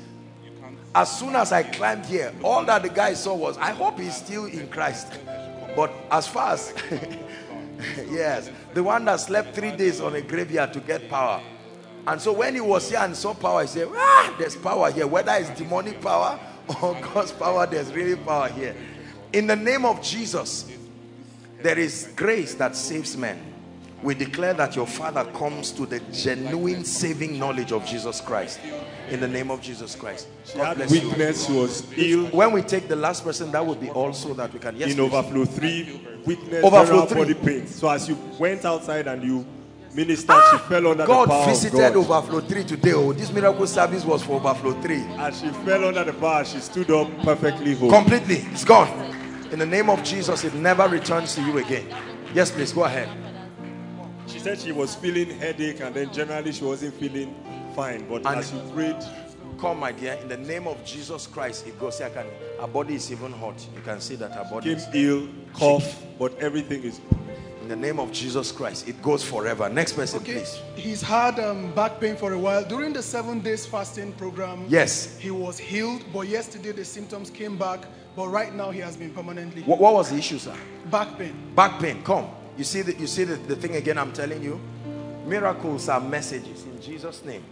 As soon as I climbed here, all that the guy saw was, I hope he's still in Christ. But as far as, yes, the one that slept three days on a graveyard to get power. And so when he was here and saw power, he said, ah, there's power here. Whether it's demonic power or God's power, there's really power here. In the name of Jesus, there is grace that saves men. We declare that your father comes to the genuine saving knowledge of Jesus Christ. In the name of Jesus Christ. She had weakness, she was ill. When we take the last person, that would be also that we can. Yes, in please. overflow three, weakness, Overflow three. body pain. So as you went outside and you ministered, she ah! fell under God the power visited God. Overflow 3 today. Oh, this miracle service was for Overflow 3. As she fell under the power, she stood up perfectly whole. Completely. It's gone. In the name of Jesus, it never returns to you again. Yes, please, go ahead. She said she was feeling headache and then generally she wasn't feeling fine. But And- as you prayed, Come, my dear, in the name of Jesus Christ, it goes. I can, her body is even hot. You can see that her body came is ill, cough, but everything is In the name of Jesus Christ, it goes forever. Next person, Okay, please. he's had um, back pain for a while. During the seven days fasting program, Yes. he was healed, but yesterday the symptoms came back. But right now he has been permanently What, what was the issue, sir? back pain. Back pain. Come. You see the, you see the, the thing again I'm telling you? Miracles are messages in Jesus' name.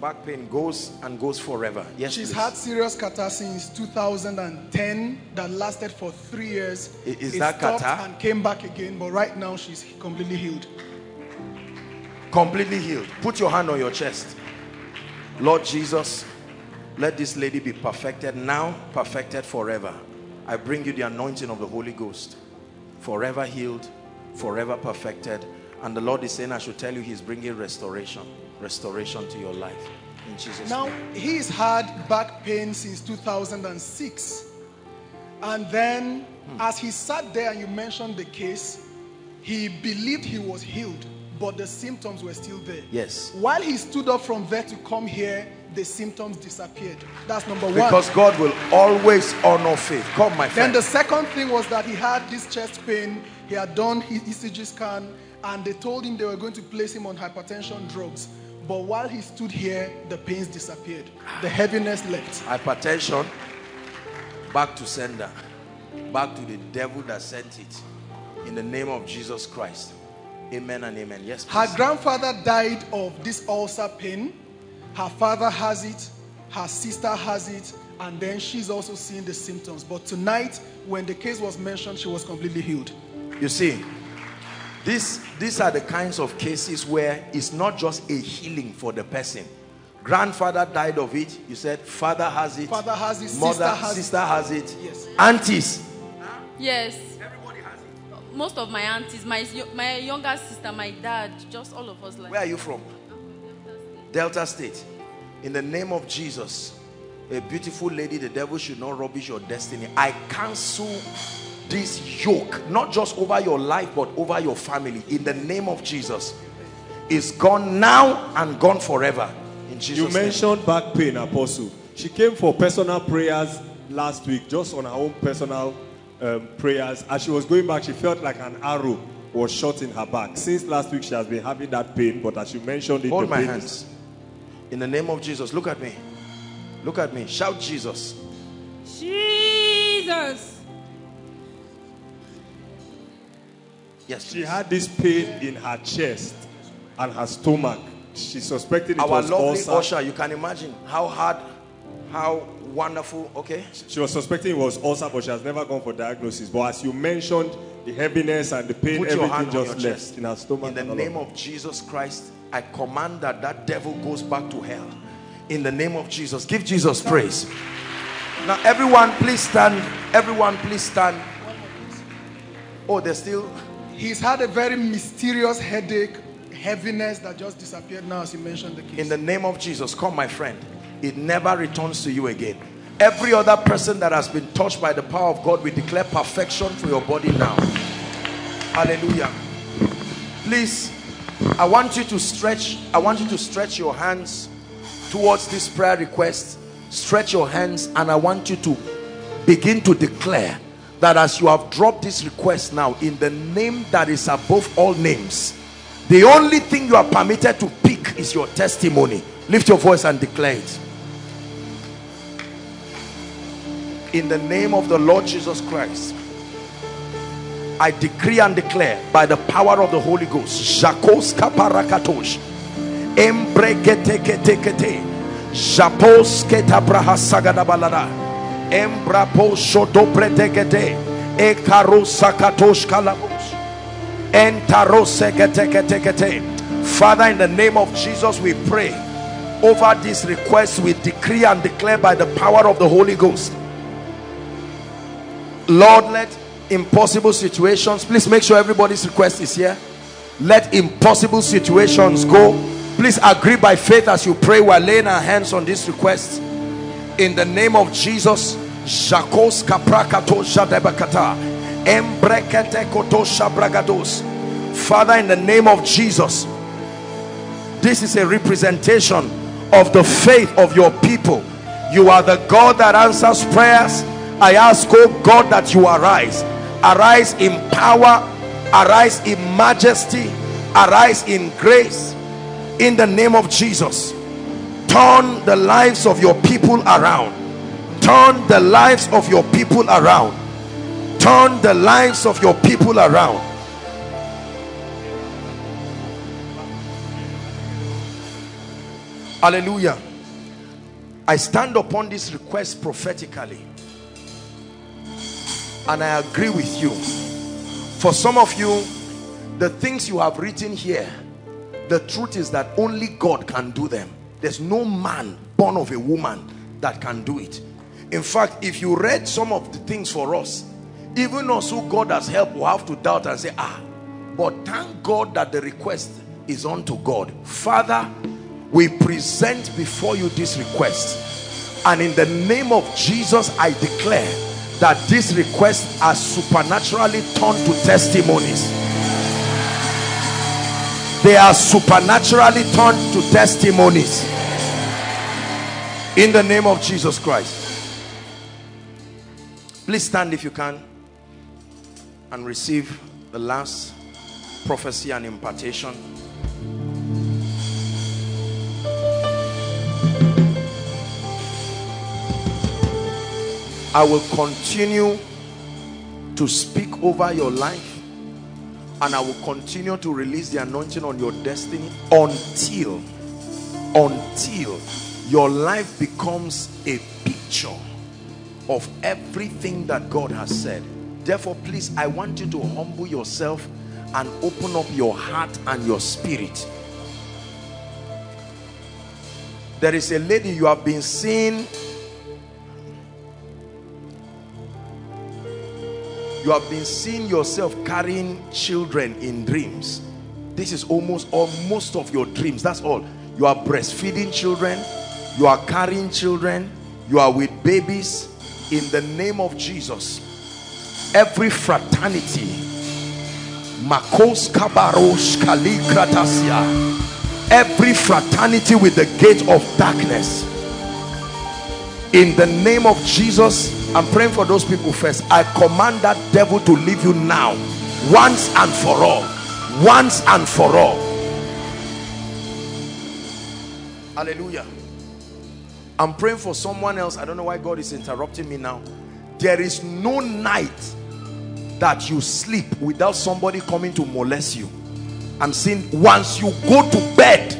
Back pain goes and goes forever. Yes, She's please. had serious catarrh since 2010 that lasted for three years. Is It that stopped? And came back again, but right now she's completely healed. completely healed. Put your hand on your chest. Lord Jesus, let this lady be perfected now, perfected forever. I bring you the anointing of the Holy Ghost. Forever healed, forever perfected. And the Lord is saying, I should tell you, He's bringing restoration, restoration to your life. In Jesus' Now, name. he's had back pain since 2006. And then, Hmm. as he sat there and you mentioned the case, he believed he was healed, but the symptoms were still there. Yes. While he stood up from there to come here, the symptoms disappeared. That's number one. Because God will always honor faith. Come, my friend. Then the second thing was that he had this chest pain. He had done his ECG scan, and they told him they were going to place him on hypertension drugs. But while he stood here, the pains disappeared. The heaviness left. Hypertension, back to sender. Back to the devil that sent it. In the name of Jesus Christ. Amen and amen. Yes, Her grandfather died of this ulcer pain. Her father has it. Her sister has it. And then she's also seeing the symptoms. But tonight, when the case was mentioned, she was completely healed. You see, this, these are the kinds of cases where it's not just a healing for the person. Grandfather died of it. You said father has it. Father has it, Mother, sister has it. sister has it. Yes. Aunties. Yes. Everybody has it. Most of my aunties, my my younger sister, my dad, just all of us like. Where are you from? Delta State. In the name of Jesus, a beautiful lady, the devil should not rubbish your destiny. I cancel this yoke, not just over your life, but over your family. In the name of Jesus. It's gone now and gone forever. In Jesus' You name. mentioned back pain, Apostle. She came for personal prayers last week, just on her own personal um, prayers. As she was going back, she felt like an arrow was shot in her back. Since last week, she has been having that pain, but as you mentioned it, Hold the my pain hands. is- In the name of Jesus, look at me. Look at me. Shout Jesus. Jesus. Yes. She had this pain in her chest and her stomach. She suspected it Our was lovely ulcer. usher, you can imagine how hard, how Wonderful. Okay. She was suspecting it was ulcer, but she has never gone for diagnosis. But as you mentioned, the heaviness and the pain, Put your everything hand on just your left chest. in her stomach. In the name of of Jesus Christ, I command that that devil goes back to hell. In the name of Jesus. Give Jesus praise. Now, everyone, please stand. Everyone, please stand. Oh, they're still. He's had a very mysterious headache, heaviness that just disappeared now as you mentioned the case. In the name of Jesus, come, my friend. It never returns to you again. Every other person that has been touched by the power of God, we declare perfection for your body now. Hallelujah. Please, I want you to stretch, I want you to stretch your hands towards this prayer request. Stretch your hands and I want you to begin to declare that as you have dropped this request now in the name that is above all names, the only thing you are permitted to pick is your testimony. Lift your voice and declare it. In the name of the Lord Jesus Christ, I decree and declare by the power of the Holy Ghost, Jakos kaparakatosh, embreketeketekete, Japos ketabrahasagadabalada, embrapo shodopretekete, ekarosakatosh kalabos, entaroseketeketekete. Father, in the name of Jesus, we pray over this request. We decree and declare by the power of the Holy Ghost. Lord, let impossible situations, please make sure everybody's request is here. Let impossible situations go. Please agree by faith as you pray. We're laying our hands on this request. In the name of Jesus, Jakos kaprakato shadebakata, embrekete koto shabragados. Father, in the name of Jesus, this is a representation of the faith of your people. You are the God that answers prayers. I ask, oh God, that you arise. Arise in power, arise in majesty, arise in grace. In the name of Jesus, turn the lives of your people around. Turn the lives of your people around. Turn the lives of your people around. Hallelujah. I stand upon this request prophetically. And I agree with you. For some of you, the things you have written here, the truth is that only God can do them. There's no man born of a woman that can do it. In fact, if you read some of the things for us, even us who God has helped will have to doubt and say, ah, but thank God that the request is unto God. Father, we present before you this request. And in the name of Jesus, I declare that these requests are supernaturally turned to testimonies. They are supernaturally turned to testimonies. In the name of Jesus Christ. Please stand if you can and receive the last prophecy and impartation. I will continue to speak over your life and I will continue to release the anointing on your destiny until until your life becomes a picture of everything that God has said. Therefore please I want you to humble yourself and open up your heart and your spirit. There is a lady you have been seeing you have been seeing yourself carrying children in dreams. This is almost or most of your dreams. That's all. You are breastfeeding children. You are carrying children. You are with babies. In the name of jesus every fraternity makos kabarosh kalikratasia every fraternity with the gate of darkness in the name of jesus i'm praying for those people first. I command that devil to leave you now once and for all once and for all. Hallelujah. I'm praying for someone else. I don't know why god is interrupting me now. There is no night that you sleep without somebody coming to molest you. I'm saying once you go to bed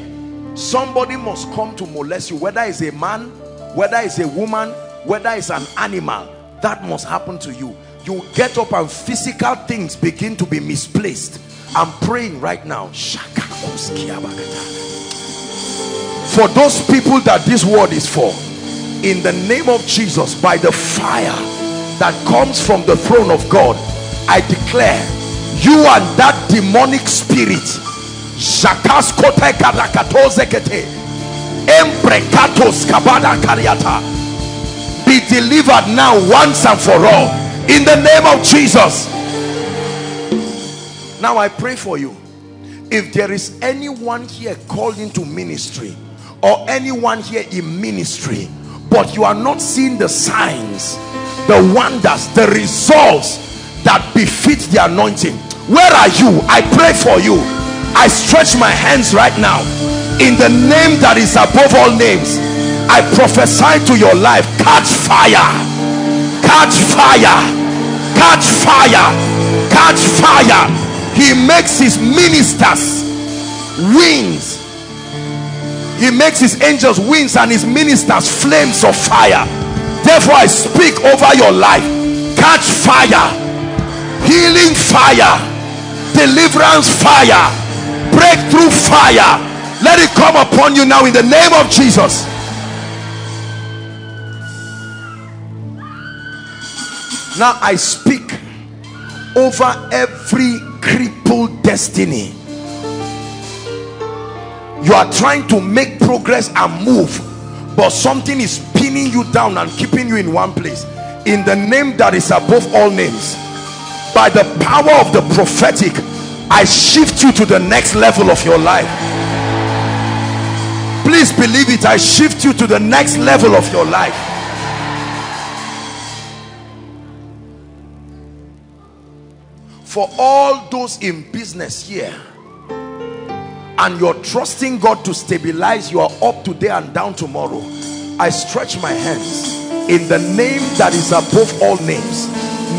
somebody must come to molest you whether it's a man whether it's a woman whether it's an animal that must happen to you. You get up and physical things begin to be misplaced. I'm praying right now. For those people that this word is for in the name of jesus by the fire that comes from the throne of god i declare you and that demonic spirit be delivered now once and for all. In the name of Jesus. Now I pray for you. If there is anyone here called into ministry or anyone here in ministry but you are not seeing the signs the wonders the results that befit the anointing where are you? I pray for you. I stretch my hands right now. In the name that is above all names I prophesy to your life catch fire. Catch fire. Catch fire. Catch fire. He makes his ministers wings. He makes his angels wings and his ministers flames of fire. Therefore I speak over your life. Catch fire. Healing fire. Deliverance fire. Breakthrough fire. Let it come upon you now in the name of Jesus now I speak over every crippled destiny. You are trying to make progress and move but something is pinning you down and keeping you in one place. In the name that is above all names by the power of the prophetic I shift you to the next level of your life. Please believe it. I shift you to the next level of your life for all those in business here and you're trusting God to stabilize you are up today and down tomorrow I stretch my hands in the name that is above all names.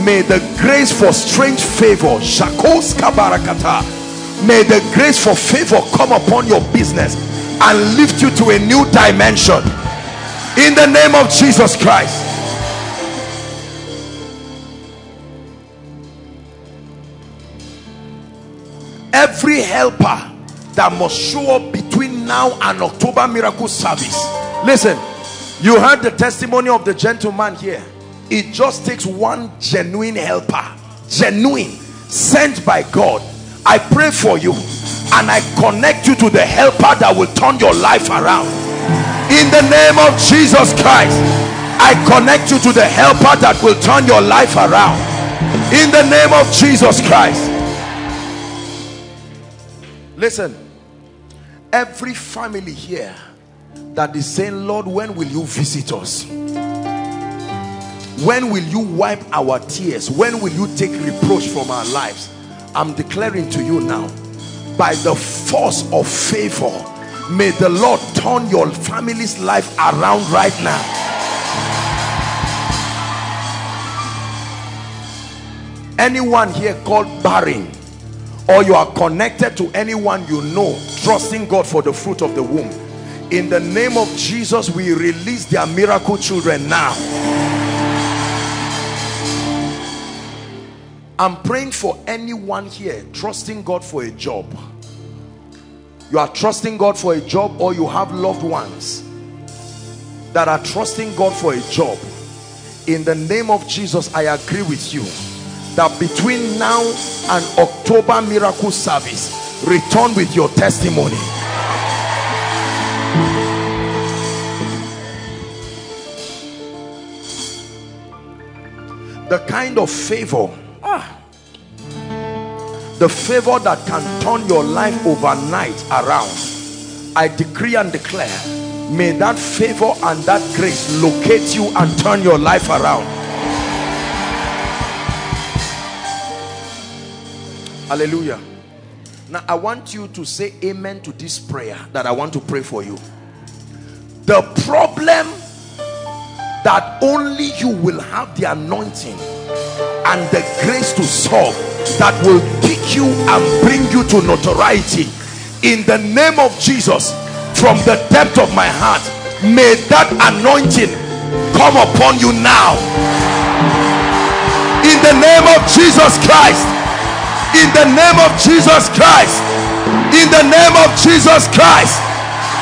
May the grace for strange favor shakos kabarakata. May the grace for favor come upon your business and lift you to a new dimension. In the name of Jesus Christ every helper that must show up between now and October miracle service. Listen you heard the testimony of the gentleman here. It just takes one genuine helper genuine sent by God. I pray for you and I connect you to the helper that will turn your life around. In the name of Jesus Christ I connect you to the helper that will turn your life around. In the name of Jesus Christ listen. Every family here that is saying lord when will you visit us? When will you wipe our tears? When will you take reproach from our lives? I'm declaring to you now by the force of favor may the lord turn your family's life around right now. Anyone here called barren or you are connected to anyone you know trusting God for the fruit of the womb in the name of Jesus we release their miracle children now. I'm praying for anyone here trusting God for a job. You are trusting God for a job or you have loved ones that are trusting God for a job. In the name of Jesus I agree with you that between now and October miracle service return with your testimony. The kind of favor ah, the favor that can turn your life overnight around I decree and declare may that favor and that grace locate you and turn your life around hallelujah. Now i want you to say amen to this prayer that i want to pray for you. The problem that only you will have the anointing and the grace to solve that will pick you and bring you to notoriety in the name of jesus from the depth of my heart may that anointing come upon you now. In the name of Jesus Christ in the name of Jesus Christ. In the name of Jesus Christ.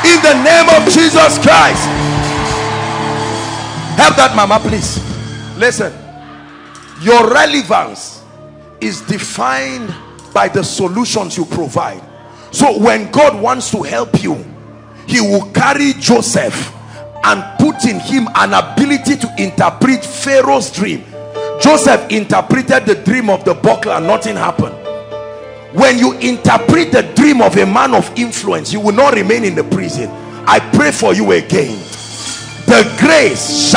In the name of Jesus Christ. Help that mama please. Listen. Your relevance is defined by the solutions you provide. So when God wants to help you he will carry Joseph and put in him an ability to interpret Pharaoh's dream. Joseph interpreted the dream of the buckler nothing happened when you interpret the dream of a man of influence you will not remain in the prison. I pray for you again. The grace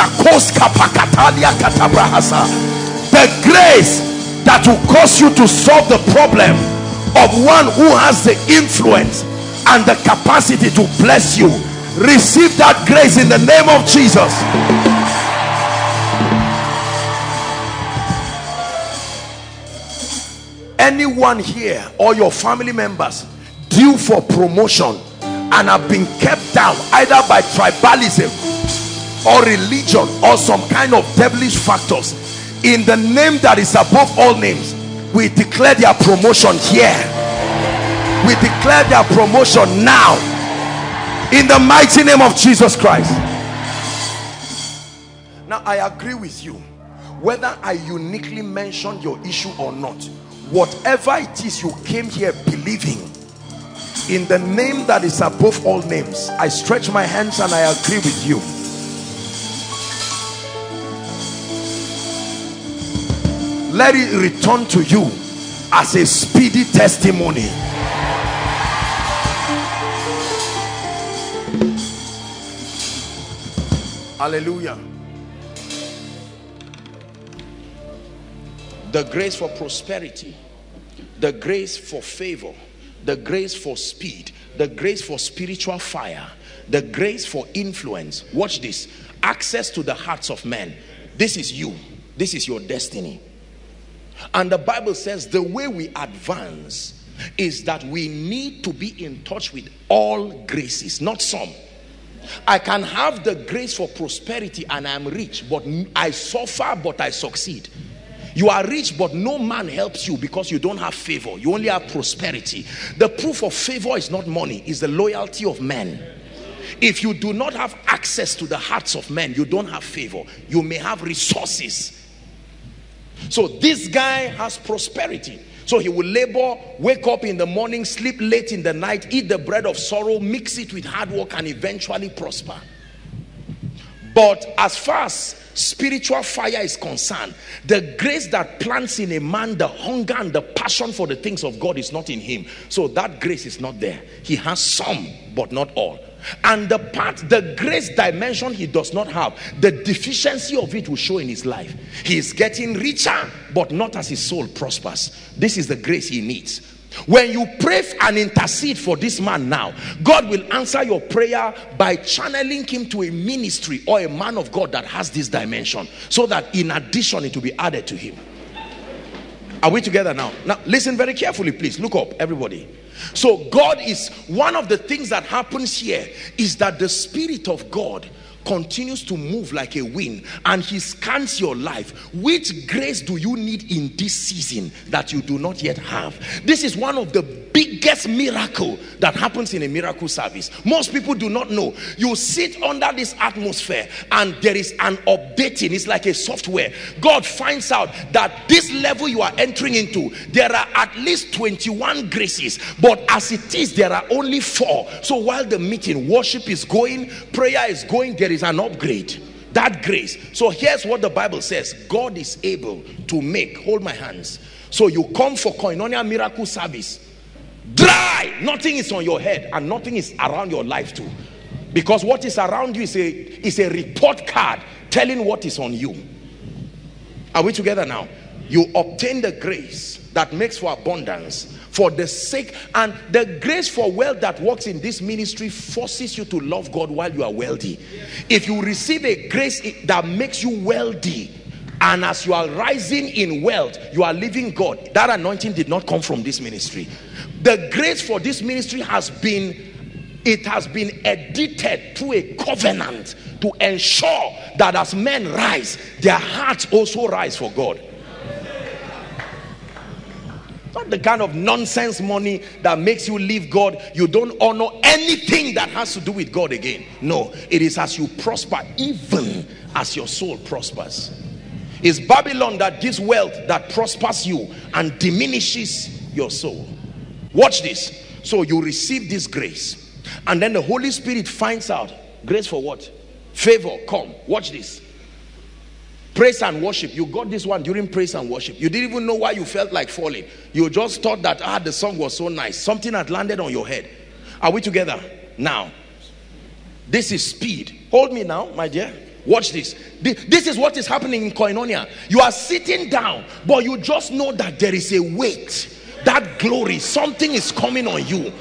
the grace that will cause you to solve the problem of one who has the influence and the capacity to bless you. Receive that grace in the name of Jesus anyone here or your family members due for promotion and have been kept down either by tribalism or religion or some kind of devilish factors in the name that is above all names we declare their promotion here. We declare their promotion now. In the mighty name of Jesus Christ. Now I agree with you whether I uniquely mentioned your issue or not whatever it is you came here believing in the name that is above all names I stretch my hands and I agree with you. Let it return to you as a speedy testimony. Hallelujah the grace for prosperity the grace for favor the grace for speed the grace for spiritual fire the grace for influence. Watch this. Access to the hearts of men. This is you. This is your destiny. And the Bible says the way we advance is that we need to be in touch with all graces, not some. I can have the grace for prosperity and I'm rich, but I suffer, but I succeed. You are rich, but no man helps you because you don't have favor. You only have prosperity. The proof of favor is not money, it's the loyalty of men. If you do not have access to the hearts of men, you don't have favor. You may have resources so this guy has prosperity. So he will labor, wake up in the morning, sleep late in the night, eat the bread of sorrow, mix it with hard work and eventually prosper. But as far as spiritual fire is concerned, the grace that plants in a man the hunger and the passion for the things of God is not in him. So that grace is not there. He has some, but not all and the part the grace dimension he does not have the deficiency of it will show in his life he is getting richer but not as his soul prospers this is the grace he needs when you pray and intercede for this man now god will answer your prayer by channeling him to a ministry or a man of god that has this dimension so that in addition it will be added to him. Are we together now? Now listen very carefully please. Look up everybody. So God is one of the things that happens here is that the spirit of God continues to move like a wind and he scans your life. Which grace do you need in this season that you do not yet have? This is one of the biggest miracle that happens in a miracle service. Most people do not know. You sit under this atmosphere and there is an updating. It's like a software. God finds out that this level you are entering into there are at least 21 graces but as it is there are only four. So while the meeting worship is going prayer is going there is an upgrade. That grace. So here's what the bible says. God is able to make hold my hands. So you come for koinonia miracle service dry! Nothing is on your head and nothing is around your life too. Because what is around you is a is a report card telling what is on you. Are we together now? You obtain the grace that makes for abundance for the sake and the grace for wealth that works in this ministry forces you to love God while you are wealthy. If you receive a grace that makes you wealthy and as you are rising in wealth you are living God that anointing did not come from this ministry the grace for this ministry has been it has been edited through a covenant to ensure that as men rise their hearts also rise for god not the kind of nonsense money that makes you leave God. You don't honor anything that has to do with God again. No, it is as you prosper, even as your soul prospers. It's Babylon that gives wealth that prospers you and diminishes your soul. Watch this. So you receive this grace, and then the Holy Spirit finds out grace for what? Favor. Come, watch this. Praise and worship. You got this one during praise and worship. You didn't even know why you felt like falling. You just thought that, ah, the song was so nice. Something had landed on your head. Are we together? Now, this is speed. Hold me now, my dear. Watch this. This is what is happening in Koinonia. You are sitting down, but you just know that there is a weight. That glory, something is coming on you.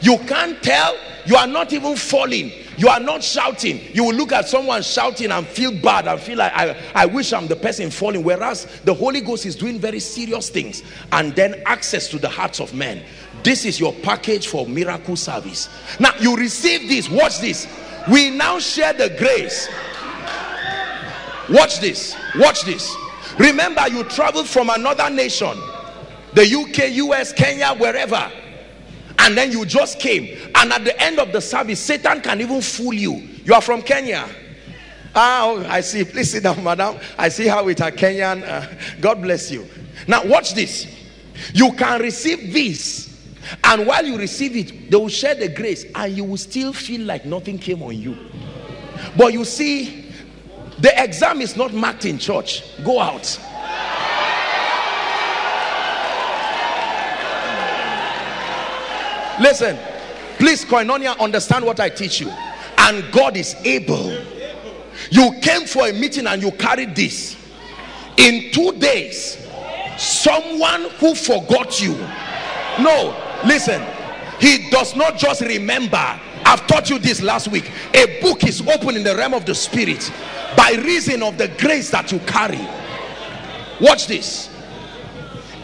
You can't tell. You are not even falling you are not shouting. You will look at someone shouting and feel bad and feel like, I, I wish I'm the person falling. Whereas the Holy Ghost is doing very serious things and then access to the hearts of men. This is your package for miracle service. Now, you receive this. Watch this. We now share the grace. Watch this. Watch this. Remember, you traveled from another nation, the UK, US, Kenya, wherever. And then you just came. And at the end of the service satan can even fool you. You are from kenya. Oh i see. Please sit down madam. I see how it are kenyan uh, god bless you. Now watch this. You can receive this. And while you receive it they will share the grace and you will still feel like nothing came on you. But you see the exam is not marked in church. Go out Listen, please, Koinonia, understand what I teach you. And God is able. You came for a meeting and you carried this. In two days, someone who forgot you. No, listen, he does not just remember. I've taught you this last week. A book is open in the realm of the spirit by reason of the grace that you carry. Watch this.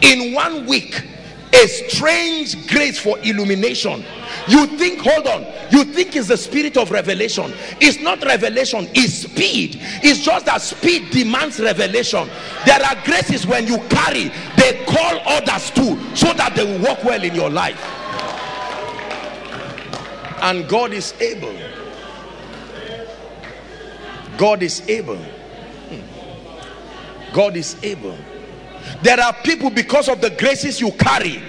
In one week, a strange grace for illumination. You think hold on you think it's the spirit of revelation. It's not revelation it's speed. It's just that speed demands revelation. There are graces when you carry they call others too so that they will work well in your life. And god is able. God is able. Hmm. god is able there are people because of the graces you carry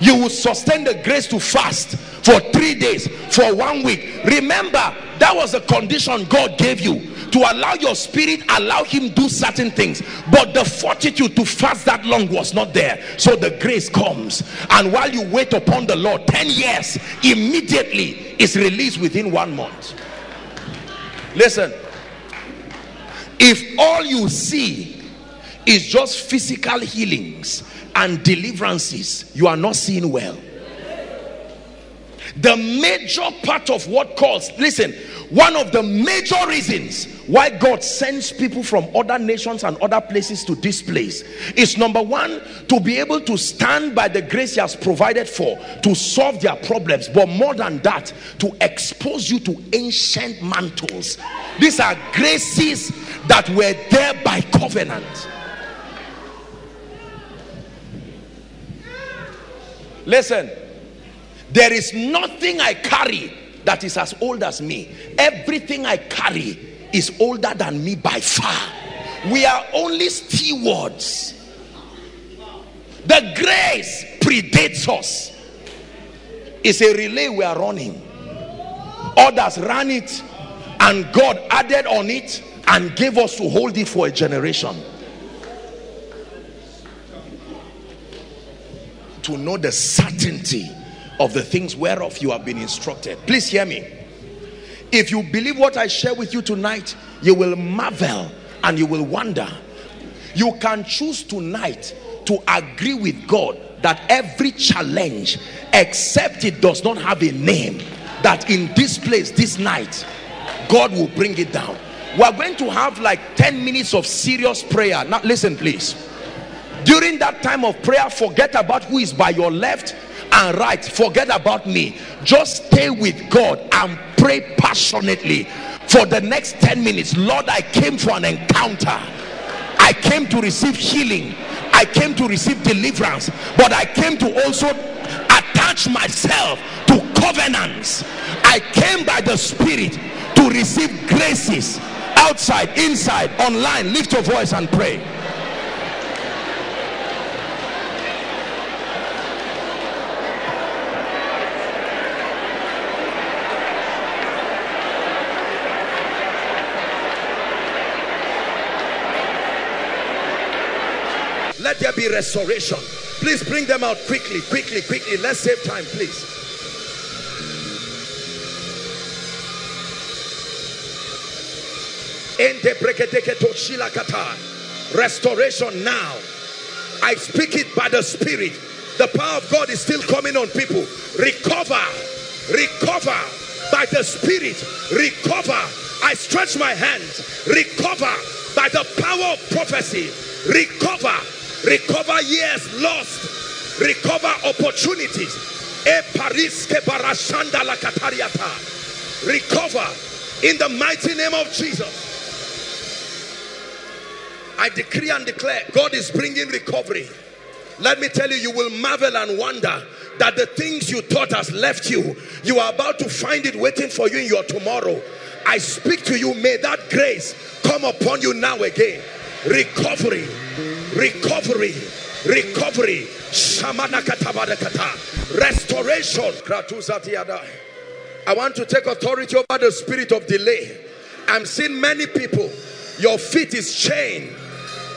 you will sustain the grace to fast for three days for one week. Remember that was the condition god gave you to allow your spirit allow him do certain things. But the fortitude to fast that long was not there. So the grace comes. And while you wait upon the lord 10 years immediately is released within one month. Listen. If all you see is just physical healings and deliverances, you are not seeing well. The major part of what calls, listen, one of the major reasons why God sends people from other nations and other places to this place is number one, to be able to stand by the grace He has provided for to solve their problems, but more than that, to expose you to ancient mantles. These are graces that were there by covenant. Listen, there is nothing I carry that is as old as me. Everything I carry is older than me by far. We are only stewards. The grace predates us. It's a relay we are running. Others ran it and God added on it and gave us to hold it for a generation. To know the certainty of the things whereof you have been instructed. Please hear me. If you believe what I share with you tonight, you will marvel and you will wonder. You can choose tonight to agree with God that every challenge, except it does not have a name, that in this place, this night, God will bring it down. We are going to have like 10 minutes of serious prayer. Now, listen, please during that time of prayer forget about who is by your left and right. Forget about me. Just stay with god and pray passionately. For the next 10 minutes lord i came for an encounter. I came to receive healing. I came to receive deliverance. But i came to also attach myself to covenants. I came by the spirit to receive graces outside inside online. Lift your voice and pray let there be restoration. Please bring them out quickly quickly quickly. Let's save time please. Restoration now. I speak it by the spirit. The power of god is still coming on people. Recover. Recover. By the spirit. Recover. I stretch my hands recover. By the power of prophecy. Recover recover years lost. Recover opportunities. Recover in the mighty name of jesus. I decree and declare god is bringing recovery. Let me tell you you will marvel and wonder that the things you thought has left you you are about to find it waiting for you in your tomorrow. I speak to you may that grace come upon you now again. Recovery recovery recovery. Restoration. I want to take authority over the spirit of delay. I'm seeing many people your feet is chained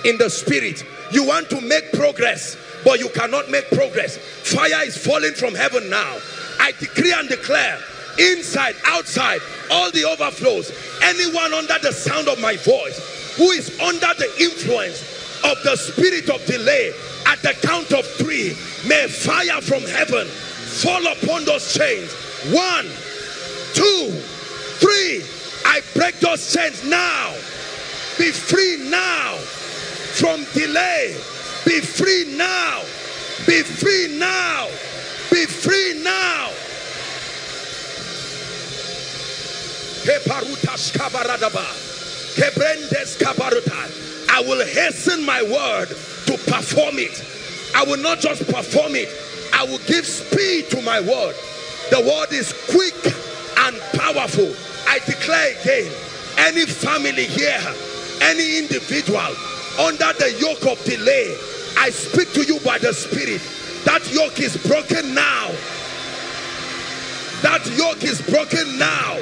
in the spirit. You want to make progress but you cannot make progress. Fire is falling from heaven now. I decree and declare inside outside all the overflows anyone under the sound of my voice who is under the influence of the spirit of delay at the count of three. May fire from heaven fall upon those chains. One two three. I break those chains now. Be free now from delay. Be free now. Be free now. Be free now I will hasten my word to perform it. I will not just perform it, I will give speed to my word. The word is quick and powerful. I declare again any family here, any individual under the yoke of delay, I speak to you by the Spirit. That yoke is broken now. That yoke is broken now.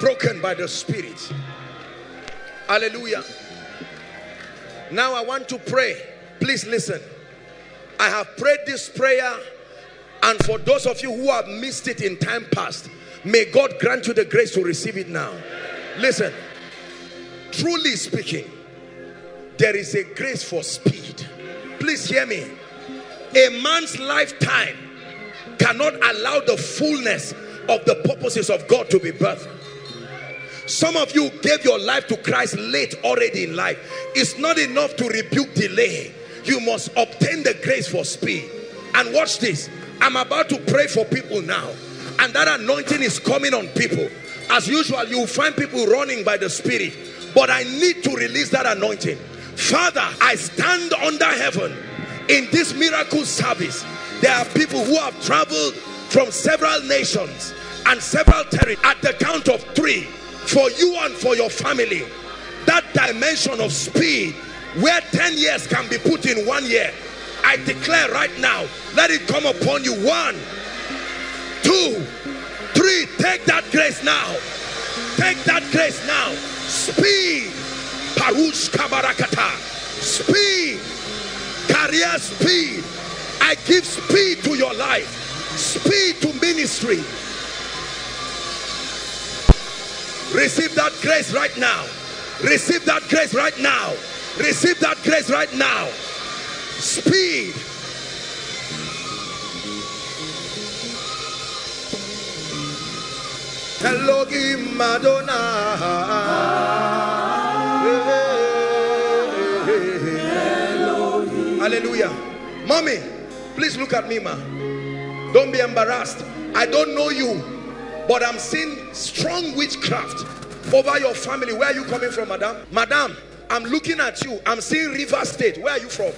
Broken by the Spirit. Hallelujah. Now I want to pray. Please listen. I have prayed this prayer and for those of you who have missed it in time past, may God grant you the grace to receive it now. Listen, truly speaking, there is a grace for speed. Please hear me. A man's lifetime cannot allow the fullness of the purposes of God to be birthed. Some of you gave your life to Christ late already in life. It's not enough to rebuke delay. You must obtain the grace for speed. And watch this. I'm about to pray for people now. And that anointing is coming on people. As usual, you find people running by the Spirit. But I need to release that anointing. Father, I stand under heaven in this miracle service. There are people who have traveled from several nations and several territories at the count of three for you and for your family. That dimension of speed where 10 years can be put in one year. I declare right now, let it come upon you. One, two, three. Take that grace now. Take that grace now. Speed. Kabarakata. Speed. Career speed. I give speed to your life. Speed to ministry. Receive that grace right now. Receive that grace right now. Receive that grace right now. Speed. Adonai. Hallelujah. Mommy, please look at me, ma. Don't be embarrassed. I don't know you, but I'm seeing strong witchcraft over your family. Where are you coming from, madam? Madam, I'm looking at you. I'm seeing River State. Where are you from?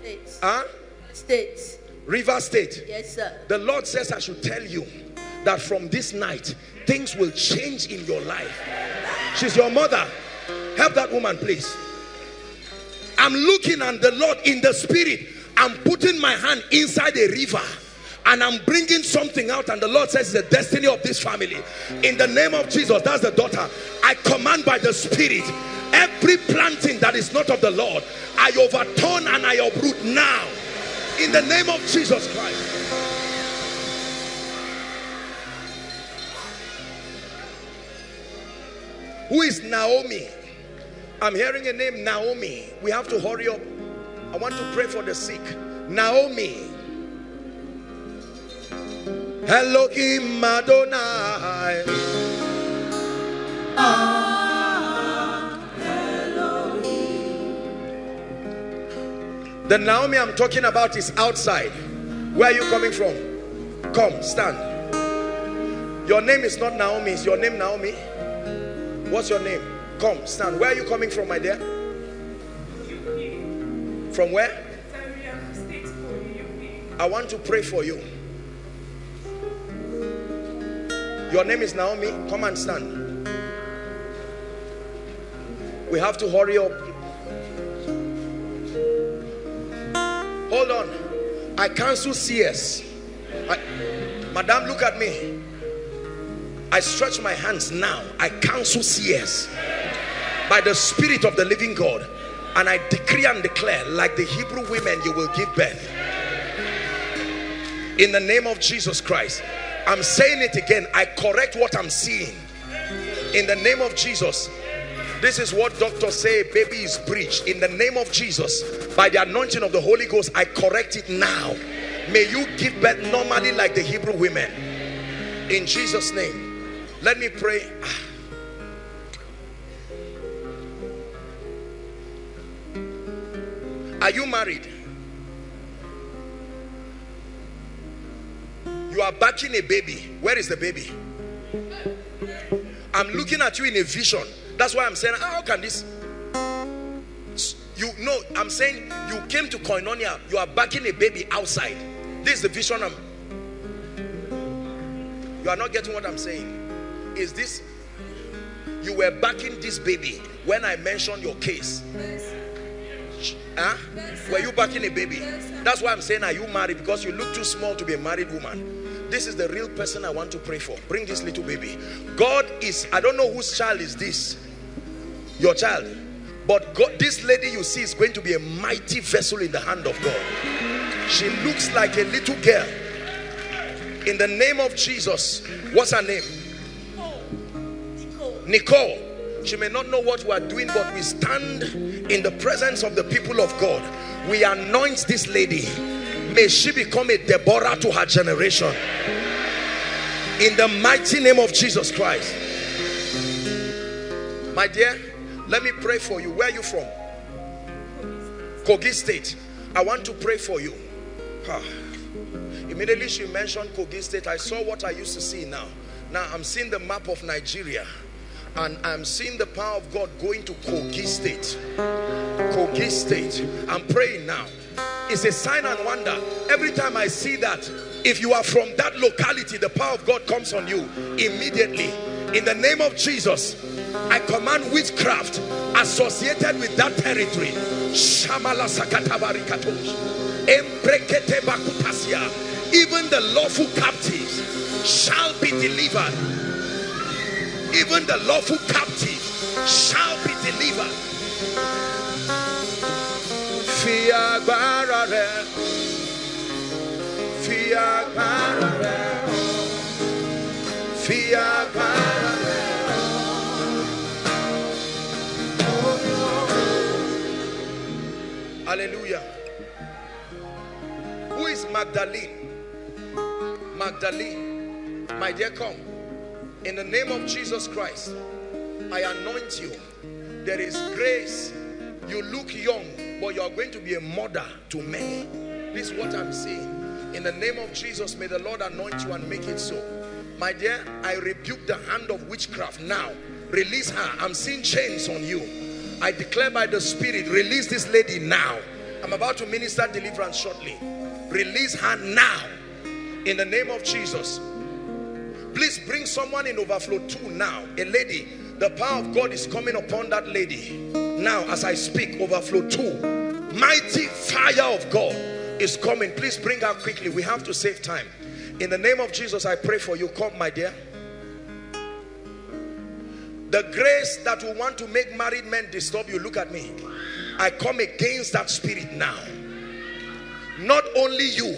States. Huh? States. River State. Yes, sir. The Lord says I should tell you that from this night, things will change in your life. She's your mother. Help that woman, please. I'm looking at the Lord in the spirit. I'm putting my hand inside a river. And I'm bringing something out. And the Lord says the destiny of this family. In the name of Jesus that's the daughter. I command by the spirit every planting that is not of the Lord I overturn and I uproot now. In the name of Jesus Christ. Who is Naomi I'm hearing a name Naomi we have to hurry up I want to pray for the sick Naomi Elohim Adonai. The Naomi I'm talking about is outside. Where are you coming from? Come, stand. Your name is not Naomi. Is your name Naomi? What's your name? Come, stand. Where are you coming from, my dear? From where? I want to pray for you. Your name is Naomi. Come and stand. We have to hurry up. Hold on. I cancel CS. I, Madam, look at me. I stretch my hands now. I cancel CS by the Spirit of the living God. And I decree and declare, like the Hebrew women, you will give birth. In the name of Jesus Christ. I'm saying it again. I correct what I'm seeing. In the name of Jesus. This is what doctors say baby is breached. In the name of Jesus, by the anointing of the Holy Ghost, I correct it now. May you give birth normally like the Hebrew women. In Jesus' name. Let me pray. Ah. Are you married? You are backing a baby. Where is the baby? I'm looking at you in a vision. That's why I'm saying, ah, how can this? You know, I'm saying you came to Koinonia. You are backing a baby outside. This is the vision I'm. You are not getting what I'm saying. Is this? You were backing this baby when I mentioned your case. Huh? Were you backing a baby? That's why I'm saying, are you married? Because you look too small to be a married woman. This is the real person I want to pray for. Bring this little baby. God is, I don't know whose child is this. Your child. But God, this lady you see is going to be a mighty vessel in the hand of God. She looks like a little girl. In the name of Jesus. What's her name? Nicole. Nicole. She may not know what we are doing, but we stand in the presence of the people of God. We anoint this lady. May she become a Deborah to her generation. In the mighty name of Jesus Christ. My dear, let me pray for you. Where are you from? Kogi State. I want to pray for you. Ah. Immediately she mentioned Kogi State. I saw what I used to see now. Now I'm seeing the map of Nigeria. And I'm seeing the power of God going to Kogi State. Kogi State. I'm praying now. It's a sign and wonder. Every time I see that, if you are from that locality, the power of God comes on you immediately. In the name of Jesus, I command witchcraft associated with that territory. Even the lawful captives shall be delivered. Even the lawful captive shall be delivered. Hallelujah. Who is Magdalene? Magdalene. My dear, come. In the name of Jesus Christ, I anoint you. There is grace. You look young, but you are going to be a mother to many. This is what I'm saying. In the name of Jesus, may the Lord anoint you and make it so. My dear, I rebuke the hand of witchcraft now. Release her. I'm seeing chains on you. I declare by the Spirit, release this lady now. I'm about to minister deliverance shortly. Release her now. In the name of Jesus. Please bring someone in overflow two now. A lady. The power of God is coming upon that lady. Now, as I speak, overflow two. Mighty fire of God is coming. Please bring her quickly. We have to save time. In the name of Jesus, I pray for you. Come, my dear. The grace that will want to make married men disturb you, look at me. I come against that spirit now. Not only you,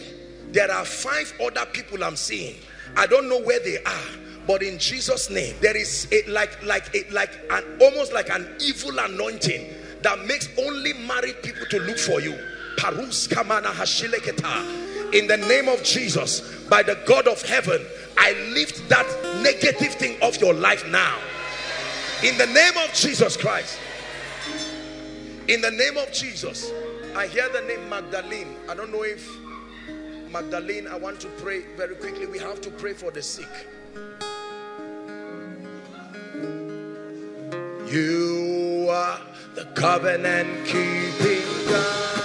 there are five other people I'm seeing. I don't know where they are, but in Jesus' name, there is a, like like a, like an almost like an evil anointing that makes only married people to look for you. Parus. In the name of Jesus, by the God of heaven, I lift that negative thing off your life now. In the name of Jesus Christ. In the name of Jesus. I hear the name Magdalene. I don't know if Magdalene, I want to pray very quickly. We have to pray for the sick. You are the covenant keeping God.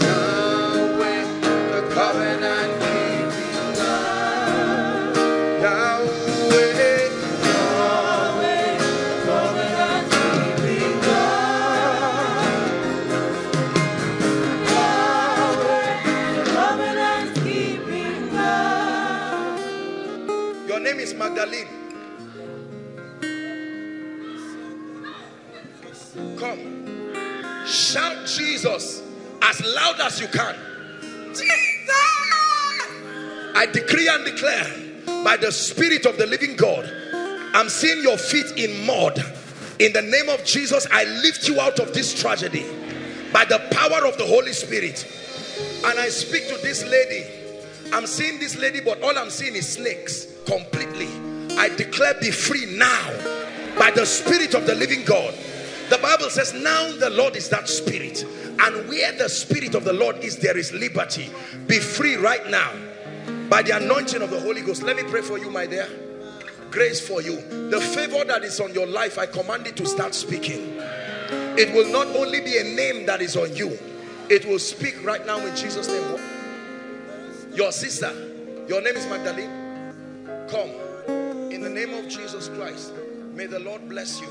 Yahweh, the covenant is Magdalene. Come. Shout Jesus as loud as you can. Jesus! I decree and declare by the Spirit of the living God, I'm seeing your feet in mud. In the name of Jesus, I lift you out of this tragedy by the power of the Holy Spirit. And I speak to this lady. I'm seeing this lady, but all I'm seeing is snakes completely. I declare be free now by the Spirit of the living God. The Bible says, Now the Lord is that Spirit, and where the Spirit of the Lord is, there is liberty. Be free right now by the anointing of the Holy Ghost. Let me pray for you, my dear. Grace for you. The favor that is on your life, I command it to start speaking. It will not only be a name that is on you, it will speak right now in Jesus' name. Your sister, your name is Magdalene. Come in the name of Jesus Christ. May the Lord bless you.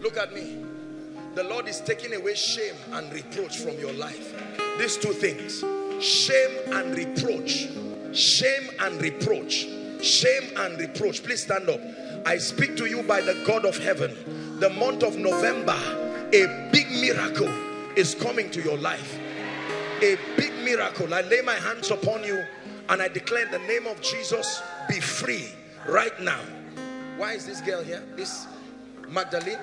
Look at me. The Lord is taking away shame and reproach from your life. These two things shame and reproach. Shame and reproach. Shame and reproach. Please stand up. I speak to you by the God of heaven. The month of November, a big miracle is coming to your life. A big miracle. I lay my hands upon you and I declare in the name of Jesus, be free right now. Why is this girl here? This Magdalene?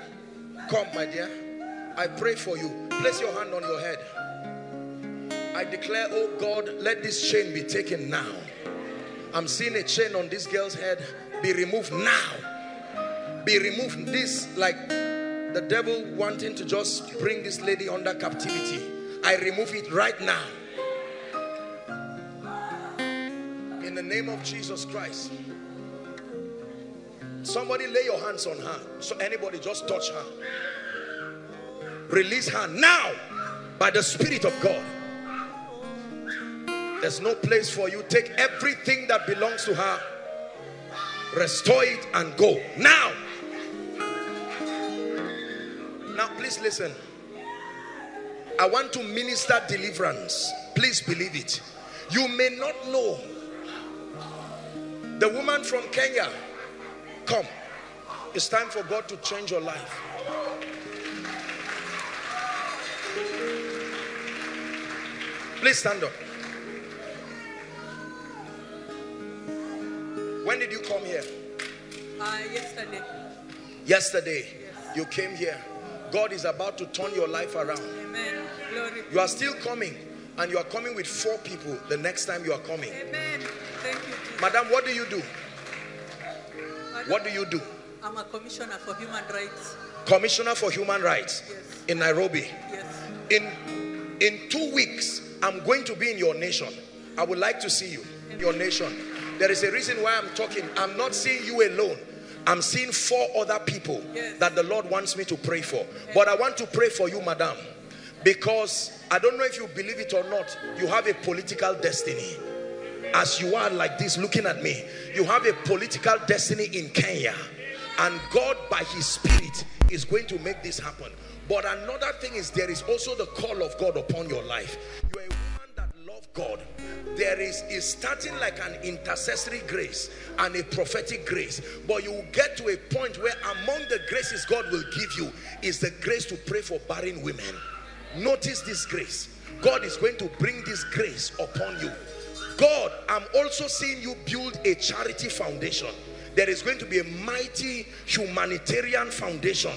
Come, my dear. I pray for you. Place your hand on your head. I declare, oh God, let this chain be taken now. I'm seeing a chain on this girl's head be removed now. Be removed. This, like the devil wanting to just bring this lady under captivity. I remove it right now. In the name of Jesus Christ. Somebody lay your hands on her. So anybody just touch her. Release her now by the Spirit of God. There's no place for you. Take everything that belongs to her, restore it, and go now. Now, please listen. I want to minister deliverance. Please believe it. You may not know the woman from Kenya. Come. It's time for God to change your life. Please stand up. When did you come here? Uh, yesterday. Yesterday. You came here. God is about to turn your life around. Amen. Glory. You are still coming. and you are coming with four people the next time you are coming. Amen. Thank you. Jesus. Madam, what do you do? Madam, What do you do? I'm a commissioner for human rights. Commissioner for Human Rights in Nairobi. Yes. In in two weeks, I'm going to be in your nation. I would like to see you in your nation. There is a reason why I'm talking. I'm not seeing you alone. I'm seeing four other people that the Lord wants me to pray for. But I want to pray for you, madam, because I don't know if you believe it or not. You have a political destiny. As you are like this, looking at me, you have a political destiny in Kenya. And God, by His Spirit, is going to make this happen. But another thing is, there is also the call of God upon your life. You are God. There is is starting like an intercessory grace and a prophetic grace. But you will get to a point where among the graces God will give you is the grace to pray for barren women. Notice this grace. God is going to bring this grace upon you. God, I'm also seeing you build a charity foundation. There is going to be a mighty humanitarian foundation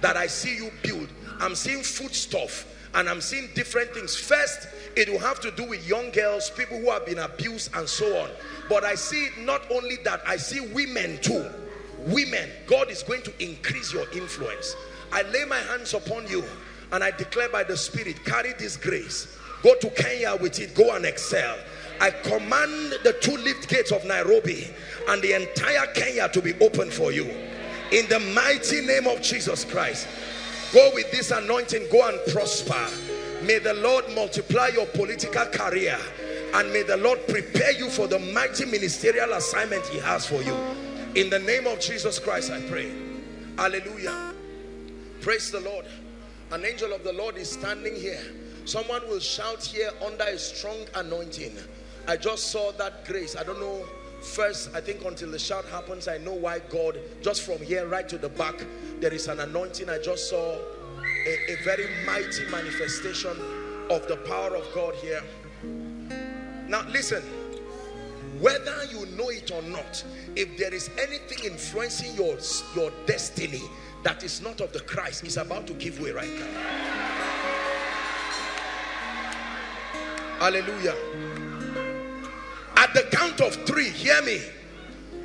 that I see you build. I'm seeing foodstuff and I'm seeing different things. First, it will have to do with young girls, people who have been abused and so on. But I see not only that, I see women too. Women, God is going to increase your influence. I lay my hands upon you and I declare by the Spirit, carry this grace. Go to Kenya with it, go and excel. I command the two lift gates of Nairobi and the entire Kenya to be open for you. In the mighty name of Jesus Christ. Go with this anointing, go and prosper. May the Lord multiply your political career and may the Lord prepare you for the mighty ministerial assignment he has for you. In the name of Jesus Christ, I pray. Hallelujah. Praise the Lord. An angel of the Lord is standing here. Someone will shout here under a strong anointing. I just saw that grace. I don't know. First, I think until the shout happens, I know why God, just from here right to the back, there is an anointing. I just saw a, a very mighty manifestation of the power of God here. Now, listen, whether you know it or not, if there is anything influencing your, your destiny that is not of the Christ, is about to give way right now. Hallelujah. At the count of three, hear me.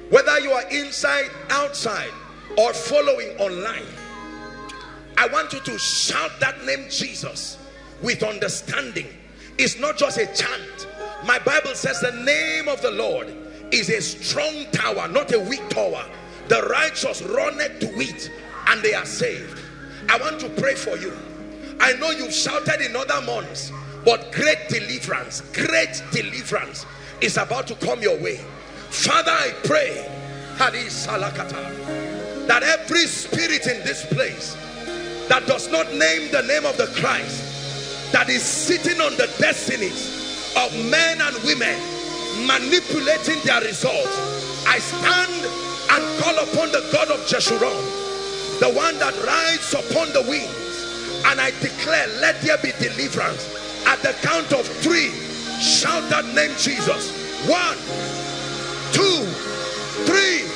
Whether you are inside, outside, or following online, I want you to shout that name Jesus with understanding. It's not just a chant. My Bible says the name of the Lord is a strong tower, not a weak tower. The righteous run it to it and they are saved. I want to pray for you. I know you've shouted in other months, but great deliverance, great deliverance is about to come your way. Father, I pray that every spirit in this place that does not name the name of the Christ, that is sitting on the destinies of men and women, manipulating their results, I stand and call upon the God of Jeshurun, the one that rides upon the wings, and I declare, let there be deliverance. At the count of three, shout that name Jesus. One, two, three.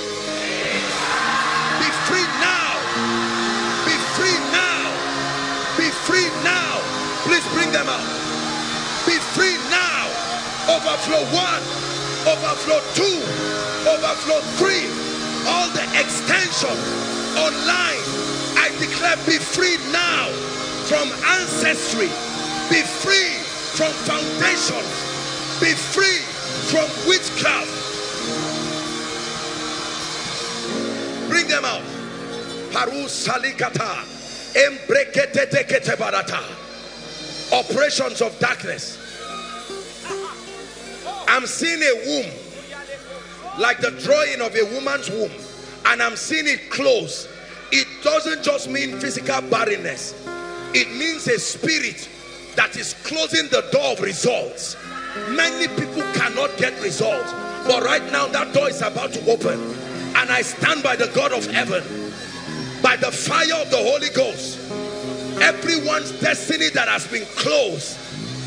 Be free now. Be free now. Be free now. Please bring them out. Be free now. Overflow one, overflow two, overflow three. All the extension online. I declare be free now from ancestry. Be free from foundations. Be free from witchcraft. Bring them out. Paru salikata. Operations of darkness. I'm seeing a womb like the drawing of a woman's womb, and I'm seeing it close. It doesn't just mean physical barrenness, it means a spirit that is closing the door of results. Many people cannot get results, but right now that door is about to open, and I stand by the God of heaven, by the fire of the Holy Ghost. Everyone's destiny that has been closed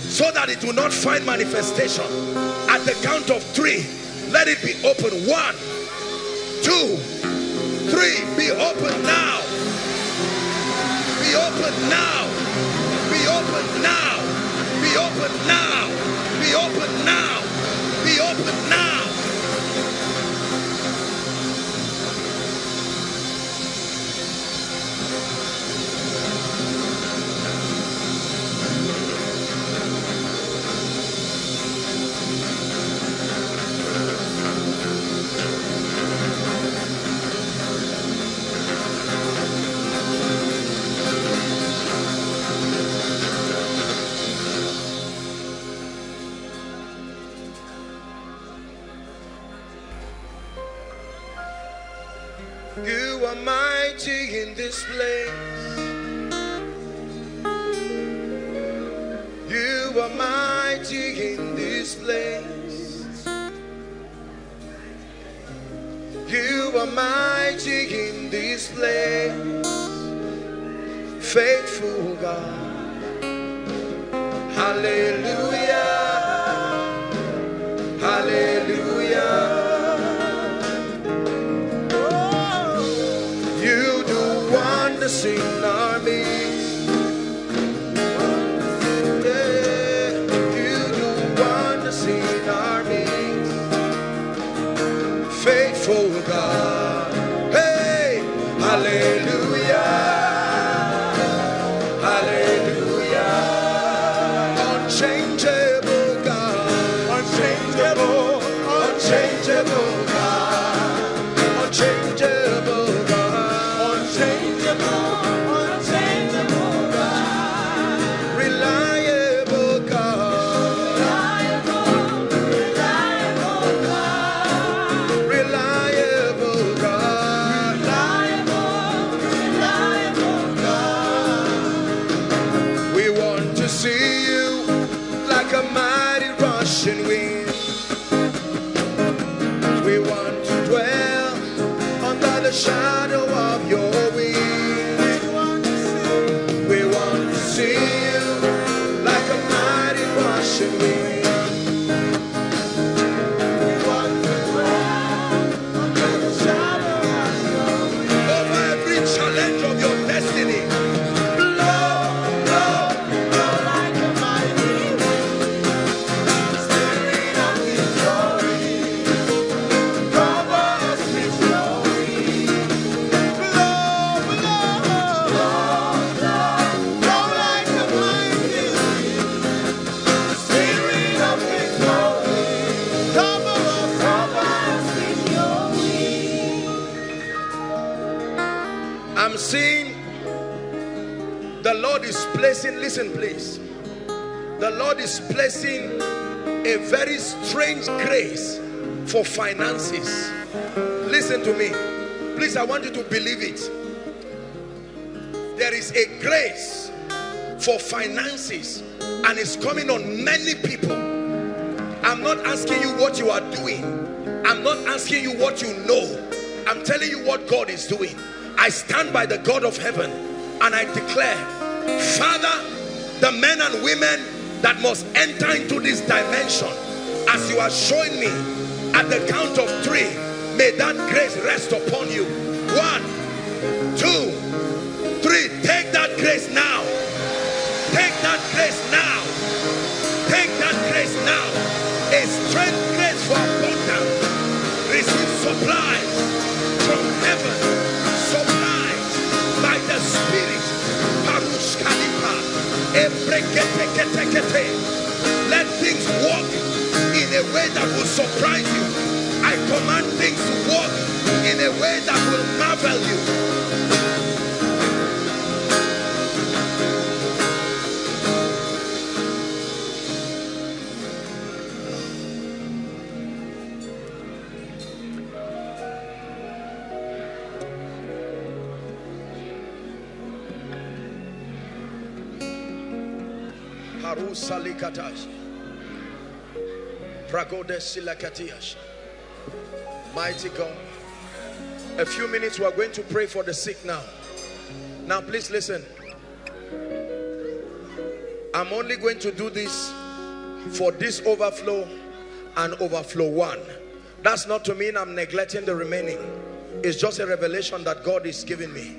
so that it will not find manifestation. At the count of three, let it be open. One, two, three. Be open now. Be open now. Be open now. Be open now. Be open now. Be open now. This place. You are mighty in this place. You are mighty in this place. Faithful God. Hallelujah. Hallelujah. Lord is placing a very strange grace for finances. Listen to me. Please, I want you to believe it. There is a grace for finances and it's coming on many people. I'm not asking you what you are doing. I'm not asking you what you know. I'm telling you what God is doing. I stand by the God of heaven and I declare, Father, the men and women that must enter into this dimension, as you are showing me at the count of three, may that grace rest upon you. One, two, three. Take that grace now. Take that that will surprise you. I command things to work in a way that will marvel you. Harusalikatash. Mighty God. A few minutes, we are going to pray for the sick now. Now, please listen. I'm only going to do this for this overflow and overflow one. That's not to mean I'm neglecting the remaining. It's just a revelation that God is giving me.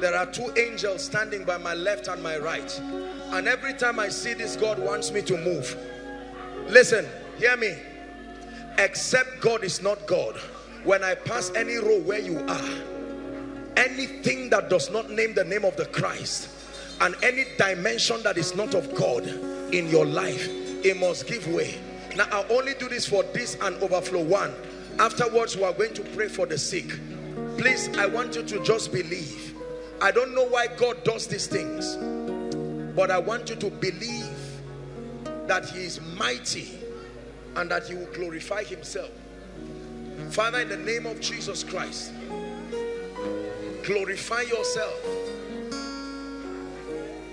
There are two angels standing by my left and my right. And every time I see this, God wants me to move. Listen, hear me. Except God is not God. When I pass any row where you are, anything that does not name the name of the Christ and any dimension that is not of God in your life, it must give way. Now, I only do this for this and overflow one. Afterwards, we are going to pray for the sick. Please, I want you to just believe. I don't know why God does these things, but I want you to believe that He is mighty and that He will glorify Himself. Father, in the name of Jesus Christ, glorify yourself.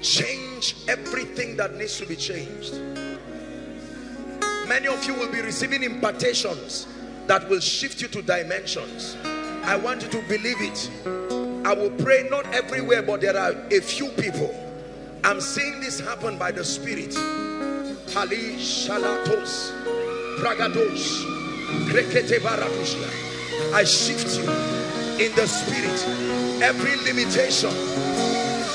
Change everything that needs to be changed. Many of you will be receiving impartations that will shift you to dimensions. I want you to believe it. I will pray not everywhere, but there are a few people. I'm seeing this happen by the Spirit. Hali Shalatos, I shift you in the Spirit. Every limitation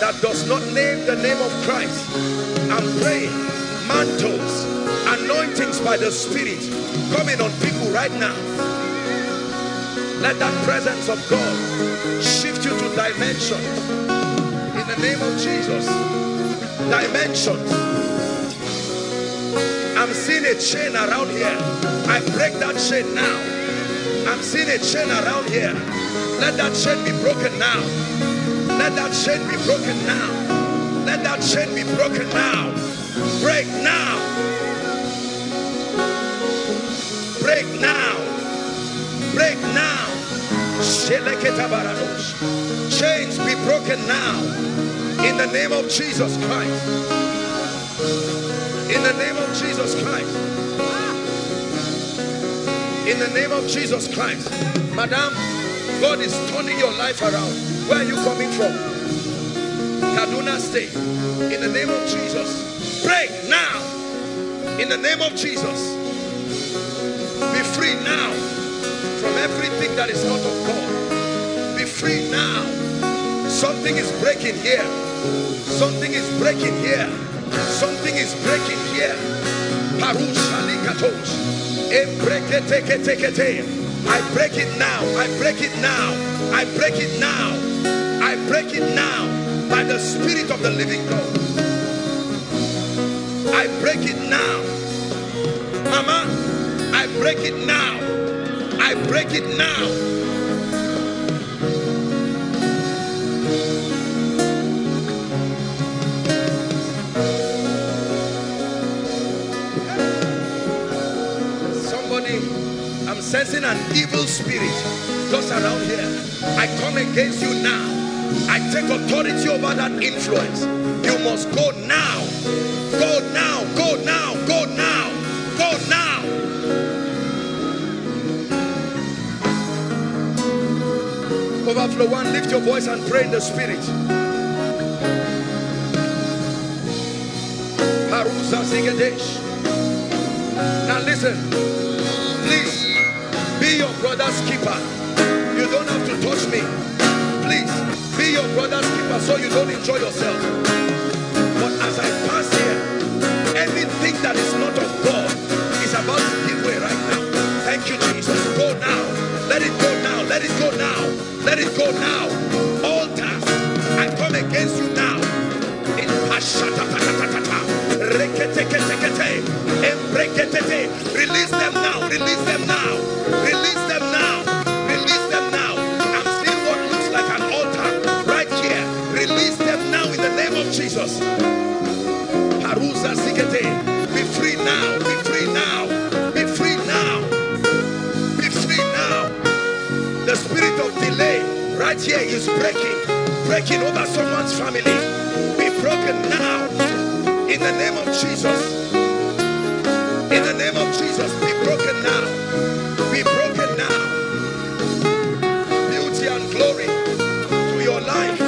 that does not name the name of Christ, I'm praying mantles, anointings by the Spirit coming on people right now. Let that presence of God shift you to dimension. In the name of Jesus. Dimensions. I'm seeing a chain around here. I break that chain now. I'm seeing a chain around here. Let that chain be broken now. Let that chain be broken now. Let that chain be broken now. Break now. Break now. Break now. Chains be broken now. In the name of Jesus Christ. In the name of Jesus Christ. In the name of Jesus Christ. Madam, God is turning your life around. Where are you coming from? Kaduna State. In the name of Jesus. Break now. In the name of Jesus. Be free now from everything that is not of God. Be free now. Something is breaking here. Something is breaking here. Something is breaking here. I break it now. I break it now. I break it now. I break it now by the Spirit of the living God. I break it now. Mama, I break it now. I break it now. Sensing an evil spirit just around here. I come against you now. I take authority over that influence. You must go now. Go now. Go now. Go now. Go now. Overflow one, lift your voice and pray in the spirit. Harusa Zigadesh. Now listen, be your brother's keeper. You don't have to touch me. Please be your brother's keeper so you don't enjoy yourself. But as I pass here, anything that is not of God is about to give way right now. Thank you, Jesus. Go now. Let it go now. Let it go now. Let it go now. Altars, I come against you now. In Release them now. Release them now. Here is breaking. Breaking over someone's family. Be broken now. In the name of Jesus. In the name of Jesus, be broken now. Be broken now. Beauty and glory to your life.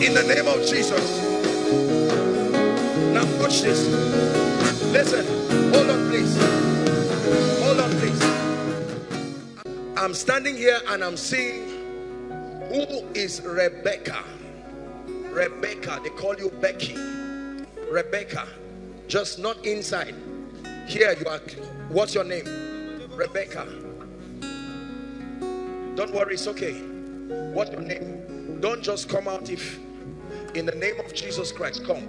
In the name of Jesus. Now watch this. Listen. Hold on, please. Hold on, please. I'm standing here and I'm seeing who is Rebecca. Rebecca, they call you Becky. Rebecca, just not inside. Here you are. What's your name? Rebecca. Don't worry, it's okay. What's your name? Don't just come out if, in the name of Jesus Christ, come.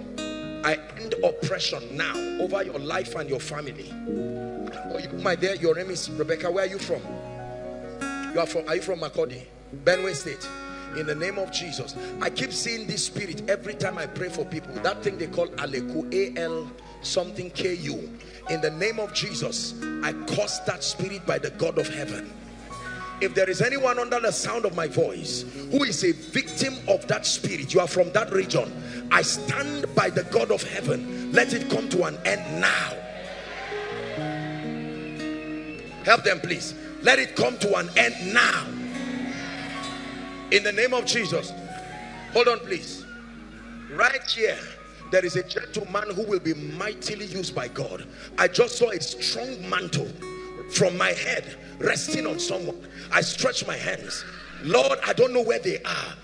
I end oppression now over your life and your family. Oh, you, my dear, your name is Rebecca. Where are you from? You are from, are you from Makurdi? Benue State. In the name of Jesus. I keep seeing this spirit every time I pray for people. That thing they call Alekwu, A-L something K-U. In the name of Jesus, I curse that spirit by the God of heaven. If there is anyone under the sound of my voice who is a victim of that spirit, you are from that region, I stand by the God of heaven. Let it come to an end now. Help them, please. Let it come to an end now. In the name of Jesus. Hold on, please. Right here, there is a gentleman who will be mightily used by God. I just saw a strong mantle from my head resting on someone. I stretch my hands. Lord, I don't know where they are.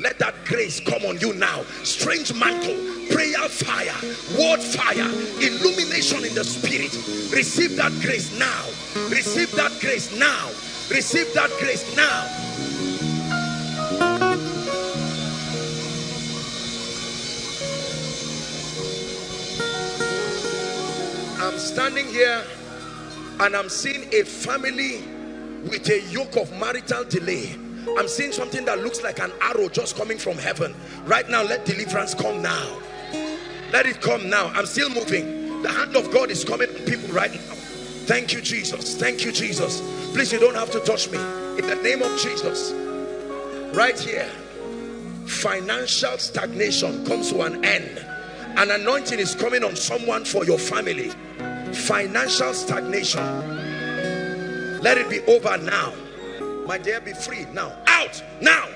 Let that grace come on you now. Strange mantle, prayer fire, word fire, illumination in the spirit. Receive that grace now. Receive that grace now. Receive that grace now. I'm standing here and I'm seeing a family with a yoke of marital delay. I'm seeing something that looks like an arrow just coming from heaven. Right now, let deliverance come now. Let it come now. I'm still moving. The hand of God is coming on people right now. Thank you, Jesus. Thank you, Jesus. Please, you don't have to touch me. In the name of Jesus. Right here. Financial stagnation comes to an end. An anointing is coming on someone for your family. Financial stagnation. Let it be over now. My dear, be free now. Out now.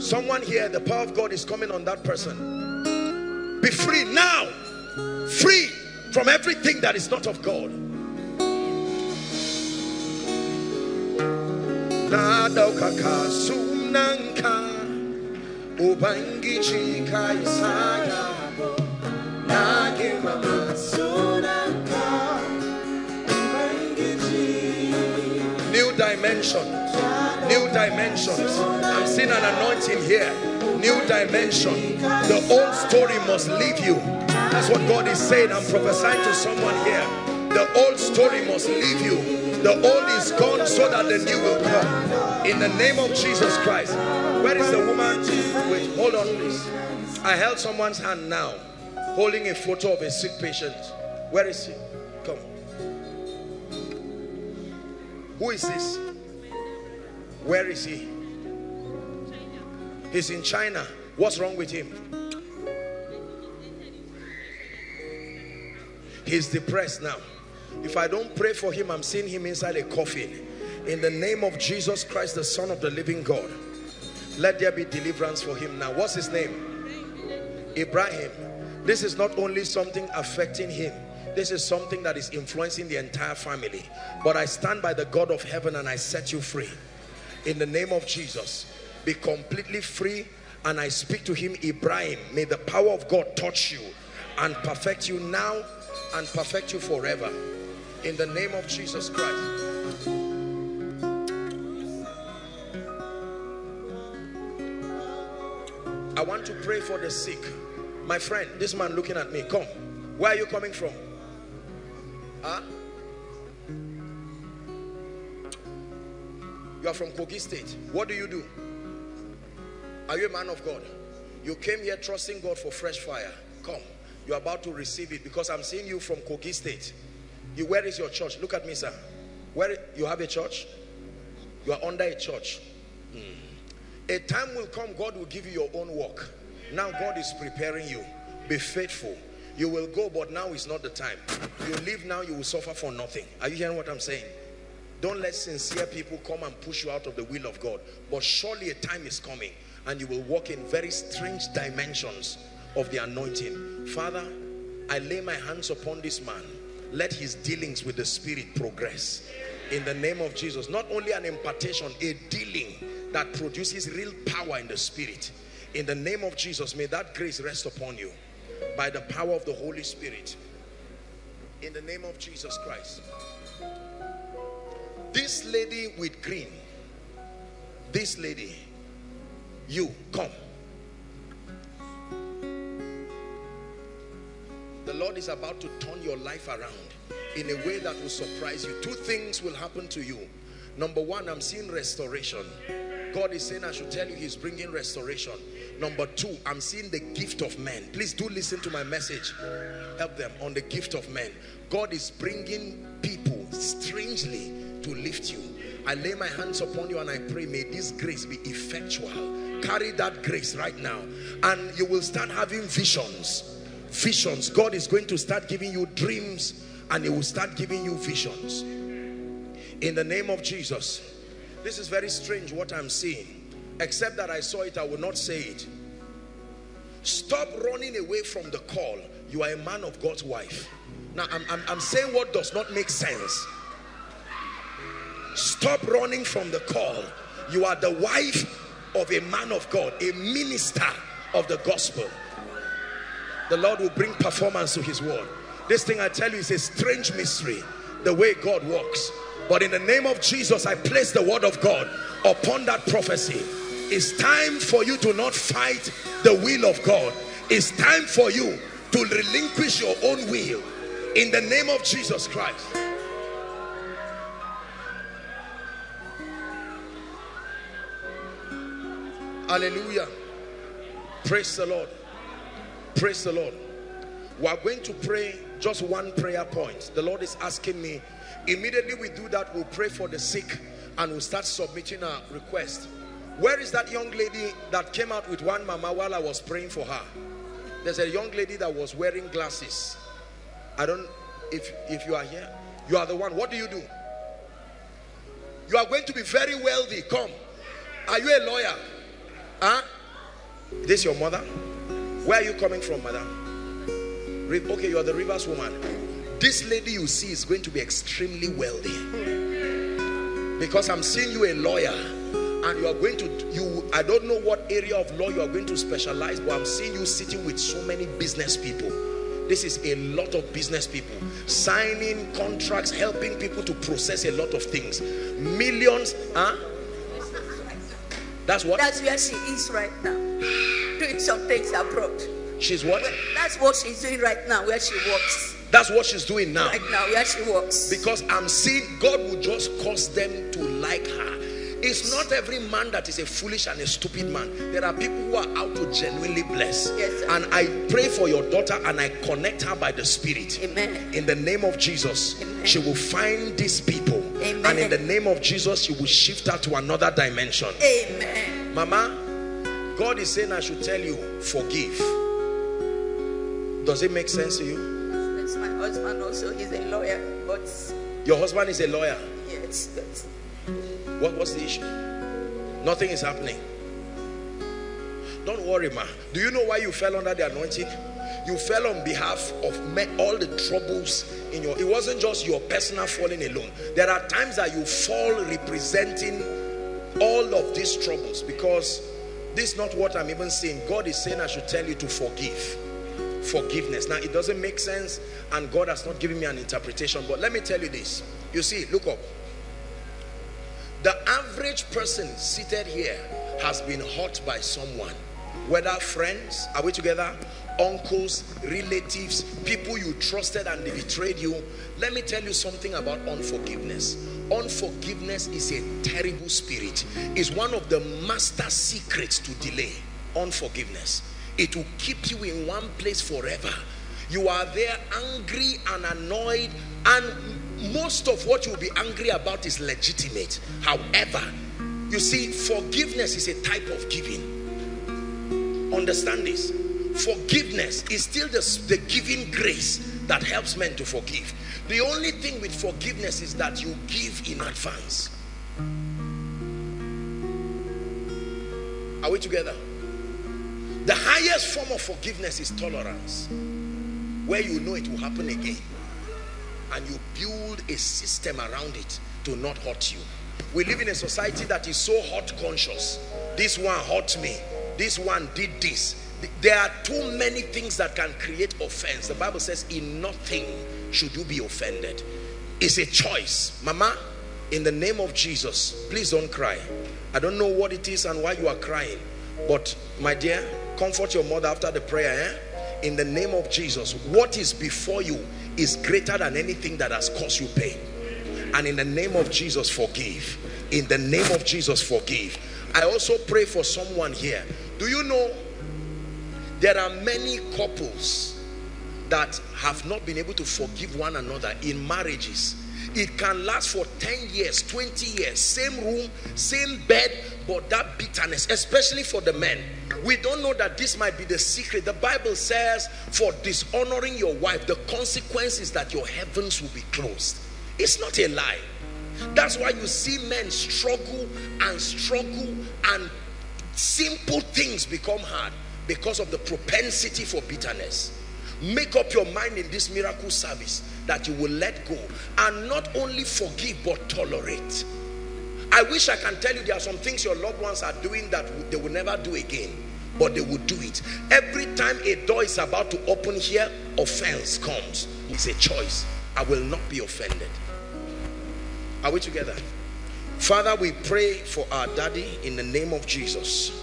Someone here, the power of God is coming on that person. Be free now. Free from everything that is not of God. New dimensions, new dimensions. I'm seeing an anointing here. New dimension. The old story must leave you. That's what God is saying. I'm prophesying to someone here. The old story must leave you. The old is gone so that the new will come. In the name of Jesus Christ. Where is the woman? Wait, hold on, please. I held someone's hand now, holding a photo of a sick patient. Where is he? Come. Who is this? Where is he? He's in China. What's wrong with him? He's depressed now. If I don't pray for him, I'm seeing him inside a coffin. In the name of Jesus Christ, the Son of the living God, let there be deliverance for him now. What's his name? Ibrahim. This is not only something affecting him, this is something that is influencing the entire family. But I stand by the God of heaven and I set you free. In the name of Jesus, be completely free. And I speak to him, Ibrahim, may the power of God touch you and perfect you now and perfect you forever. In the name of Jesus Christ. I want to pray for the sick. My friend, this man looking at me, come. Where are you coming from? Huh? You are from Kogi State. What do you do? Are you a man of God? You came here trusting God for fresh fire. Come. You're about to receive it because I'm seeing you from Kogi State. You, where is your church? Look at me, sir. Where you have a church? You are under a church. Hmm. A time will come, God will give you your own work. Now God is preparing you. Be faithful. You will go, but now is not the time. You live now, you will suffer for nothing. Are you hearing what I'm saying? Don't let sincere people come and push you out of the will of God. But surely a time is coming and you will walk in very strange dimensions of the anointing. Father, I lay my hands upon this man. Let his dealings with the spirit progress. In the name of Jesus. Not only an impartation, a dealing that produces real power in the spirit. In the name of Jesus, may that grace rest upon you by the power of the Holy Spirit. In the name of Jesus Christ. This lady with green, this lady, you come. The Lord is about to turn your life around in a way that will surprise you. Two things will happen to you. Number one, I'm seeing restoration. God is saying I should tell you he's bringing restoration. Number two, I'm seeing the gift of men. Please do listen to my message. Help them on the gift of men. God is bringing people strangely to lift you. I lay my hands upon you and I pray, may this grace be effectual. Carry that grace right now and you will start having visions. Visions. God is going to start giving you dreams and he will start giving you visions. In the name of Jesus. This is very strange what I'm seeing. Except that I saw it, I will not say it. Stop running away from the call. You are a man of God's wife. Now, I'm, I'm, I'm saying what does not make sense. Stop running from the call. You are the wife of a man of God, a minister of the gospel. The Lord will bring performance to his word. This thing I tell you is a strange mystery, the way God works. But in the name of Jesus, I place the word of God upon that prophecy. It's time for you to not fight the will of God. It's time for you to relinquish your own will in the name of Jesus Christ. Hallelujah. Praise the Lord. Praise the Lord. We are going to pray just one prayer point. The Lord is asking me. Immediately we do that, we'll pray for the sick and we'll start submitting our request. Where is that young lady that came out with one mama while I was praying for her? There's a young lady that was wearing glasses. I don't, if, if you are here, you are the one. What do you do? You are going to be very wealthy. Come. Are you a lawyer? Huh? This your mother? Where are you coming from, madam? Okay, you are the rivers woman. This lady you see is going to be extremely wealthy. Because I'm seeing you a lawyer and you are going to you I don't know what area of law you are going to specialize, but I'm seeing you sitting with so many business people. This is a lot of business people signing contracts, helping people to process a lot of things. Millions, huh? That's what? That's where she is right now. Doing some things abroad. She's what? Well, that's what she's doing right now, where she works. That's what she's doing now. Right now, where she works. Because I'm seeing God will just cause them to like her. It's not every man that is a foolish and a stupid man. There are people who are out to genuinely bless. Yes, and I pray for your daughter and I connect her by the Spirit. Amen. In the name of Jesus, Amen. she will find these people. Amen. And in the name of Jesus, she will shift her to another dimension. Amen. Mama, God is saying I should tell you, forgive. Does it make sense to you? My husband also. He's a lawyer, but Your husband is a lawyer. yes, What was the issue? Nothing is happening. Don't worry, ma. Do you know why you fell under the anointing? You fell on behalf of me, all the troubles in your. It wasn't just your personal falling alone. There are times that you fall representing all of these troubles because this is not what I'm even saying. God is saying I should tell you to forgive. Forgiveness. Now it doesn't make sense, and God has not given me an interpretation. But let me tell you this. You see, look up. The average person seated here has been hurt by someone, whether friends, are we together? Uncles, relatives, people you trusted and they betrayed you. Let me tell you something about unforgiveness. Unforgiveness is a terrible spirit. It's one of the master secrets to delay. Unforgiveness. It will keep you in one place forever. You are there angry and annoyed and most of what you'll be angry about is legitimate. However, you see, forgiveness is a type of giving. Understand this. Forgiveness is still the, the giving grace that helps men to forgive. The only thing with forgiveness is that you give in advance. Are we together? The highest form of forgiveness is tolerance, where you know it will happen again and you build a system around it to not hurt you. We live in a society that is so hot conscious. This one hurt me. This one did this. There are too many things that can create offense. The Bible says, in nothing should you be offended. It's a choice. Mama, in the name of Jesus, please don't cry. I don't know what it is and why you are crying. But my dear, comfort your mother after the prayer. Eh? In the name of Jesus, what is before you is greater than anything that has caused you pain. And in the name of Jesus, forgive. In the name of Jesus, forgive. I also pray for someone here. Do you know there are many couples that have not been able to forgive one another in marriages. It can last for 10 years 20 years same room same bed but that bitterness especially for the men we don't know that this might be the secret. The bible says for dishonoring your wife the consequence is that your heavens will be closed. It's not a lie. That's why you see men struggle and struggle and simple things become hard because of the propensity for bitterness. Make up your mind in this miracle service that you will let go and not only forgive but tolerate. I wish I can tell you there are some things your loved ones are doing that they will never do again, but they will do it. Every time a door is about to open here, offense comes. It's a choice. I will not be offended. Are we together? Father, we pray for our daddy in the name of Jesus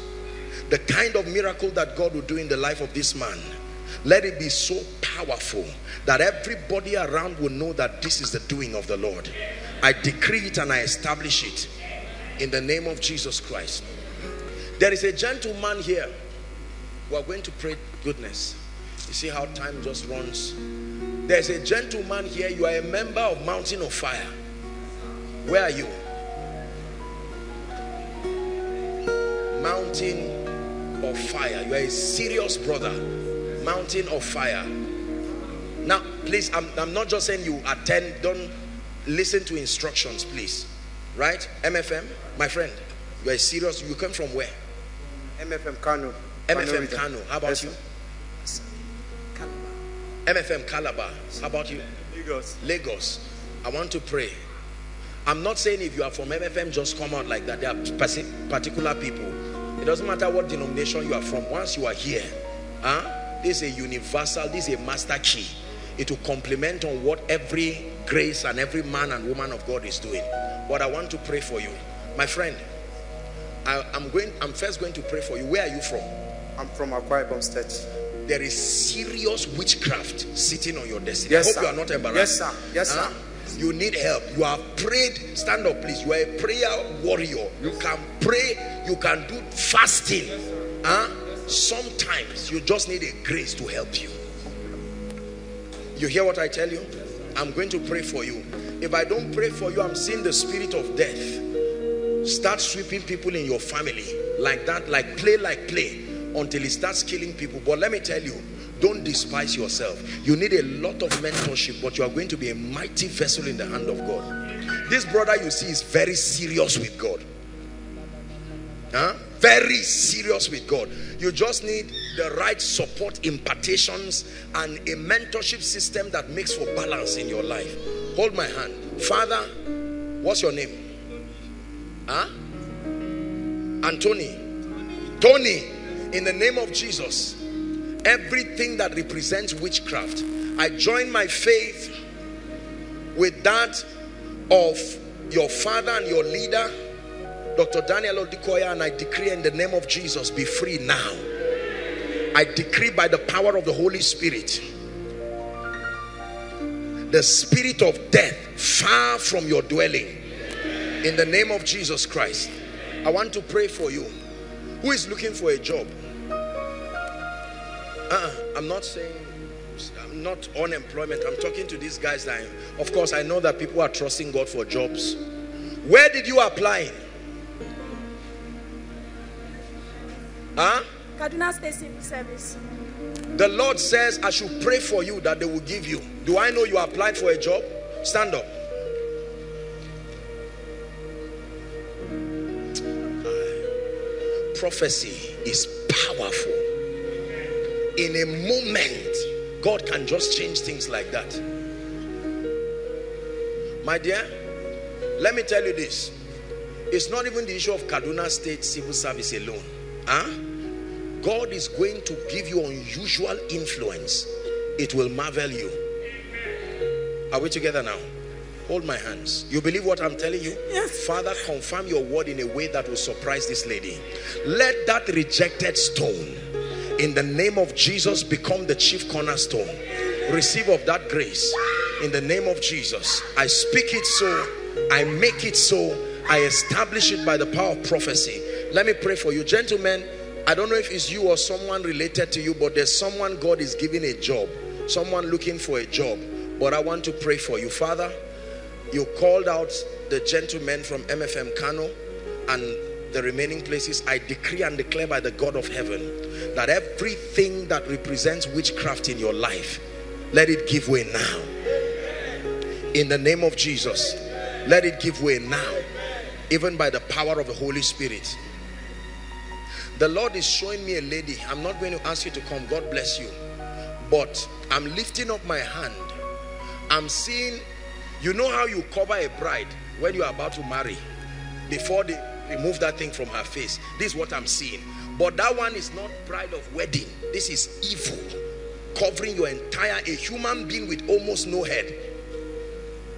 the kind of miracle that God will do in the life of this man let it be so powerful that everybody around will know that this is the doing of the Lord. I decree it and I establish it in the name of Jesus Christ. There is a gentleman here. We are going to pray goodness. You see how time just runs? There's a gentleman here. You are a member of mountain of fire. Where are you? Mountain of fire. You are a serious brother. Mountain of fire. Now, please, I'm, I'm not just saying you attend, don't listen to instructions, please. Right? MFM, my friend, you are serious. You come from where? MFM Kano. MFM Kano. How about yes, you? MFM Calabar. How about you? Lagos. Lagos. I want to pray. I'm not saying if you are from MFM, just come out like that. There are particular people it doesn't matter what denomination you are from. Once you are here, huh? this is a universal, this is a master key. It will complement on what every grace and every man and woman of God is doing. But I want to pray for you. My friend, I, am going, I'm first going to pray for you. Where are you from? I'm from Akwa Ibom State. There is serious witchcraft sitting on your destiny. Yes, I hope sir. you are not embarrassed. Yes, sir. Yes, huh? sir you need help. You have prayed. Stand up please. You are a prayer warrior. You can pray. You can do fasting. Huh? sometimes you just need a grace to help you. You hear what i tell you? I'm going to pray for you. If i don't pray for you i'm seeing the spirit of death start sweeping people in your family like that like play like play until it starts killing people. But let me tell you don't despise yourself. You need a lot of mentorship, but you are going to be a mighty vessel in the hand of God. This brother you see is very serious with God. Huh? Very serious with God. You just need the right support, impartations, and a mentorship system that makes for balance in your life. Hold my hand. Father, what's your name? Huh? Anthony. Tony, in the name of Jesus everything that represents witchcraft. I join my faith with that of your father and your leader Dr. Daniel Olukoya and I decree in the name of Jesus be free now. I decree by the power of the Holy Spirit the spirit of death far from your dwelling. In the name of Jesus Christ I want to pray for you. Who is looking for a job uh, I'm not saying I'm not unemployment. I'm talking to these guys that, I, of course, I know that people are trusting God for jobs. Where did you apply? Huh? Kaduna State Civil Service. The Lord says I should pray for you that they will give you. Do I know you applied for a job? Stand up. Prophecy is powerful in a moment God can just change things like that my dear let me tell you this It's not even the issue of Kaduna State civil service alone. Huh? God is going to give you unusual influence. It will marvel you. Are we together now? Hold my hands. You believe what I'm telling you? Yes. Father, confirm your word in a way that will surprise this lady. Let that rejected stone in the name of Jesus become the chief cornerstone. Receive of that grace in the name of Jesus. I speak it so, I make it so, I establish it by the power of prophecy. Let me pray for you. Gentlemen, I don't know if it's you or someone related to you, but there's someone God is giving a job, someone looking for a job. But I want to pray for you. Father, you called out the gentlemen from MFM Kano and the remaining places. I decree and declare by the God of heaven that everything that represents witchcraft in your life, let it give way now. In the name of Jesus, let it give way now. Even by the power of the Holy Spirit. The Lord is showing me a lady. I'm not going to ask you to come. God bless you. But I'm lifting up my hand. I'm seeing you know how you cover a bride when you are about to marry before they remove that thing from her face. This is what I'm seeing. But that one is not bride of wedding. This is evil. Covering your entire, a human being with almost no head.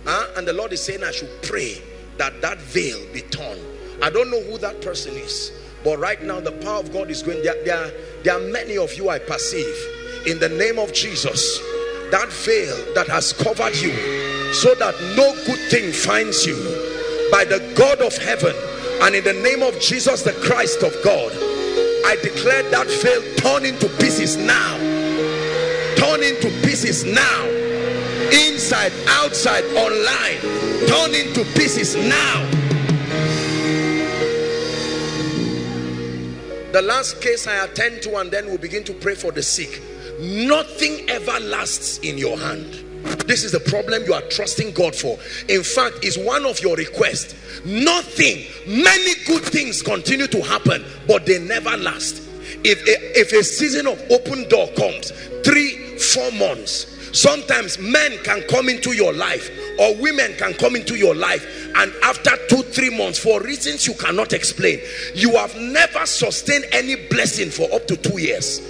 Huh? And the Lord is saying I should pray that that veil be torn. I don't know who that person is. But right now the power of God is going. There, there, there are many of you I perceive. In the name of Jesus. That veil that has covered you so that no good thing finds you by the God of heaven and in the name of Jesus the Christ of God I declare that veil torn into pieces now. Torn into pieces now. Inside outside online. Torn into pieces now. The last case I attend to and then we'll begin to pray for the sick. Nothing ever lasts in your hand this is the problem you are trusting God for. In fact, is one of your requests. Nothing, many good things continue to happen, but they never last. If a, if a season of open door comes, three, four months, sometimes men can come into your life or women can come into your life and after two three months for reasons you cannot explain you have never sustained any blessing for up to two years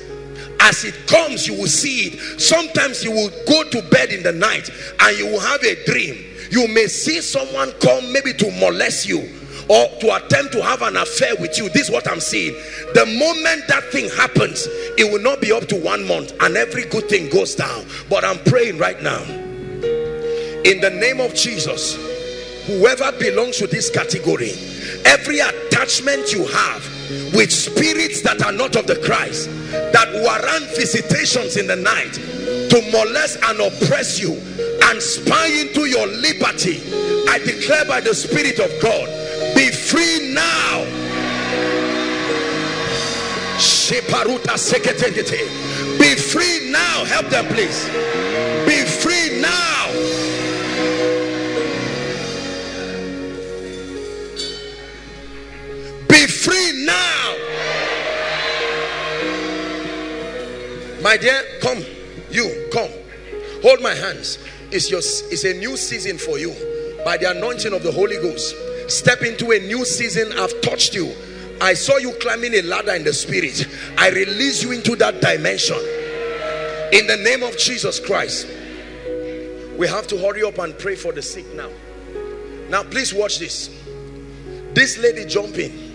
as it comes you will see it. Sometimes you will go to bed in the night and you will have a dream. You may see someone come maybe to molest you or to attempt to have an affair with you. This is what i'm seeing. The moment that thing happens it will not be up to one month and every good thing goes down. But i'm praying right now. In the name of jesus whoever belongs to this category every attachment you have with spirits that are not of the Christ that warrant visitations in the night to molest and oppress you and spy into your liberty. I declare by the Spirit of God be free now. Be free now. Help them please. Be free now free now. My dear come. You come. Hold my hands. It's your it's a new season for you. By the anointing of the holy ghost step into a new season. I've touched you. I saw you climbing a ladder in the spirit. I release you into that dimension. In the name of jesus christ we have to hurry up and pray for the sick now. Now please watch this. This lady jumping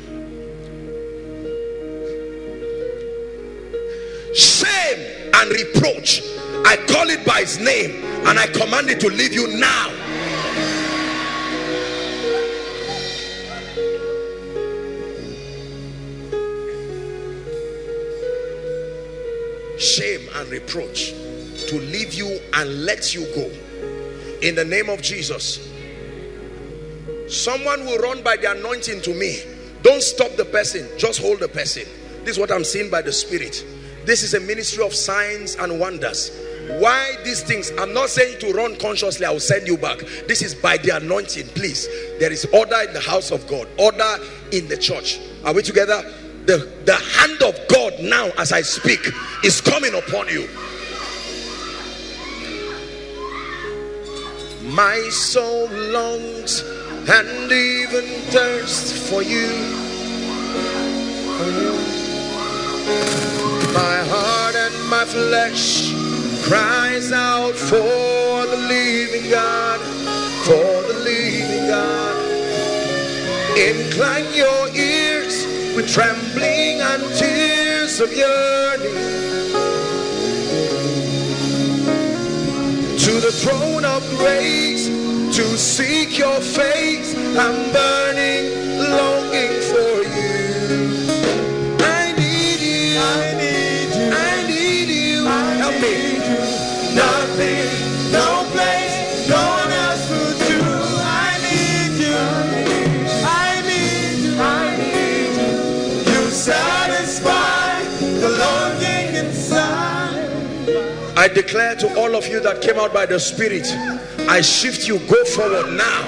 shame and reproach. I call it by its name and I command it to leave you now. Shame and reproach to leave you and let you go. In the name of Jesus. Someone will run by the anointing to me. Don't stop the person. Just hold the person. This is what I'm seeing by the spirit this is a ministry of signs and wonders. Why these things? I'm not saying to run consciously i will send you back. This is by the anointing. Please there is order in the house of god order in the church. Are we together? The the hand of god now as i speak is coming upon you. My soul longs and even thirst for you. My heart and my flesh cries out for the living God, for the living God. Incline your ears with trembling and tears of yearning to the throne of grace to seek your face. I'm burning, longing for you. I declare to all of you that came out by the Spirit, I shift you, go forward now.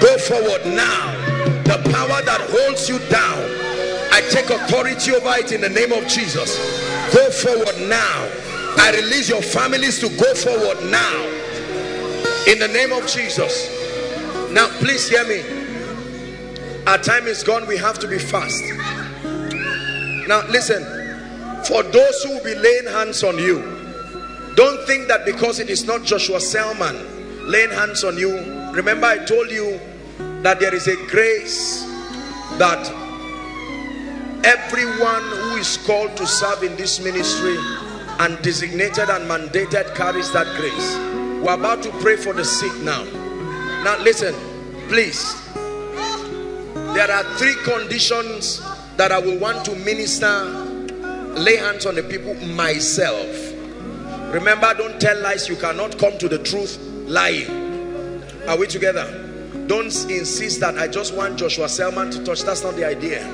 Go forward now. The power that holds you down, I take authority over it in the name of Jesus. Go forward now. I release your families to go forward now. In the name of Jesus. Now, please hear me. Our time is gone. We have to be fast. Now, listen. For those who will be laying hands on you, don't think that because it is not Joshua Selman laying hands on you. Remember, I told you that there is a grace that everyone who is called to serve in this ministry and designated and mandated carries that grace. We're about to pray for the sick now. Now, listen, please. There are three conditions that I will want to minister, lay hands on the people myself. Remember, don't tell lies. You cannot come to the truth lying. Are we together? Don't insist that I just want Joshua Selman to touch. That's not the idea.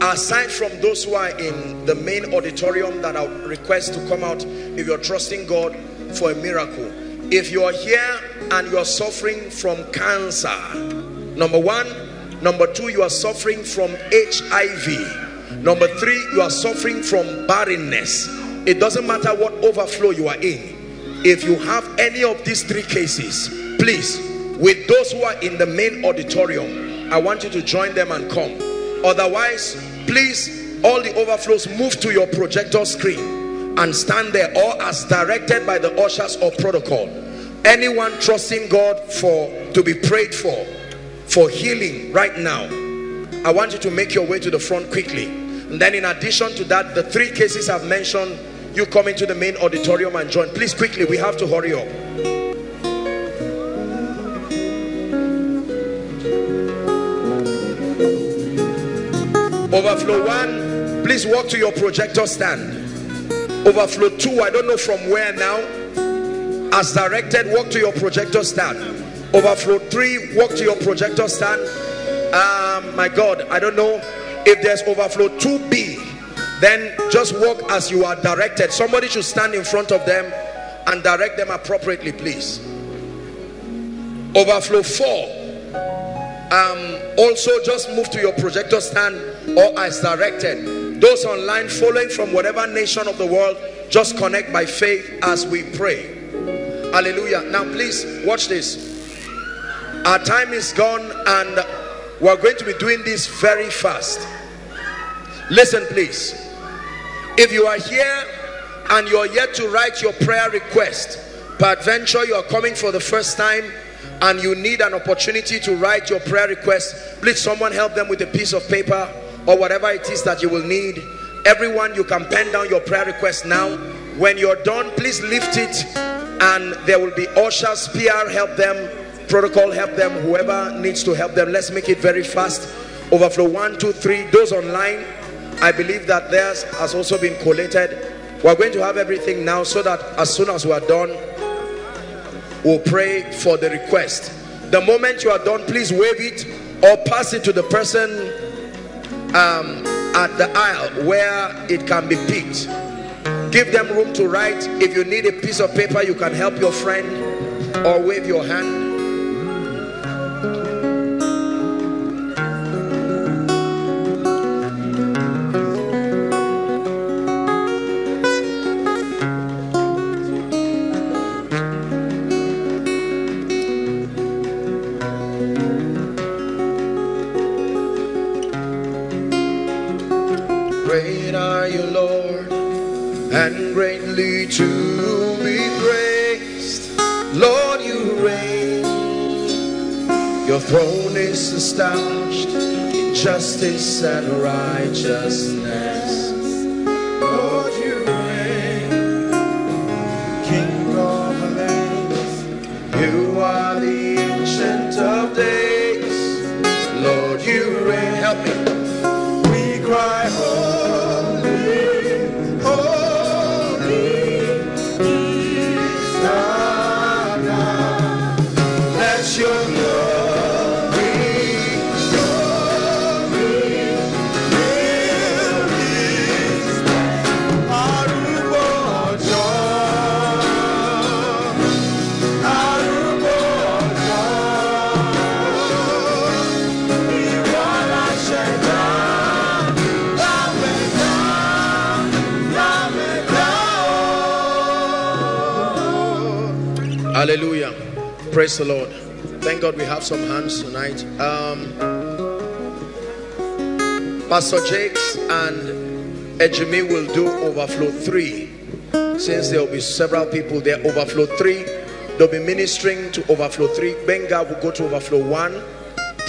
Aside from those who are in the main auditorium that I request to come out if you're trusting God for a miracle. If you are here and you are suffering from cancer, number one. Number two, you are suffering from HIV. Number three, you are suffering from barrenness. It doesn't matter what overflow you are in. If you have any of these three cases, please, with those who are in the main auditorium, I want you to join them and come. Otherwise, please, all the overflows move to your projector screen and stand there or as directed by the ushers or protocol. Anyone trusting God for to be prayed for, for healing right now, I want you to make your way to the front quickly. And then in addition to that, the three cases I've mentioned, you come into the main auditorium and join. Please quickly, we have to hurry up. Overflow one, please walk to your projector stand. Overflow two, I don't know from where now. As directed, walk to your projector stand. Overflow three, walk to your projector stand. Um, my God, I don't know if there's overflow 2B. Then just walk as you are directed. Somebody should stand in front of them and direct them appropriately, please. Overflow four. Um, also, just move to your projector stand or as directed. Those online following from whatever nation of the world, just connect by faith as we pray. Hallelujah. Now, please watch this. Our time is gone and we're going to be doing this very fast. Listen, please. If you are here and you're yet to write your prayer request, peradventure you are coming for the first time and you need an opportunity to write your prayer request, please someone help them with a piece of paper or whatever it is that you will need. Everyone, you can pen down your prayer request now. When you're done, please lift it and there will be ushers, PR help them, protocol help them, whoever needs to help them. Let's make it very fast. Overflow one, two, three. Those online, I believe that theirs has also been collated. We're going to have everything now so that as soon as we are done, we'll pray for the request. The moment you are done, please wave it or pass it to the person um, at the aisle where it can be picked. Give them room to write. If you need a piece of paper, you can help your friend or wave your hand. And righteousness. Some hands tonight. Um, Pastor Jakes and Ejimi will do overflow three. Since there will be several people there, overflow three. They'll be ministering to overflow three. Benga will go to overflow one.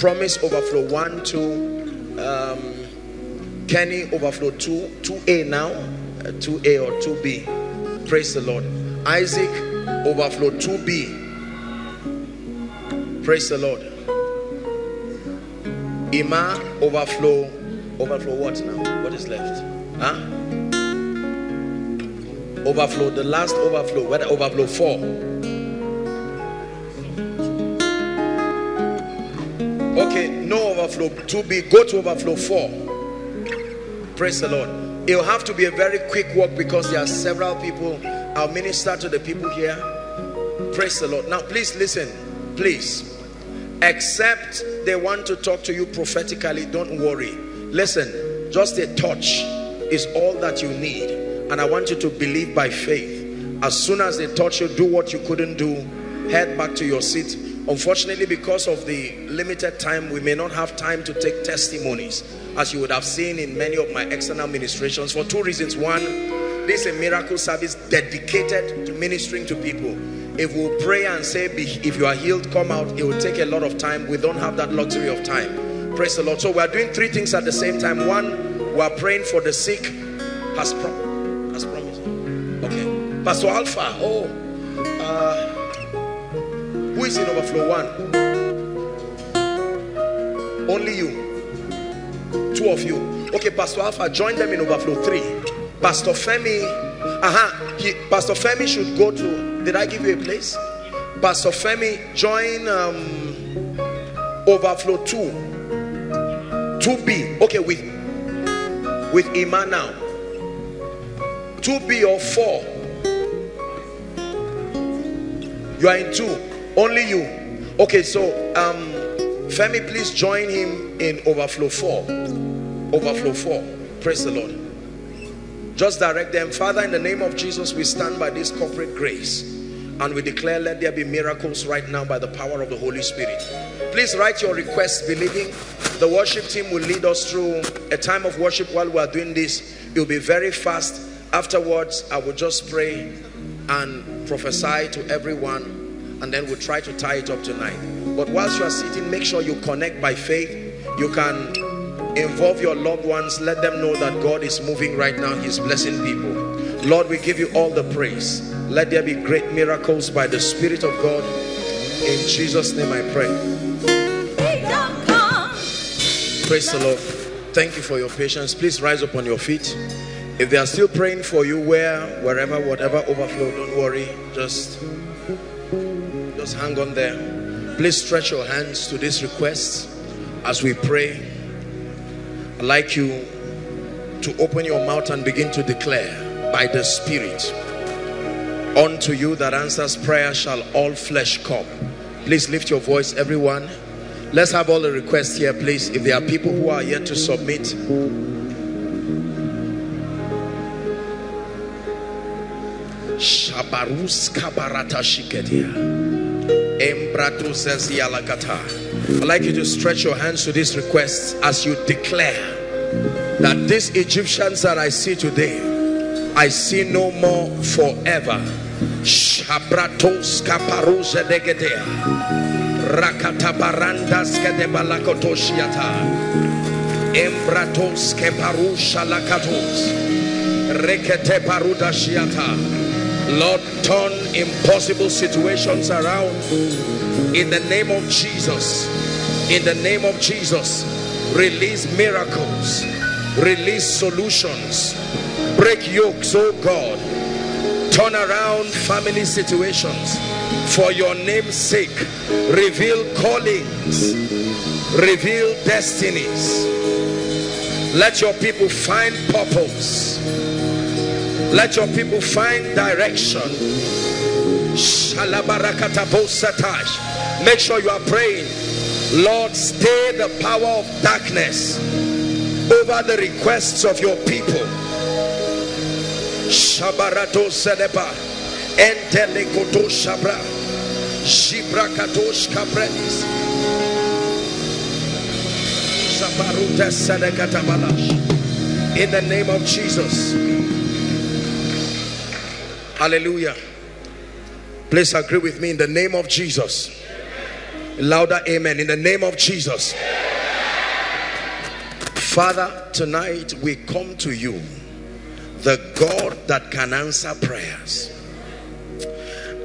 Promise overflow one, two. Um, Kenny overflow two, 2A now, uh, 2A or 2B. Praise the Lord. Isaac overflow 2B. Praise the Lord. Ima overflow. Overflow what now? What is left? Huh? Overflow. The last overflow. Whether overflow four. Okay, no overflow. To be Go to overflow four. Praise the Lord. It'll have to be a very quick walk because there are several people. I'll minister to the people here. Praise the Lord. Now, please listen. Please. Except they want to talk to you prophetically, don't worry. Listen, just a touch is all that you need. And I want you to believe by faith. As soon as they touch you, do what you couldn't do. Head back to your seat. Unfortunately, because of the limited time, we may not have time to take testimonies, as you would have seen in many of my external ministrations, for two reasons. One, this is a miracle service dedicated to ministering to people. If we we'll pray and say, if you are healed, come out, it will take a lot of time. We don't have that luxury of time. Praise the Lord. So we are doing three things at the same time. One, we are praying for the sick. Has, has promised. Okay. Pastor Alpha, oh, uh, who is in overflow one? Only you. Two of you. Okay, Pastor Alpha, join them in overflow three. Pastor Femi, uh-huh. He, Pastor Femi should go to, did I give you a place? Pastor Femi, join um, overflow two. 2B. Okay, with with Iman now. 2B or 4. You are in 2. Only you. Okay, so um Femi, please join him in overflow 4. Overflow 4. Praise the Lord. Just direct them. Father, in the name of Jesus, we stand by this corporate grace and we declare let there be miracles right now by the power of the Holy Spirit. Please write your requests believing the worship team will lead us through a time of worship while we are doing this. It will be very fast. Afterwards, I will just pray and prophesy to everyone and then we'll try to tie it up tonight. But whilst you are sitting, make sure you connect by faith. You can involve your loved ones. Let them know that God is moving right now. He's blessing people. Lord, we give you all the praise. Let there be great miracles by the Spirit of God. In Jesus' name I pray. Praise the Lord. Thank you for your patience. Please rise up on your feet. If they are still praying for you, where, wherever, whatever overflow, don't worry. Just, just hang on there. Please stretch your hands to this request as we pray. I'd like you to open your mouth and begin to declare by the Spirit. Unto you that answers prayer shall all flesh come. Please lift your voice, everyone. Let's have all the requests here, please. If there are people who are yet to submit, Shabarus kabarata. I'd like you to stretch your hands to this request as you declare that these Egyptians that I see today, I see no more forever. Shh. Shabratos kaparuze degedea. Rakata barandas kede balakotoshiata. Embratos keparusha lakatos. Rekete paruda shiata. Lord, turn impossible situations around in the name of Jesus. In the name of Jesus, release miracles, release solutions, break yokes, oh God. Turn around family situations for your name's sake. Reveal callings, reveal destinies. Let your people find purpose. Let your people find direction. Make sure you are praying. Lord, stay the power of darkness over the requests of your people. Shabarato Sedepa, Entelekoto Shabra, Shibrakatos Caprenis, Shabaruta Sedekatabalash. In the name of Jesus. Hallelujah. Please agree with me in the name of Jesus. Louder amen. In the name of Jesus. Father, tonight we come to you, the God that can answer prayers.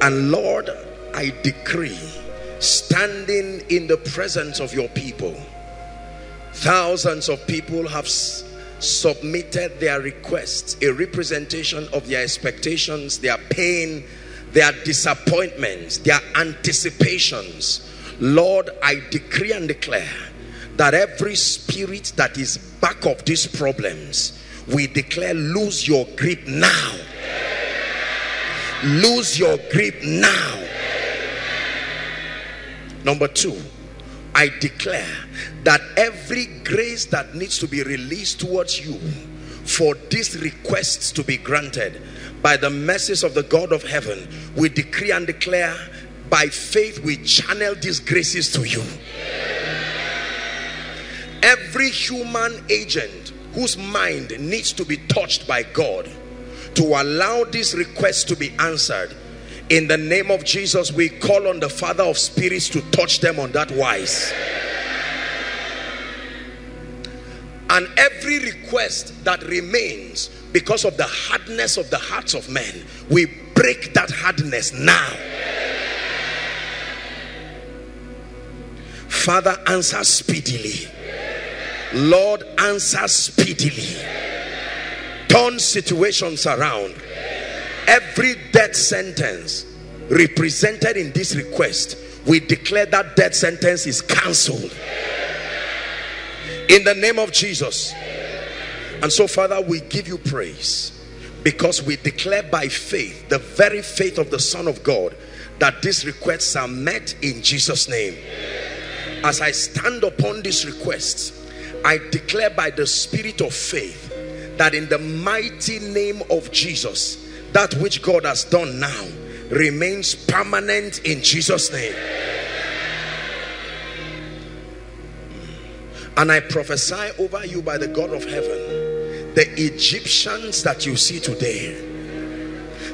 And Lord, I decree, standing in the presence of your people, thousands of people have submitted their requests, a representation of their expectations, their pain, their disappointments, their anticipations. Lord, I decree and declare that every spirit that is back of these problems, we declare lose your grip now. Lose your grip now. Number two, I declare that every grace that needs to be released towards you for these requests to be granted by the mercies of the God of heaven, we decree and declare by faith we channel these graces to you. Every human agent whose mind needs to be touched by God to allow this request to be answered in the name of Jesus, we call on the Father of spirits to touch them on that wise. And every request that remains because of the hardness of the hearts of men, we break that hardness now. Father, answer speedily. Lord, answer speedily. Turn situations around. Every death sentence represented in this request we declare that death sentence is cancelled. In the name of Jesus. And so father we give you praise because we declare by faith the very faith of the son of God that these requests are met in Jesus name. As I stand upon these requests I declare by the spirit of faith that in the mighty name of Jesus that which God has done now remains permanent in Jesus name. Hmm. And I prophesy over you by the God of heaven the Egyptians that you see today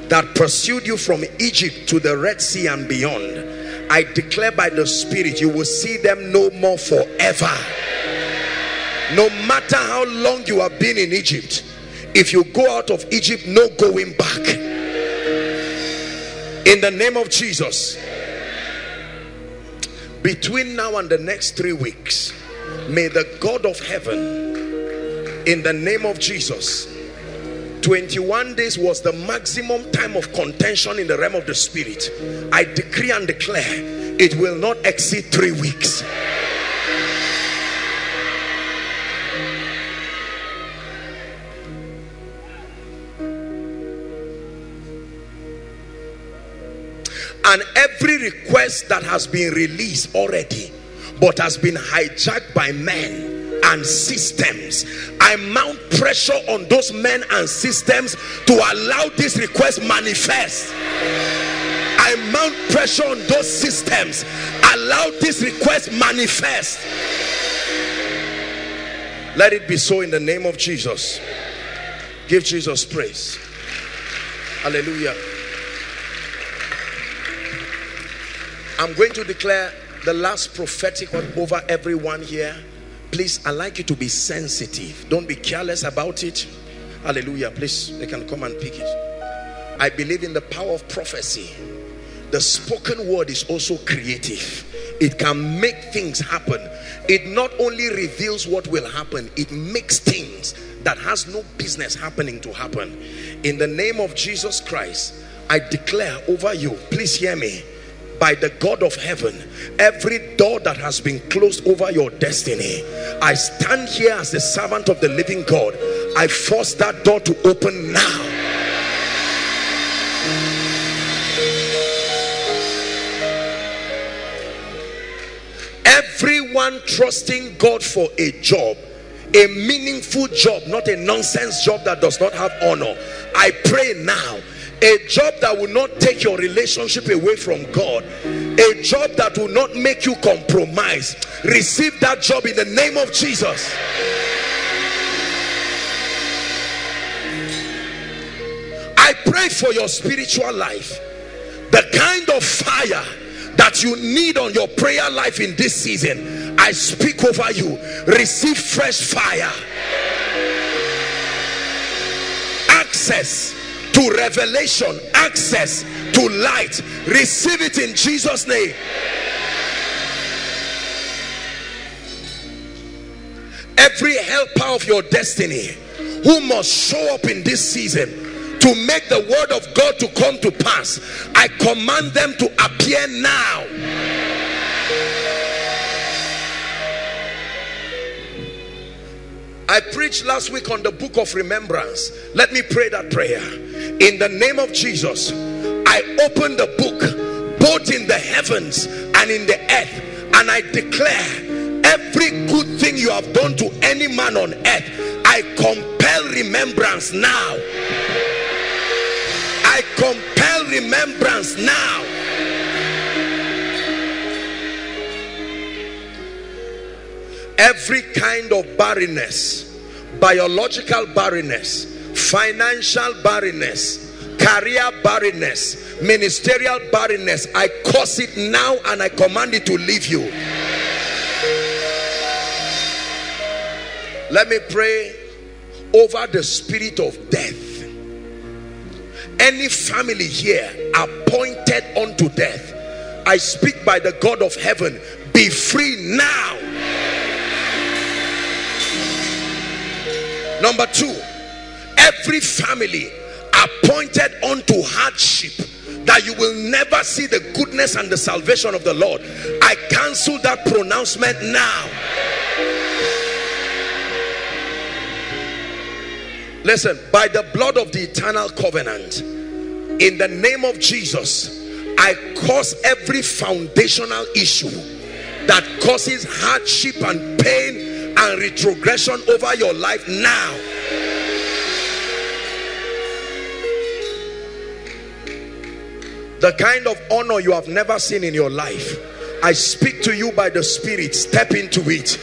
that pursued you from Egypt to the Red Sea and beyond. I declare by the spirit you will see them no more forever no matter how long you have been in Egypt if you go out of Egypt no going back. In the name of Jesus. Between now and the next three weeks may the God of heaven in the name of Jesus 21 days was the maximum time of contention in the realm of the spirit. I decree and declare it will not exceed three weeks and every request that has been released already but has been hijacked by men and systems. I mount pressure on those men and systems to allow this request manifest. I mount pressure on those systems. Allow this request manifest. Let it be so in the name of jesus. Give jesus praise. Hallelujah I'm going to declare the last prophetic word over everyone here. Please, i like you to be sensitive. Don't be careless about it. Hallelujah. Please, they can come and pick it. I believe in the power of prophecy. The spoken word is also creative. It can make things happen. It not only reveals what will happen, it makes things that has no business happening to happen. In the name of Jesus Christ, I declare over you, please hear me by the God of heaven, every door that has been closed over your destiny, I stand here as the servant of the living God. I force that door to open now. Everyone trusting God for a job, a meaningful job, not a nonsense job that does not have honor. I pray now a job that will not take your relationship away from God, a job that will not make you compromise. Receive that job in the name of Jesus. I pray for your spiritual life, the kind of fire that you need on your prayer life in this season. I speak over you, receive fresh fire, access to revelation, access to light. Receive it in Jesus' name. Every helper of your destiny who must show up in this season to make the word of God to come to pass, I command them to appear now. I preached last week on the book of remembrance. Let me pray that prayer. In the name of Jesus, I open the book both in the heavens and in the earth, and I declare every good thing you have done to any man on earth, I compel remembrance now. I compel remembrance now. Every kind of barrenness biological barrenness financial barrenness career barrenness ministerial barrenness i curse it now and i command it to leave you. Let me pray over the spirit of death. Any family here appointed unto death i speak by the god of heaven be free now Number two, every family appointed unto hardship that you will never see the goodness and the salvation of the Lord. I cancel that pronouncement now. Listen, by the blood of the eternal covenant, in the name of Jesus, I cause every foundational issue that causes hardship and pain and retrogression over your life now. The kind of honor you have never seen in your life. I speak to you by the Spirit. Step into it.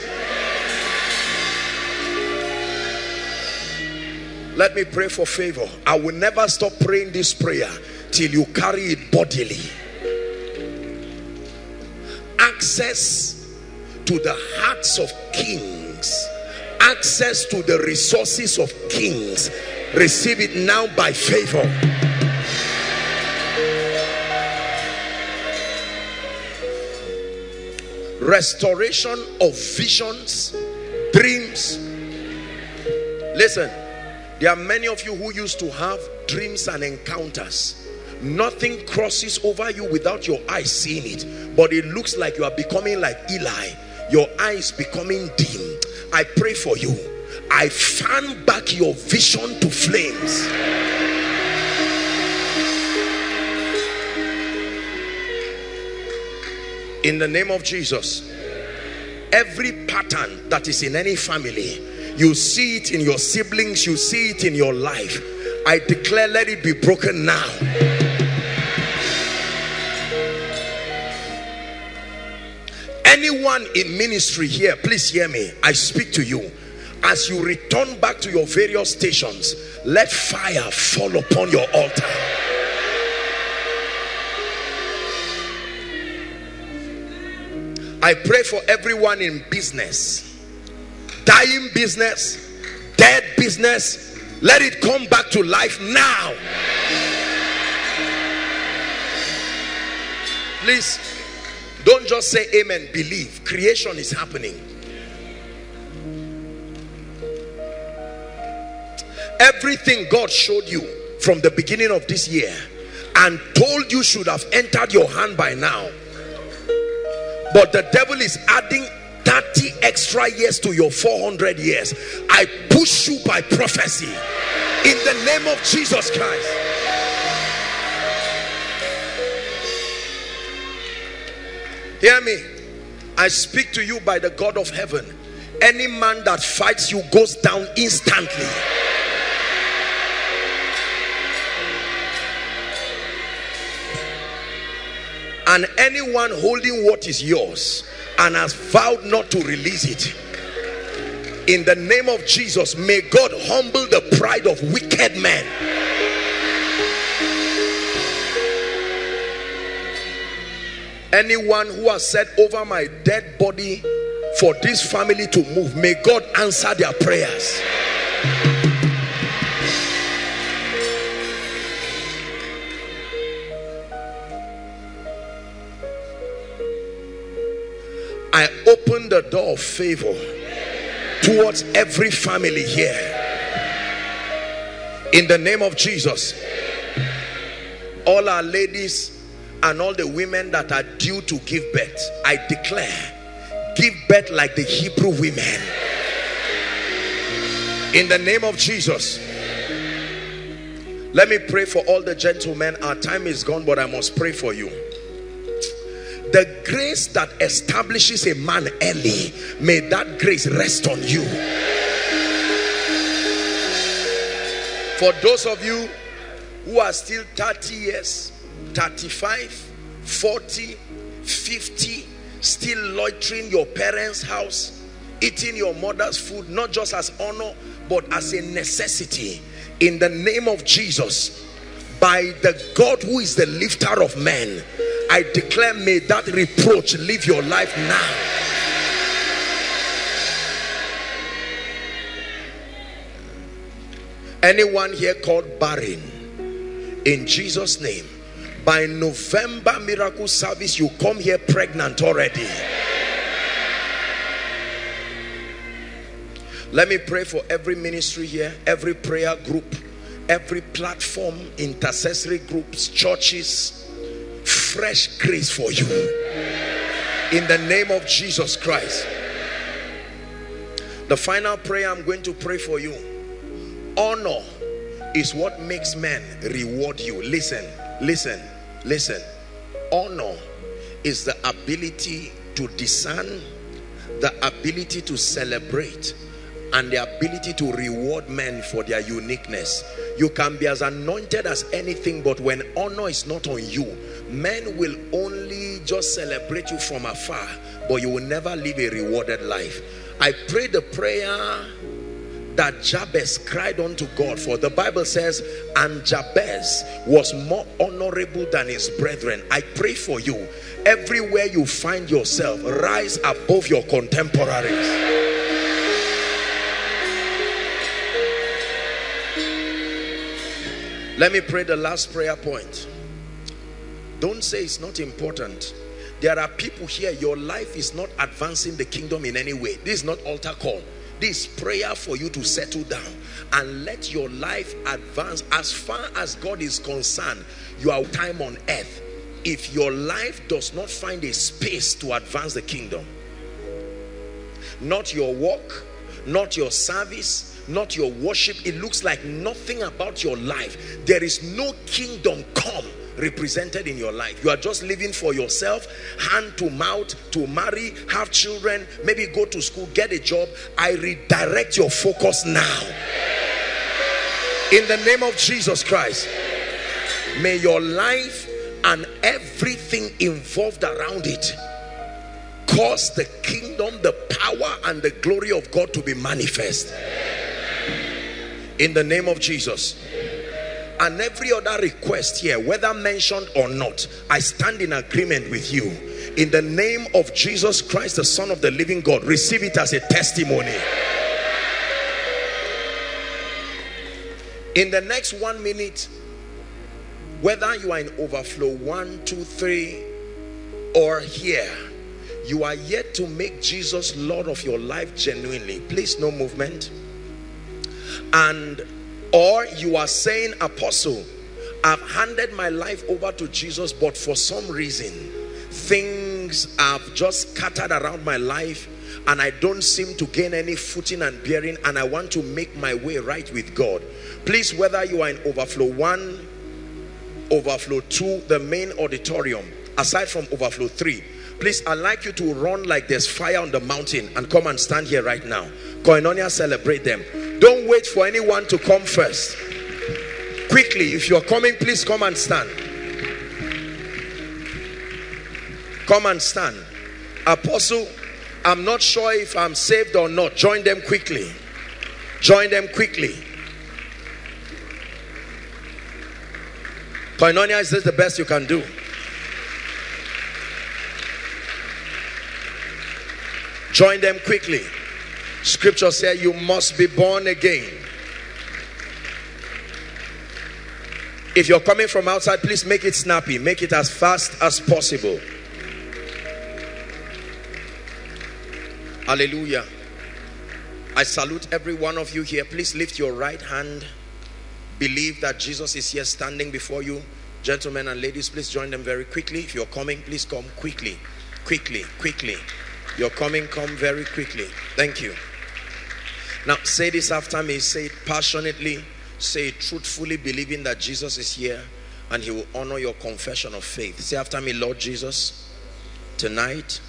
Let me pray for favor. I will never stop praying this prayer till you carry it bodily. Access to the hearts of kings access to the resources of kings. Receive it now by favor. Restoration of visions dreams. Listen there are many of you who used to have dreams and encounters. Nothing crosses over you without your eyes seeing it but it looks like you are becoming like Eli. Your eyes becoming dim I pray for you. I fan back your vision to flames. In the name of Jesus, every pattern that is in any family, you see it in your siblings, you see it in your life. I declare, let it be broken now. Anyone in ministry here please hear me i speak to you as you return back to your various stations let fire fall upon your altar I pray for everyone in business, dying business, dead business. Let it come back to life now. Please don't just say amen, believe. Creation is happening. Everything God showed you from the beginning of this year and told you should have entered your hand by now. But the devil is adding 30 extra years to your 400 years. I push you by prophecy in the name of Jesus Christ. Hear me. I speak to you by the God of heaven. Any man that fights you goes down instantly. And anyone holding what is yours and has vowed not to release it, in the name of Jesus, may God humble the pride of wicked men. Anyone who has said over my dead body for this family to move, may God answer their prayers. I open the door of favor towards every family here. In the name of Jesus, all our ladies and all the women that are due to give birth, I declare, give birth like the Hebrew women. In the name of Jesus. Let me pray for all the gentlemen. Our time is gone, but I must pray for you the grace that establishes a man early may that grace rest on you for those of you who are still 30 years 35 40 50 still loitering your parents house eating your mother's food not just as honor but as a necessity. In the name of jesus by the god who is the lifter of men I declare, may that reproach leave your life now. Anyone here called barren, in Jesus' name, by November miracle service, you come here pregnant already. Let me pray for every ministry here, every prayer group, every platform, intercessory groups, churches, fresh grace for you. In the name of Jesus Christ. The final prayer I'm going to pray for you. Honor is what makes men reward you. Listen listen listen honor is the ability to discern the ability to celebrate and the ability to reward men for their uniqueness. You can be as anointed as anything but when honor is not on you men will only just celebrate you from afar but you will never live a rewarded life. I pray the prayer that Jabez cried unto God for the Bible says and Jabez was more honorable than his brethren I pray for you everywhere you find yourself rise above your contemporaries let me pray the last prayer point don't say it's not important. There are people here, your life is not advancing the kingdom in any way. This is not altar call. This prayer for you to settle down and let your life advance as far as God is concerned. Your time on earth. If your life does not find a space to advance the kingdom, not your work, not your service, not your worship, it looks like nothing about your life. There is no kingdom come represented in your life. You are just living for yourself, hand to mouth, to marry, have children, maybe go to school, get a job. I redirect your focus now. In the name of Jesus Christ, may your life and everything involved around it cause the kingdom, the power, and the glory of God to be manifest. In the name of Jesus. And every other request here, whether mentioned or not, I stand in agreement with you. In the name of Jesus Christ, the Son of the living God, receive it as a testimony. In the next one minute, whether you are in overflow one, two, three, or here, you are yet to make Jesus Lord of your life genuinely. Please, no movement. And or you are saying, Apostle, I've handed my life over to Jesus, but for some reason, things have just scattered around my life and I don't seem to gain any footing and bearing, and I want to make my way right with God. Please, whether you are in overflow one, overflow two, the main auditorium, aside from overflow three, please, I'd like you to run like there's fire on the mountain and come and stand here right now. Koinonia, celebrate them. Don't wait for anyone to come first. Quickly, if you're coming, please come and stand. Come and stand. Apostle, I'm not sure if I'm saved or not. Join them quickly. Join them quickly. Koinonia, is this the best you can do? Join them quickly. Scripture says you must be born again. If you're coming from outside, please make it snappy. Make it as fast as possible. Hallelujah. I salute every one of you here. Please lift your right hand. Believe that Jesus is here standing before you. Gentlemen and ladies, please join them very quickly. If you're coming, please come quickly. Quickly, quickly. You're coming, come very quickly. Thank you. Now, say this after me. Say it passionately. Say it truthfully, believing that Jesus is here and he will honor your confession of faith. Say after me, Lord Jesus, tonight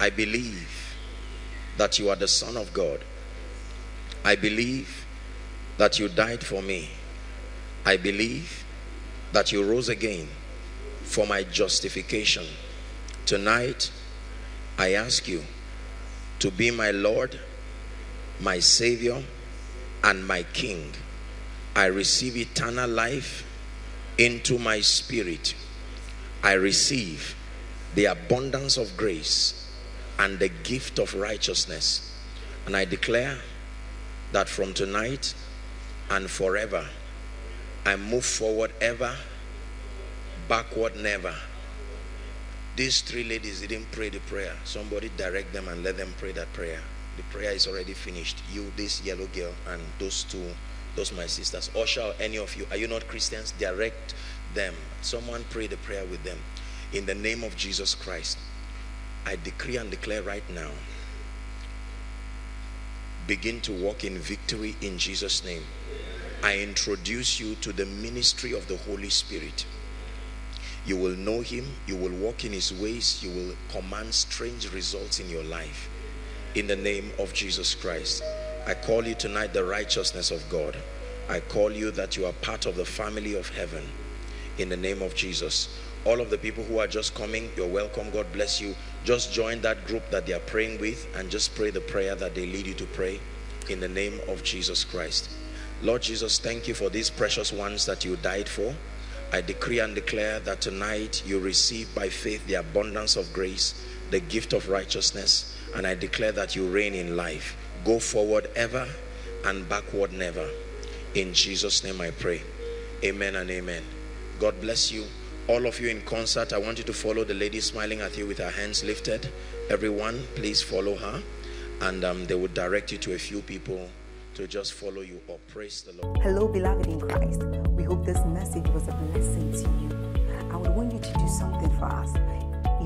I believe that you are the Son of God. I believe that you died for me. I believe that you rose again for my justification. Tonight, I ask you to be my Lord, my Savior, and my King. I receive eternal life into my spirit. I receive the abundance of grace and the gift of righteousness. And I declare that from tonight and forever, I move forward ever, backward never. These three ladies didn't pray the prayer. Somebody direct them and let them pray that prayer. The prayer is already finished. You, this yellow girl, and those two, those my sisters. Usher, any of you, are you not Christians? Direct them. Someone pray the prayer with them. In the name of Jesus Christ, I decree and declare right now begin to walk in victory in Jesus' name. I introduce you to the ministry of the Holy Spirit. You will know him, you will walk in his ways, you will command strange results in your life. In the name of Jesus Christ, I call you tonight the righteousness of God. I call you that you are part of the family of heaven. In the name of Jesus. All of the people who are just coming, you're welcome. God bless you. Just join that group that they are praying with and just pray the prayer that they lead you to pray in the name of Jesus Christ. Lord Jesus, thank you for these precious ones that you died for. I decree and declare that tonight you receive by faith the abundance of grace, the gift of righteousness, and I declare that you reign in life. Go forward ever and backward never. In Jesus' name I pray. Amen and amen. God bless you. All of you in concert, I want you to follow the lady smiling at you with her hands lifted. Everyone, please follow her. And um, they will direct you to a few people to just follow you or praise the Lord. Hello, beloved in Christ. We hope this message was a blessing to you. I would want you to do something for us.